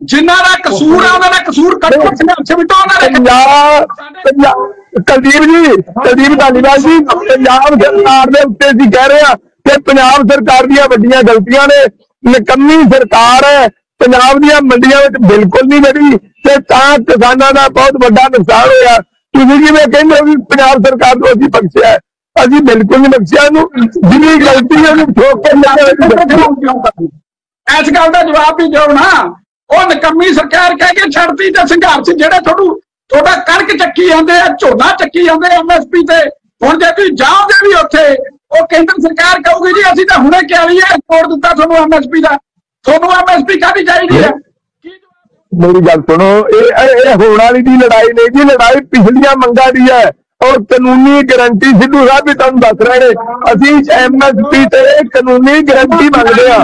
E: ਜਿਨ੍ਹਾਂ ਦਾ ਕਸੂਰ ਹੈ ਉਹਨਾਂ ਦਾ ਕਸੂਰ ਕੱਢੋ ਸੰਘਰਸ਼ ਮਿਟੋ ਉਹਨਾਂ ਦੇ
B: ਪੰਜਾਬ ਪੰਜਾਬ ਕੁਲਦੀਪ ਜੀ ਕੁਲਦੀਪ ਧਾਲੀਵਾਲ ਜੀ ਪੰਜਾਬ ਸਰਕਾਰ ਦੇ ਉੱਤੇ ਅਸੀਂ ਕਹਿ ਰਹੇ ਹਾਂ ਕਿ ਪੰਜਾਬ ਸਰਕਾਰ ਦੀਆਂ ਵੱਡੀਆਂ ਗਲਤੀਆਂ ਨੇ, ਨਿਕੰਮੀ ਸਰਕਾਰ ਹੈ, ਪੰਜਾਬ ਦੀਆਂ ਮੰਡੀਆਂ ਵਿੱਚ ਬਿਲਕੁਲ ਨਹੀਂ ਵੜੀ ਤੇ ਤਾਂ ਕਿਸਾਨਾਂ ਦਾ ਬਹੁਤ ਵੱਡਾ ਨੁਕਸਾਨ ਹੋਇਆ। ਤੁਸੀਂ ਕਿਵੇਂ ਕਹਿੰਦੇ ਹੋ ਵੀ ਪੰਜਾਬ ਸਰਕਾਰ ਨੂੰ ਅਸੀਂ ਬਖਸ਼ਿਆ ਅਸੀਂ ਬਿਲਕੁਲ ਨਹੀਂ ਬਖਸ਼ਿਆ ਉਹਨੂੰ, ਜਿੰਨੀ ਗਲਤੀ ਉਹਨੂੰ ਠੋਕ ਕੇ ਲਿਆਵੇ
E: ਇਸ ਗੱਲ ਦਾ ਜਵਾਬ ਵੀ ਦਿਓ ਨਾ। ਉਹ ਨਿਕੰਮੀ ਸਰਕਾਰ ਕਹਿ ਕੇ ਛੱਡਤੀ ਤੇ ਸੰਘਰਸ਼ ਜਿਹੜੇ ਤੁਹਾਨੂੰ, ਤੁਹਾਡਾ ਕਣਕ ਚੱਕੀ ਜਾਂਦੇ ਆ, ਝੋਨਾ ਚੱਕੀ ਜਾਂਦੇ ਐਮਐਸਪੀ ਤੇ। ਹੁਣ ਜੇ ਤੁਸੀਂ ਜਾਓਗੇ ਵੀ ਉੱਥੇ ਉਹ ਕੇਂਦਰ ਸਰਕਾਰ ਕਹੂਗੀ ਜੀ ਅਸੀਂ ਤਾਂ ਹੁਣੇ ਕਿਹਾ ਵੀ ਇਹ ਕੋਡ ਦਿੱਤਾ ਤੁਹਾਨੂੰ ਐਮਐਸਪੀ ਦਾ। ਤੁਹਾਨੂੰ ਐਮਐਸਪੀ ਕਾਹਦੀ ਚਾਹੀਦੀ ਹੈ?
B: ਮੇਰੀ ਗੱਲ ਸੁਣੋ ਇਹ ਇਹ ਹੋਣ ਵਾਲੀ ਦੀ ਲੜਾਈ ਨਹੀਂ ਜੀ ਲੜਾਈ ਪਿਛਲੀਆਂ ਮੰਗਾਂ ਦੀ ਹੈ। ਔਰ ਕਾਨੂੰਨੀ ਗਾਰੰਟੀ ਸਿੱਧੂ ਸਾਹਿਬ ਵੀ ਤੁਹਾਨੂੰ ਦੱਸ ਰਹੇ ਨੇ। ਅਸੀਂ ਐਮਐਸਪੀ ਤੇ ਕਾਨੂੰਨੀ ਗਾਰੰਟੀ ਮੰਗਦੇ ਆ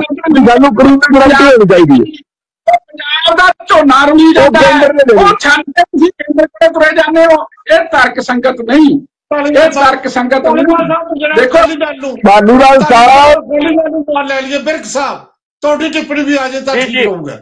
B: ਸਾਨੂੰ ਕਾਨੂੰਨੀ ਗਾਰੰਟੀ ਹੋਣੀ ਚਾਹੀਦੀ ਹੈ।
E: ਪੰਜਾਬ ਦਾ ਝੋਨਾ ਰੁਲੀ ਜਾਂਦਾ ਹੈ। ਉਹ ਛੱਡ ਕੇ ਤੁਸੀਂ ਕੇਂਦਰ ਕੋਲੇ ਤੁਰੇ ਜਾਂਦੇ ਹੋ। ਇਹ ਤਰਕ ਸੰਗਤ ਨਹੀਂ। ਇਹ ਤਰਕ ਸੰਗਤ ਦੇਖੋ
B: ਬਾਲੂਰਾਜ ਸਾਹਿਬ
A: ਗੋਲੀ ਨੂੰ ਨਾਲ ਲੈ। ਲਈਏ ਬਿਰਕ ਸਾਹਿਬ ਤੁਹਾਡੀ ਟਿੱਪਣੀ ਵੀ ਆ ਜੇ ਤਾਂ ਠੀਕ। ਹੋਊਗਾ।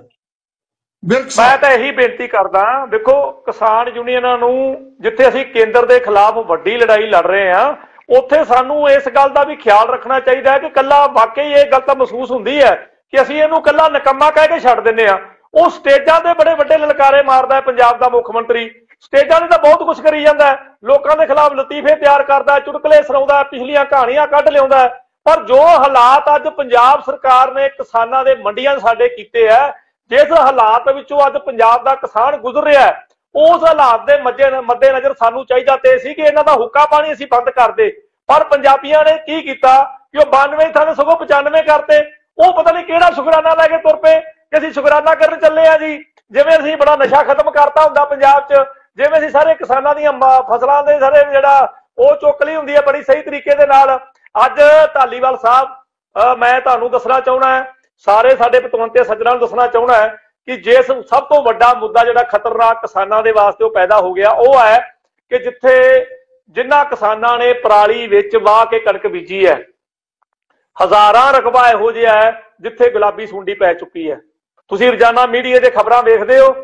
A: ਬਿਰਕ
F: ਮੈਂ
A: ਸਾਹਿਬ।
F: ਤਾਂ ਇਹੀ ਬੇਨਤੀ ਕਰਦਾ ਦੇਖੋ ਕਿਸਾਨ ਯੂਨੀਅਨਾਂ ਨੂੰ ਜਿੱਥੇ ਅਸੀਂ ਕੇਂਦਰ ਦੇ ਖਿਲਾਫ ਵੱਡੀ ਲੜਾਈ ਲੜ ਰਹੇ ਹਾਂ ਉੱਥੇ ਸਾਨੂੰ ਇਸ ਗੱਲ ਦਾ ਵੀ ਖਿਆਲ ਰੱਖਣਾ ਚਾਹੀਦਾ ਹੈ ਕਿ ਕੱਲਾ ਵਾਕਈ ਇਹ ਗੱਲ ਤਾਂ ਮਹਿਸੂਸ ਹੁੰਦੀ ਹੈ ਕਿ ਅਸੀਂ ਇਹਨੂੰ ਕੱਲਾ ਨਕੰਮਾ ਕਹਿ ਕੇ ਛੱਡ ਦਿੰਨੇ ਆ ਉਹ ਸਟੇਜਾਂ ਦੇ ਬੜੇ ਵੱਡੇ ਲਲਕਾਰੇ ਮਾਰਦਾ ਹੈ ਪੰਜਾਬ ਦਾ ਮੁੱਖ ਮੰਤਰੀ। ਸਟੇਜਾਂ ਤੇ ਤਾਂ ਬਹੁਤ ਕੁਝ ਕਰੀ ਜਾਂਦਾ ਲੋਕਾਂ ਦੇ ਖਿਲਾਫ ਲਤੀਫੇ ਤਿਆਰ ਕਰਦਾ ਚੁਟਕਲੇ ਸੁਣਾਉਂਦਾ ਪਿਛਲੀਆਂ ਕਹਾਣੀਆਂ ਕੱਢ ਲਿਆਉਂਦਾ ਪਰ ਜੋ ਹਾਲਾਤ ਅੱਜ ਪੰਜਾਬ ਸਰਕਾਰ ਨੇ ਕਿਸਾਨਾਂ ਦੇ ਮੰਡੀਆਂ ਸਾਡੇ ਕੀਤੇ ਆ ਜਿਸ ਹਾਲਾਤ ਵਿੱਚੋਂ ਅੱਜ ਪੰਜਾਬ ਦਾ ਕਿਸਾਨ ਗੁਜ਼ਰ ਰਿਹਾ ਹੈ, ਉਸ ਹਾਲਾਤ ਦੇ ਮੱਦੇ ਮੱਦੇ ਨਜ਼ਰ ਸਾਨੂੰ ਚਾਹੀਦਾ ਤੇ ਸੀ ਕਿ ਇਹਨਾਂ ਦਾ ਹੁੱਕਾ ਪਾਣੀ ਅਸੀਂ ਬੰਦ ਕਰਦੇ ਪਰ ਪੰਜਾਬੀਆਂ ਨੇ ਕੀ ਕੀਤਾ ਕਿ ਉਹ 92 ਥਾਂ ਸਗੋਂ 95 ਕਰਤੇ। ਉਹ ਪਤਾ ਨਹੀਂ ਕਿਹੜਾ ਸ਼ੁਕਰਾਨਾ ਲੈ ਕੇ ਤੁਰ ਪਏ ਕਿ ਅਸੀਂ ਸ਼ੁਕਰਾਨਾ ਕਰਨ ਚੱਲੇ ਆ ਜੀ। ਜਿਵੇਂ ਅਸੀਂ ਬੜਾ ਨਸ਼ਾ ਖਤਮ ਕਰਤਾ ਹੁੰਦਾ ਪੰਜਾਬ 'ਚ ਜਿਵੇਂ ਅਸੀਂ ਸਾਰੇ ਕਿਸਾਨਾਂ ਦੀਆਂ ਫਸਲਾਂ ਦੇ ਸਾਰੇ ਜਿਹੜਾ ਉਹ ਚੁੱਕ ਲਈ ਹੁੰਦੀ ਹੈ ਬੜੀ ਸਹੀ ਤਰੀਕੇ ਦੇ ਨਾਲ। ਅੱਜ ਢਾਲੀਵਾਲ ਸਾਹਿਬ ਅਹ ਮੈਂ ਤੁਹਾਨੂੰ ਦੱਸਣਾ ਚਾਹੁੰਦਾ ਹੈ, ਸਾਰੇ ਸਾਡੇ ਪਤਵੰਤੇ ਸੱਜਣਾਂ ਨੂੰ ਦੱਸਣਾ ਚਾਹੁੰਦਾ ਹੈ ਕਿ ਜਿਸ ਸਭ ਤੋਂ ਵੱਡਾ ਮੁੱਦਾ ਜਿਹੜਾ ਖਤਰਨਾਕ ਕਿਸਾਨਾਂ ਦੇ ਵਾਸਤੇ ਉਹ ਪੈਦਾ ਹੋ ਗਿਆ, ਉਹ ਹੈ ਕਿ ਜਿੱਥੇ ਜਿਨ੍ਹਾਂ ਕਿਸਾਨਾਂ ਨੇ ਪਰਾਲੀ ਵਿੱਚ ਵਾਹ ਕੇ ਕਣਕ ਬੀਜੀ ਹੈ, ਹਜ਼ਾਰਾਂ ਰਕਬਾ ਇਹੋ ਜਿਹਾ ਹੈ ਜਿੱਥੇ ਗੁਲਾਬੀ ਸੁੰਡੀ ਪੈ ਚੁੱਕੀ ਹੈ। ਤੁਸੀਂ ਰੋਜ਼ਾਨਾ ਮੀਡੀਆ ਦੇ ਖਬਰਾਂ ਵੇਖਦੇ ਹੋ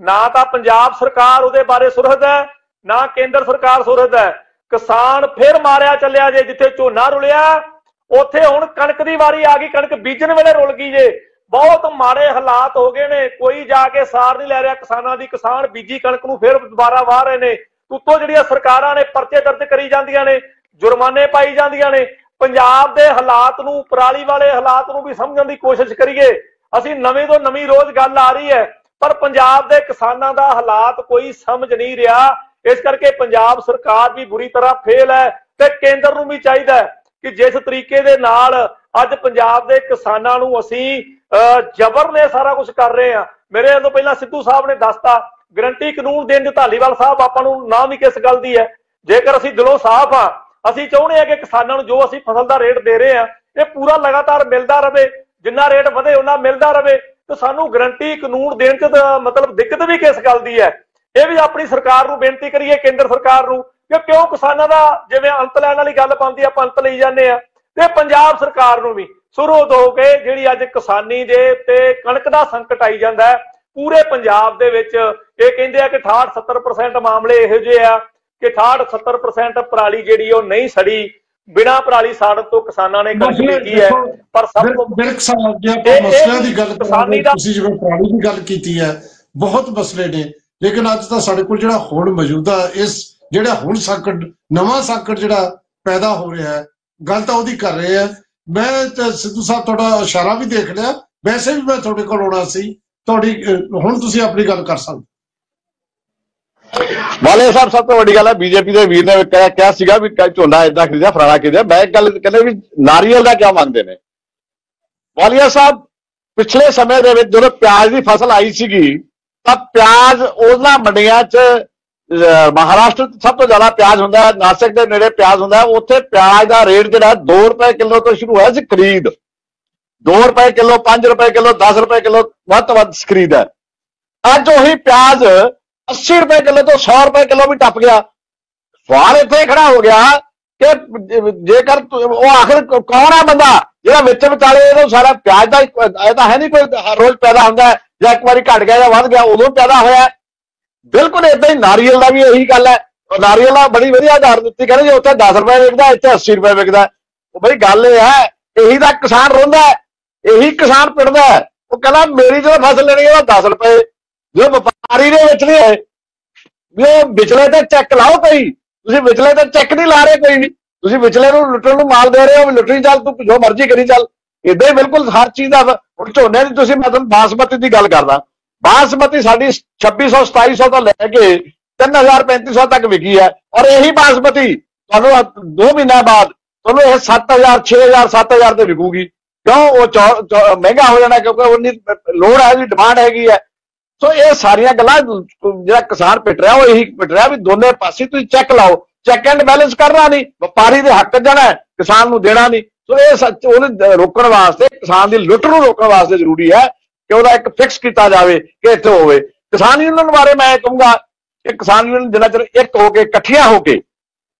F: ਨਾ ਤਾਂ ਪੰਜਾਬ ਸਰਕਾਰ ਉਹਦੇ ਬਾਰੇ ਸੁਰਹਦ ਹੈ, ਨਾ ਕੇਂਦਰ ਸਰਕਾਰ ਸੁਰਹਦ ਹੈ। ਕਿਸਾਨ ਫਿਰ ਮਾਰਿਆ ਚੱਲਿਆ ਜੇ, ਜਿੱਥੇ ਝੋਨਾ ਰੁਲਿਆ, ਉੱਥੇ ਹੁਣ ਕਣਕ ਦੀ ਵਾਰੀ ਆ ਗਈ, ਕਣਕ ਬੀਜਣ ਵੇਲੇ ਰੁਲ ਗਈ ਜੇ। ਬਹੁਤ ਮਾੜੇ ਹਾਲਾਤ ਹੋ ਗਏ ਨੇ, ਕੋਈ ਜਾ ਕੇ ਸਾਰ ਨਹੀਂ ਲੈ ਰਿਹਾ ਕਿਸਾਨਾਂ ਦੀ। ਕਿਸਾਨ ਬੀਜੀ ਕਣਕ ਨੂੰ ਫਿਰ ਦੁਬਾਰਾ ਵਾਹ ਰਹੇ ਨੇ। ਉੱਤੋਂ ਜਿਹੜੀਆਂ ਸਰਕਾਰਾਂ ਨੇ ਪਰਚੇ ਦਰਜ ਕਰੀ ਜਾਂਦੀਆਂ ਨੇ, ਜੁਰਮਾਨੇ ਪਾਈ ਜਾਂਦੀਆਂ ਨੇ, ਪੰਜਾਬ ਦੇ ਹਾਲਾਤ ਨੂੰ, ਪਰਾਲੀ ਵਾਲੇ ਹਾਲਾਤ ਨੂੰ ਵੀ ਸਮਝਣ ਦੀ ਕੋਸ਼ਿਸ਼ ਕਰੀਏ। ਅਸੀਂ ਨਵੇਂ ਤੋਂ ਨਵੀਂ ਰੋਜ਼ ਗੱਲ ਆ ਰਹੀ ਹੈ। ਪਰ ਪੰਜਾਬ ਦੇ ਕਿਸਾਨਾਂ ਦਾ ਹਾਲਾਤ ਕੋਈ ਸਮਝ ਨਹੀਂ ਰਿਹਾ। ਇਸ ਕਰਕੇ ਪੰਜਾਬ ਸਰਕਾਰ ਵੀ ਬੁਰੀ ਤਰ੍ਹਾਂ ਫੇਲ ਹੈ ਤੇ ਕੇਂਦਰ ਨੂੰ ਵੀ ਚਾਹੀਦਾ ਹੈ ਕਿ ਜਿਸ ਤਰੀਕੇ ਦੇ ਨਾਲ ਅੱਜ ਪੰਜਾਬ ਦੇ ਕਿਸਾਨਾਂ ਨੂੰ ਅਸੀਂ ਅਹ, ਜ਼ਬਰ ਨੇ ਸਾਰਾ ਕੁਝ ਕਰ ਰਹੇ ਆ ਮੇਰੇ ਤੋਂ ਪਹਿਲਾਂ ਸਿੱਧੂ ਸਾਹਿਬ ਨੇ ਦੱਸਤਾ ਗਰੰਟੀ ਕਾਨੂੰਨ ਦੇਣ ਦੀ ਢਾਲੀਵਾਲ ਸਾਹਿਬ ਆਪਾਂ ਨੂੰ ਨਾ ਵੀ ਕਿਸ ਗੱਲ ਦੀ ਹੈ। ਜੇਕਰ ਅਸੀਂ ਦਿਲੋਂ ਸਾਫ਼ ਆ ਅਸੀਂ ਚਾਹੁੰਦੇ ਆ ਕਿ ਕਿਸਾਨਾਂ ਨੂੰ ਜੋ ਅਸੀਂ ਫਸਲ ਦਾ ਰੇਟ ਦੇ ਰਹੇ ਆ ਇਹ ਪੂਰਾ ਲਗਾਤਾਰ ਮਿਲਦਾ ਰਹੇ। ਜਿੰਨਾ ਰੇਟ ਵਧੇ ਉਹਨਾਂ ਮਿਲਦਾ ਰਹੇ। ਤੇ ਸਾਨੂੰ ਗਰੰਟੀ ਕਾਨੂੰਨ ਦੇਣ ਚ ਤਾਂ ਮਤਲਬ ਦਿੱਕਤ ਵੀ ਕਿਸ ਗੱਲ ਦੀ ਹੈ? ਇਹ ਵੀ ਆਪਣੀ ਸਰਕਾਰ ਨੂੰ ਬੇਨਤੀ ਕਰੀਏ, ਕੇਂਦਰ ਸਰਕਾਰ ਨੂੰ, ਕਿ ਕਿਉਂ ਕਿਸਾਨਾਂ ਦਾ ਜਿਵੇਂ ਅੰਤ ਲੈਣ ਵਾਲੀ ਗੱਲ ਪਾਉਂਦੀ ਆ, ਆਪਾਂ ਅੰਤ ਲਈ ਜਾਂਦੇ ਆ। ਤੇ ਪੰਜਾਬ ਸਰਕਾਰ ਨੂੰ ਵੀ ਸੁਰੋਤ ਹੋ ਕੇ ਜਿਹੜੀ ਅੱਜ ਕਿਸਾਨੀ ਦੇ ਤੇ ਕਣਕ ਦਾ ਸੰਕਟ ਆਈ ਜਾਂਦਾ ਹੈ, ਪੂਰੇ ਪੰਜਾਬ ਦੇ ਵਿੱਚ ਇਹ ਕਹਿੰਦੇ ਆ ਕਿ 68 70% ਮਾਮਲੇ ਇਹੋ ਜਿਹੇ ਆ ਕਿ 68 70% ਪਰਾਲੀ ਜਿਹੜੀ ਉਹ ਨਹੀਂ ਸੜੀ। ਬਿਨਾ ਪਰਾਲੀ ਸਾੜਨ ਤੋਂ ਕਿਸਾਨਾਂ ਨੇ ਕਣਕ ਬੀਜੀ ਹੈ ਪਰ ਸਭ ਤੋਂ
A: ਬਿਰਕ ਸਾਹਿਬ ਜੇ ਆਪਾਂ ਮਸਲਿਆਂ ਦੀ ਗੱਲ ਕਰਾਂਗੇ ਤੁਸੀਂ ਜਿਵੇਂ ਪ੍ਰਾਣੀ ਦੀ ਗੱਲ ਕੀਤੀ ਹੈ ਬਹੁਤ ਮਸਲੇ ਨੇ ਲੇਕਿਨ ਅੱਜ ਤਾਂ ਸਾਡੇ ਕੋਲ ਜਿਹੜਾ ਹੁਣ ਮੌਜੂਦਾ ਇਸ ਜਿਹੜਾ ਹੁਣ ਸੰਕਟ ਨਵਾਂ ਸੰਕਟ ਜਿਹੜਾ ਪੈਦਾ ਹੋ ਰਿਹਾ ਹੈ ਗੱਲ ਤਾਂ ਉਹਦੀ ਕਰ ਰਹੇ ਆ ਮੈਂ ਸਿੱਧੂ ਸਾਹਿਬ ਤੁਹਾਡਾ ਇਸ਼ਾਰਾ ਵੀ ਦੇਖ ਲਿਆ ਵੈਸੇ ਵੀ ਮੈਂ ਤੁਹਾਡੇ ਕੋਲ ਆਉਣਾ ਸੀ ਤੁਹਾਡੀ ਹੁਣ ਤੁਸੀਂ ਆਪਣੀ ਗੱਲ ਕਰ ਸਕਦੇ
C: ਵਾਲੇ ਸਾਹਿਬ, ਸਭ ਤੋਂ ਵੱਡੀ ਗੱਲ ਹੈ, ਬੀਜੇਪੀ ਦੇ ਵੀਰ ਨੇ ਕਿਹਾ ਕਿਹਾ ਸੀਗਾ ਵੀ ਝੋਨਾ ਇਦਾਂ ਖਰੀਦਿਆ ਫਰਾਣਾ ਖਰੀਦਿਆ। ਮੈਂ ਇੱਕ ਗੱਲ ਕਹਿੰਦੇ ਵੀ ਨਾਰੀਅਲ ਦਾ ਕੀ ਮੰਗਦੇ ਨੇ? ਵਾਲੀਆ ਸਾਹਿਬ, ਪਿਛਲੇ ਸਮੇਂ ਦੇ ਵਿੱਚ ਜਦੋਂ ਪਿਆਜ਼ ਦੀ ਫਸਲ ਆਈ ਸੀਗੀ, ਤਾਂ ਪਿਆਜ਼ ਉਹਨਾਂ ਮੰਡੀਆਂ 'ਚ ਮਹਾਰਾਸ਼ਟਰ 'ਚ ਸਭ ਤੋਂ ਜ਼ਿਆਦਾ ਪਿਆਜ਼ ਹੁੰਦਾ ਹੈ, ਨਾਸਿਕ ਦੇ ਨੇੜੇ ਪਿਆਜ਼ ਹੁੰਦਾ ਹੈ। ਉੱਥੇ ਪਿਆਜ਼ ਦਾ ਰੇਟ ਜਿਹੜਾ 2 ਰੁਪਏ ਕਿਲੋ ਤੋਂ ਸ਼ੁਰੂ ਹੋਇਆ ਸੀ ਖਰੀਦ। 2 ਰੁਪਏ ਕਿਲੋ 5 ਰੁਪਏ ਕਿਲੋ 10 ਰੁਪਏ ਕਿਲੋ, ਵੱਧ ਤੋਂ ਵੱਧ ਖਰੀਦ ਹੈ। ਅੱਜ ਉਹੀ ਪਿਆਜ਼ 80 ਰੁਪਏ ਕਿਲੋ ਤੋਂ 100 ਰੁਪਏ ਕਿਲੋ ਵੀ ਟੱਪ ਗਿਆ। ਸਵਾਲ ਇੱਥੇ ਖੜਾ ਹੋ ਗਿਆ ਕਿ ਜੇਕਰ ਉਹ ਆਖਰ ਕੌਣ ਆ ਬੰਦਾ ਜਿਹੜਾ ਵਿੱਚ ਵਿਚਾਲੇ ਇਹਨੂੰ ਸਾਰਾ ਪਿਆਜ਼ ਦਾ ਇਹ ਤਾਂ ਹੈ ਨਹੀਂ ਕੋਈ ਰੋਜ਼ ਪੈਦਾ ਹੁੰਦਾ ਜਾਂ ਇੱਕ ਵਾਰੀ ਘਟ ਗਿਆ ਜਾਂ ਵੱਧ ਗਿਆ, ਉਦੋਂ ਪੈਦਾ ਹੋਇਆ ਬਿਲਕੁਲ ਇਦਾਂ ਹੀ ਨਾਰੀਅਲ ਦਾ ਵੀ ਇਹੀ ਗੱਲ ਹੈ। ਨਾਰੀਅਲ ਦਾ ਬੜੀ ਵਧੀਆ ਆਧਾਰ ਦਿੱਤੀ, ਕਹਿੰਦੇ ਜੇ ਉੱਥੇ 10 ਰੁਪਏ ਵਿਕਦਾ, ਇੱਥੇ 80 ਰੁਪਏ ਵਿਕਦਾ ਉਹ ਬਈ ਗੱਲ ਇਹ ਹੈ, ਇਹੀ ਤਾਂ ਕਿਸਾਨ ਰੋਂਦਾ ਇਹੀ ਕਿਸਾਨ ਪਿੜਦਾ ਹੈ। ਉਹ ਕਹਿੰਦਾ ਮੇਰੀ ਜਦੋਂ ਫਸਲ ਲੈਣੀ ਉਹਦਾ ਉਹ 10 ਰੁਪਏ ਜੋ ਵਪਾਰੀ ਦੇ ਵਿੱਚ ਨਹੀਂ ਹੈ, ਵੀ ਉਹ ਵਿਚਲੇ ਤੇ ਚੈੱਕ ਲਾਓ ਕੋਈ। ਤੁਸੀਂ ਵਿਚਲੇ ਤੇ ਚੈੱਕ ਨਹੀਂ ਲਾ ਰਹੇ ਕੋਈ ਵੀ। ਤੁਸੀਂ ਵਿਚਲੇ ਨੂੰ ਲੁੱਟਣ ਨੂੰ ਮਾਲ ਦੇ ਰਹੇ ਹੋ, ਵੀ ਲੁੱਟਣੀ ਚੱਲ, ਤੂੰ ਜੋ ਮਰਜ਼ੀ ਕਰੀ ਚੱਲ। ਇਦਾਂ ਹੀ ਬਿਲਕੁਲ ਹਰ ਚੀਜ਼ ਦਾ ਹੁਣ ਝੋਨੇ ਦੀ ਤੁਸੀਂ ਮੈਂ ਤੁਹਾਨੂੰ ਬਾਸਮਤੀ ਦੀ ਗੱਲ ਕਰਦਾ। ਬਾਸਮਤੀ ਸਾਡੀ 2600 2700 ਤੋਂ ਲੈ ਕੇ 3000 3500 ਤੱਕ ਵਿਕੀ ਹੈ। ਔਰ ਇਹੀ ਬਾਸਮਤੀ ਤੁਹਾਨੂੰ 2 ਮਹੀਨਿਆਂ ਬਾਅਦ ਤੁਹਾਨੂੰ ਇਹ 7000 6000 7000 ਤੇ ਵਿਕੂਗੀ। ਕਿਉਂ? ਉਹ ਚੌ- ਮਹਿੰਗਾ ਹੋ ਜਾਣਾ ਕਿਉਂਕਿ ਉਨੀ ਲੋੜ ਹੈ ਜੀ ਡਿਮਾਂਡ ਹੈਗੀ ਹੈ। ਸੋ ਇਹ ਸਾਰੀਆਂ ਗੱਲਾਂ, ਜਿਹੜਾ ਕਿਸਾਨ ਪਿੱਟ ਰਿਹਾ, ਉਹ ਇਹੀ ਪਿੱਟ ਰਿਹਾ ਵੀ ਦੋਨੇ ਪਾਸੇ ਤੁਸੀਂ ਚੈੱਕ ਲਾਓ। ਚੈੱਕ ਐਂਡ ਬੈਲੈਂਸ ਕਰਨਾ ਨਹੀਂ, ਵਪਾਰੀ ਦੇ ਹੱਕ ਜਾਣਾ ਕਿਸਾਨ ਨੂੰ ਦੇਣਾ ਨਹੀਂ। ਸੋ ਇਹ ਸੱਚ, ਉਹਨੂੰ ਰੋਕਣ ਵਾਸਤੇ, ਕਿਸਾਨ ਦੀ ਲੁੱਟ ਨੂੰ ਰੋਕਣ ਵਾਸਤੇ ਜ਼ਰੂਰੀ ਹੈ ਕਿ ਉਹਦਾ ਇੱਕ ਫਿਕਸ ਕੀਤਾ ਜਾਵੇ, ਕਿ ਇੱਥੇ ਹੋਵੇ। ਕਿਸਾਨ ਯੂਨੀਅਨ ਬਾਰੇ ਮੈਂ ਇਹ ਕਹੂੰਗਾ ਕਿ ਕਿਸਾਨ ਯੂਨੀਅਨ ਜਿੰਨਾ ਚਿਰ ਇੱਕ ਹੋ ਕੇ, ਇਕੱਠੀਆਂ ਹੋ ਕੇ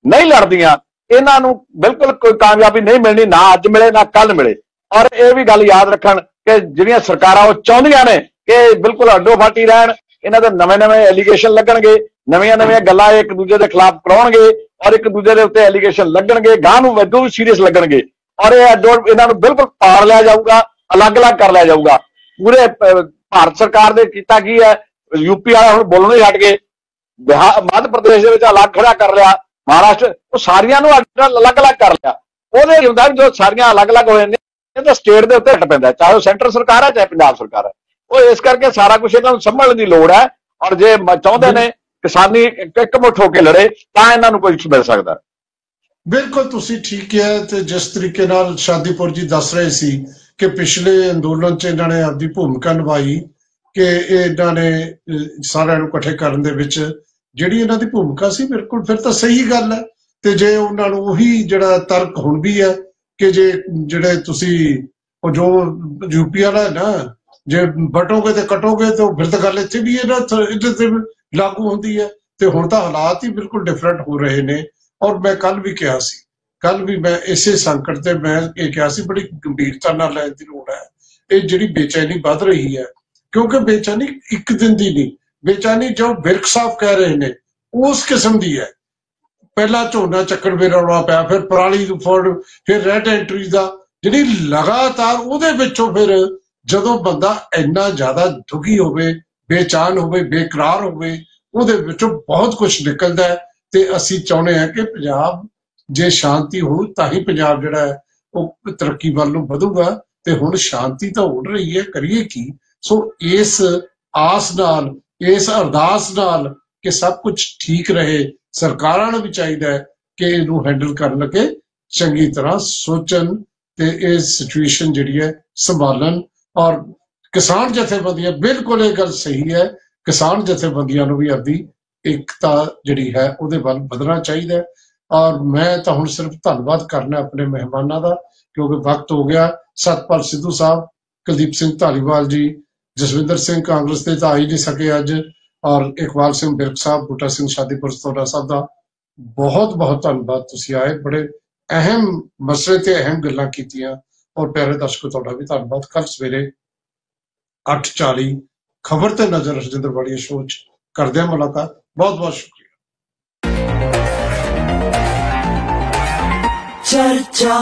C: ਨਹੀਂ ਲੜਦੀਆਂ, ਇਹਨਾਂ ਨੂੰ ਬਿਲਕੁਲ ਕੋਈ ਕਾਮਯਾਬੀ ਨਹੀਂ ਮਿਲਣੀ, ਨਾ ਅੱਜ ਮਿਲੇ, ਨਾ ਕੱਲ ਮਿਲੇ। ਔਰ ਇਹ ਵੀ ਗੱਲ ਯਾਦ ਰੱਖਣ ਕਿ ਜਿਹੜੀਆਂ ਸਰਕਾਰਾਂ ਉਹ ਚਾਹੁੰਦੀਆਂ ਨੇ ਕਿ ਬਿਲਕੁਲ ਅੱਡੋ ਫਾਟੀ ਰਹਿਣ, ਇਹਨਾਂ ਦੇ ਨਵੇਂ-ਨਵੇਂ ਐਲੀਗੇਸ਼ਨ ਲੱਗਣਗੇ ਨਵੀਆਂ-ਨਵੀਆਂ ਗੱਲਾਂ ਇੱਕ ਦੂਜੇ ਦੇ ਖਿਲਾਫ ਕਰਾਉਣਗੇ ਔਰ ਇੱਕ ਦੂਜੇ ਦੇ ਉੱਤੇ ਐਲੀਗੇਸ਼ਨ ਲੱਗਣਗੇ ਗਾਂ ਨੂੰ ਵੱਧੂ ਸੀਰੀਅਸ ਲੱਗਣਗੇ। ਔਰ ਇਹ ਅੱਡੋ, ਇਹਨਾਂ ਨੂੰ ਬਿਲਕੁਲ ਪਾੜ ਲਿਆ ਜਾਊਗਾ, ਅਲੱਗ-ਅਲੱਗ ਕਰ ਲਿਆ ਜਾਊਗਾ। ਪੂਰੇ ਭਾਰਤ ਸਰਕਾਰ ਦੇ ਕੀਤਾ ਕੀ ਹੈ? ਯੂਪੀ ਵਾਲਾ ਹੁਣ ਬੋਲਣੋਂ ਹੀ ਹਟ ਗਏ। ਬਿਹਾਰ ਮੱਧ ਪ੍ਰਦੇਸ਼ ਦੇ ਵਿੱਚ ਅਲੱਗ ਖੜਾ ਕਰ ਲਿਆ, ਮਹਾਰਾਸ਼ਟਰ, ਉਹ ਸਾਰੀਆਂ ਨੂੰ ਅੱਡ- ਅਲੱਗ-ਅਲੱਗ ਕਰ ਲਿਆ। ਉਹਦੇ ਹੁੰਦਾ ਵੀ ਜੋ ਸਾਰੀਆਂ ਅਲੱਗ-ਅਲੱਗ ਹੋਏ ਨੇ ਇਹ ਤਾਂ ਸਟੇਟ ਦੇ ਉੱਤੇ ਹਟ ਪੈਂਦਾ ਚਾਹੇ ਉਹ ਸੈਂਟਰ ਸਰਕਾਰ ਹੈ, ਚਾਹੇ ਪੰਜਾਬ ਸਰਕਾਰ ਹੈ। ਉਹ ਇਸ ਕਰਕੇ ਸਾਰਾ ਕੁਝ ਇਹਨਾਂ ਨੂੰ ਸੰਭਲਣ ਦੀ ਲੋੜ ਹੈ। ਔਰ ਜੇ ਚਾਹੁੰਦੇ ਨੇ ਕਿਸਾਨੀ ਇੱਕ ਹੋ ਕੇ ਲੜੇ, ਤਾਂ ਇਹਨਾਂ ਨੂੰ ਕੁਝ ਮਿਲ ਸਕਦਾ।
A: ਬਿਲਕੁਲ ਤੁਸੀਂ ਠੀਕ ਕਿਹਾ ਤੇ ਜਿਸ ਤਰੀਕੇ ਨਾਲ ਸ਼ਾਦੀਪੁਰ ਜੀ ਦੱਸ ਰਹੇ ਸੀ ਕਿ ਪਿਛਲੇ ਅੰਦੋਲਨ 'ਚ ਇਹਨਾਂ ਨੇ ਆਪਦੀ ਭੂਮਿਕਾ ਨਿਭਾਈ ਕਿ ਇਹਨਾਂ ਨੇ ਸਾਰਿਆਂ ਨੂੰ ਇਕੱਠੇ ਕਰਨ ਦੇ ਵਿੱਚ ਜਿਹੜੀ ਇਹਨਾਂ ਦੀ ਭੂਮਿਕਾ ਸੀ ਬਿਲਕੁਲ ਫਿਰ ਤਾਂ ਸਹੀ ਗੱਲ ਹੈ। ਤੇ ਜੇ ਉਹਨਾਂ ਨੂੰ ਉਹੀ ਜਿਹੜਾ ਤਰਕ ਹੁਣ ਵੀ ਹੈ ਕਿ ਜੇ ਜਿਹੜੇ ਤੁਸੀਂ ਉਹ ਜੋ ਯੂਪੀ ਵਾਲਾ ਨਾ ਜੇ ਬਟੋਗੇ ਤੇ ਕਟੋਗੇ ਤੇ ਉਹ ਫਿਰ ਤਾਂ ਗੱਲ ਇੱਥੇ ਵੀ ਹੈ ਇੱਥੇ ਤੇ ਲਾਗੂ ਹੁੰਦੀ ਹੈ। ਤੇ ਹੁਣ ਤਾਂ ਹਾਲਾਤ ਹੀ ਬਿਲਕੁਲ ਡਿਫਰੈਂਟ ਹੋ ਰਹੇ ਨੇ। ਔਰ ਮੈਂ ਕੱਲ ਵੀ ਕਿਹਾ ਸੀ ਕੱਲ ਵੀ ਮੈਂ ਇਸੇ ਸੰਕਟ ਤੇ ਮੈਂ ਇਹ ਕਿਹਾ ਸੀ, ਬੜੀ ਗੰਭੀਰਤਾ ਨਾਲ ਲੈਣ ਦੀ ਲੋੜ ਹੈ। ਇਹ ਜਿਹੜੀ ਬੇਚੈਨੀ ਵੱਧ ਰਹੀ ਹੈ, ਕਿਉਂਕਿ ਬੇਚੈਨੀ ਇੱਕ ਦਿਨ ਦੀ ਨਹੀਂ, ਬੇਚੈਨੀ ਜੋ ਬਿਰਕ ਸਾਹਿਬ ਕਹਿ ਰਹੇ ਨੇ, ਉਸ ਕਿਸਮ ਦੀ ਹੈ। ਪਹਿਲਾਂ ਝੋਨਾ ਚੱਕਣ ਵੇ ਰੌਲਾ ਪਿਆ, ਫਿਰ ਪਰਾਲੀ ਨੂੰ ਫੋੜ, ਫਿਰ ਰੈਡ ਐਂਟਰੀ ਦਾ, ਜਿਹੜੀ ਲਗਾਤਾਰ ਉਹਦੇ ਵਿੱਚੋਂ ਫਿਰ ਜਦੋਂ ਬੰਦਾ ਇੰਨਾ ਜ਼ਿਆਦਾ ਦੁਖੀ ਹੋਵੇ, ਬੇਚੈਨ ਹੋਵੇ, ਬੇਕਰਾਰ ਹੋਵੇ, ਉਹਦੇ ਵਿੱਚੋਂ ਬਹੁਤ ਕੁਝ ਨਿਕਲਦਾ ਹੈ ਤੇ ਅਸੀਂ ਚਾਹੁੰਦੇ ਹਾਂ ਕਿ ਪੰਜਾਬ ਜੇ ਸ਼ਾਂਤੀ ਹੋ, ਤਾਂ ਹੀ ਪੰਜਾਬ ਜਿਹੜਾ ਹੈ, ਉਹ ਤਰੱਕੀ ਵੱਲ ਨੂੰ ਵਧੂਗਾ ਤੇ ਹੁਣ ਸ਼ਾਂਤੀ ਤਾਂ ਹੋ ਰਹੀ ਹੈ, ਕਰੀਏ ਕੀ? ਸੋ ਇਸ ਆਸ ਨਾਲ, ਇਸ ਅਰਦਾਸ ਨਾਲ ਕਿ ਸਭ ਕੁਝ ਠੀਕ ਰਹੇ, ਸਰਕਾਰਾਂ ਨੂੰ ਵੀ ਚਾਹੀਦਾ ਹੈ ਕਿ ਇਹਨੂੰ ਹੈਂਡਲ ਕਰਨ ਲੱਗੇ, ਚੰਗੀ ਤਰ੍ਹਾਂ ਸੋਚਣ ਤੇ ਇਹ ਸਿਚੁਏਸ਼ਨ ਜਿਹੜੀ ਹੈ ਸੰਭਾਲਣ ਔਰ ਕਿਸਾਨ ਜਥੇਬੰਦੀਆਂ, ਬਿਲਕੁਲ ਇਹ ਗੱਲ ਸਹੀ ਹੈ, ਕਿਸਾਨ ਜਥੇਬੰਦੀਆਂ ਨੂੰ ਵੀ ਆਪਦੀ ਇਕਤਾ ਜਿਹੜੀ ਹੈ, ਉਹਦੇ ਵੱਲ ਵਧਣਾ ਚਾਹੀਦਾ ਔਰ ਮੈਂ ਤਾਂ ਹੁਣ ਸਿਰਫ ਧੰਨਵਾਦ ਕਰਨਾ ਆਪਣੇ ਮਹਿਮਾਨਾਂ ਦਾ, ਕਿਉਂਕਿ ਵਕਤ ਹੋ ਗਿਆ। ਸਤਪਾਲ ਸਿੱਧੂ ਸਾਹਿਬ, ਕੁਲਦੀਪ ਸਿੰਘ ਧਾਲੀਵਾਲ ਜੀ, ਜਸਵਿੰਦਰ ਸਿੰਘ ਕਾਂਗਰਸ ਦੇ ਤਾਂ ਆ ਹੀ ਨਹੀਂ ਸਕੇ ਅੱਜ। ਔਰ ਇਕਬਾਲ ਸਿੰਘ ਬਿਰਕ ਸਾਹਿਬ, ਬੂਟਾ ਸਿੰਘ ਸ਼ਾਦੀਪੁਰ ਸਤੋੜਾ ਸਾਹਿਬ ਦਾ ਬਹੁਤ ਬਹੁਤ ਧੰਨਵਾਦ। ਤੁਸੀਂ ਆਏ, ਬੜੇ ਅਹਿਮ ਮਸਲੇ ਤੇ ਅਹਿਮ ਗੱਲਾਂ ਕੀਤੀਆਂ। ਔਰ ਪਿਆਰੇ ਦਰਸ਼ਕੋ ਤੁਹਾਡਾ ਵੀ ਧੰਨਵਾਦ ਕੱਲ ਸਵੇਰੇ 8:40 ਖਬਰ ਤੇ ਨਜ਼ਰ ਰਜਿੰਦਰ ਵਾਲੀਆ ਸ਼ੋਅ 'ਚ ਕਰਦੇ ਹਾਂ ਮੁਲਾਕਾਤ ਬਹੁਤ ਬਹੁਤ ਸ਼ੁਕਰੀਆ
D: ਚਰਚਾ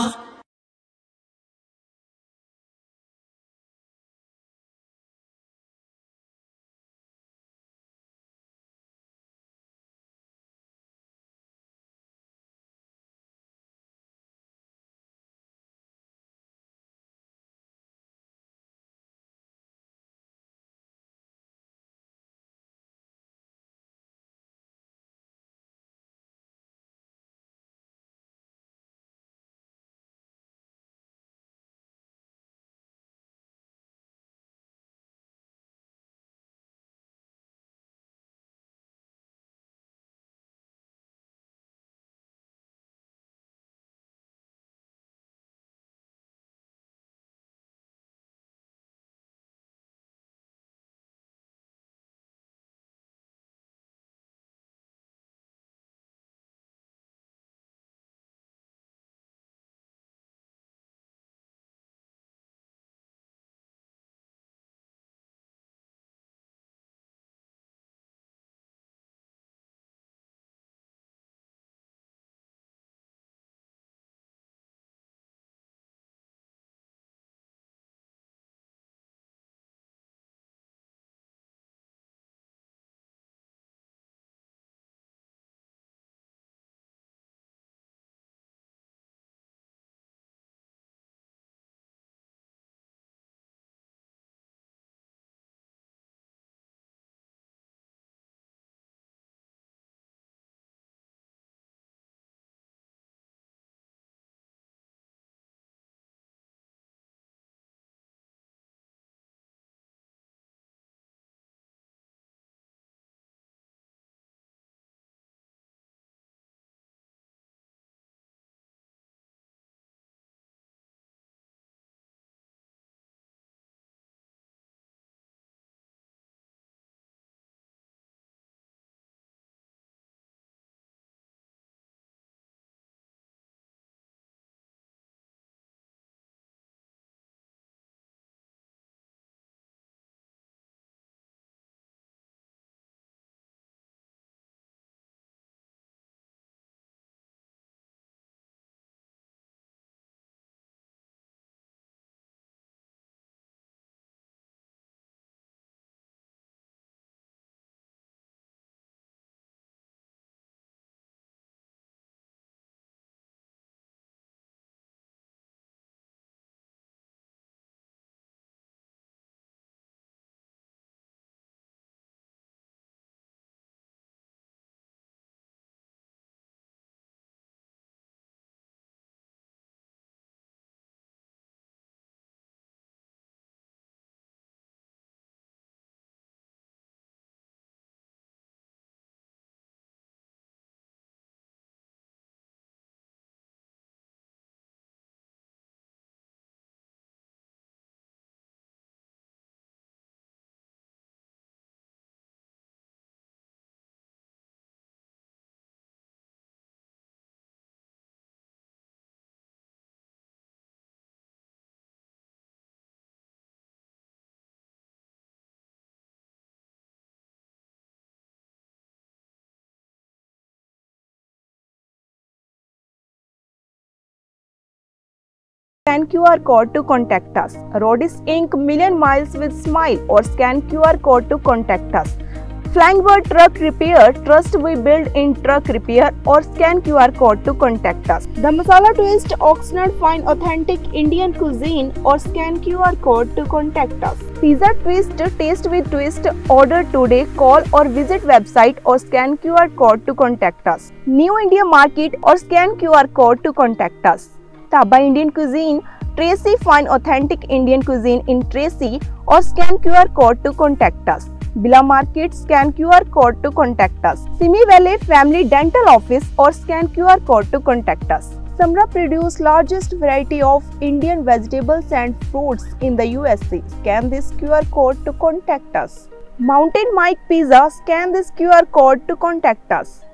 G: Scan QR code to contact us. Rodis Inc. Million Miles with Smile or scan QR code to contact us. Flying Truck Repair, trust we build in truck repair or scan QR code to contact us. The Masala Twist, Oxnard Fine Authentic Indian Cuisine or scan QR code to contact us. Pizza Twist, Taste with Twist, order today, call or visit website or scan QR code to contact us. New India Market or scan QR code to contact us. Taba Indian Cuisine, Tracy find Authentic Indian Cuisine in Tracy or scan QR code to contact us. Bila Market scan QR code to contact us. Simi Valley Family Dental Office or scan QR code to contact us. Samra produce largest variety of Indian vegetables and fruits in the USA. Scan this QR code to contact us. Mountain Mike Pizza scan this QR code to contact us.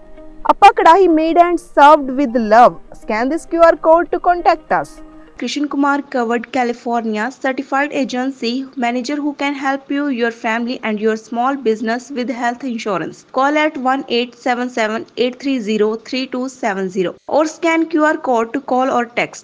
G: Appa Kadahi made and served with love. Scan this QR code to contact us. Krishan Kumar Covered California certified agency manager who can help you, your family, and your small business with health insurance. Call at 1 877 830 3270 or scan QR code to call or text.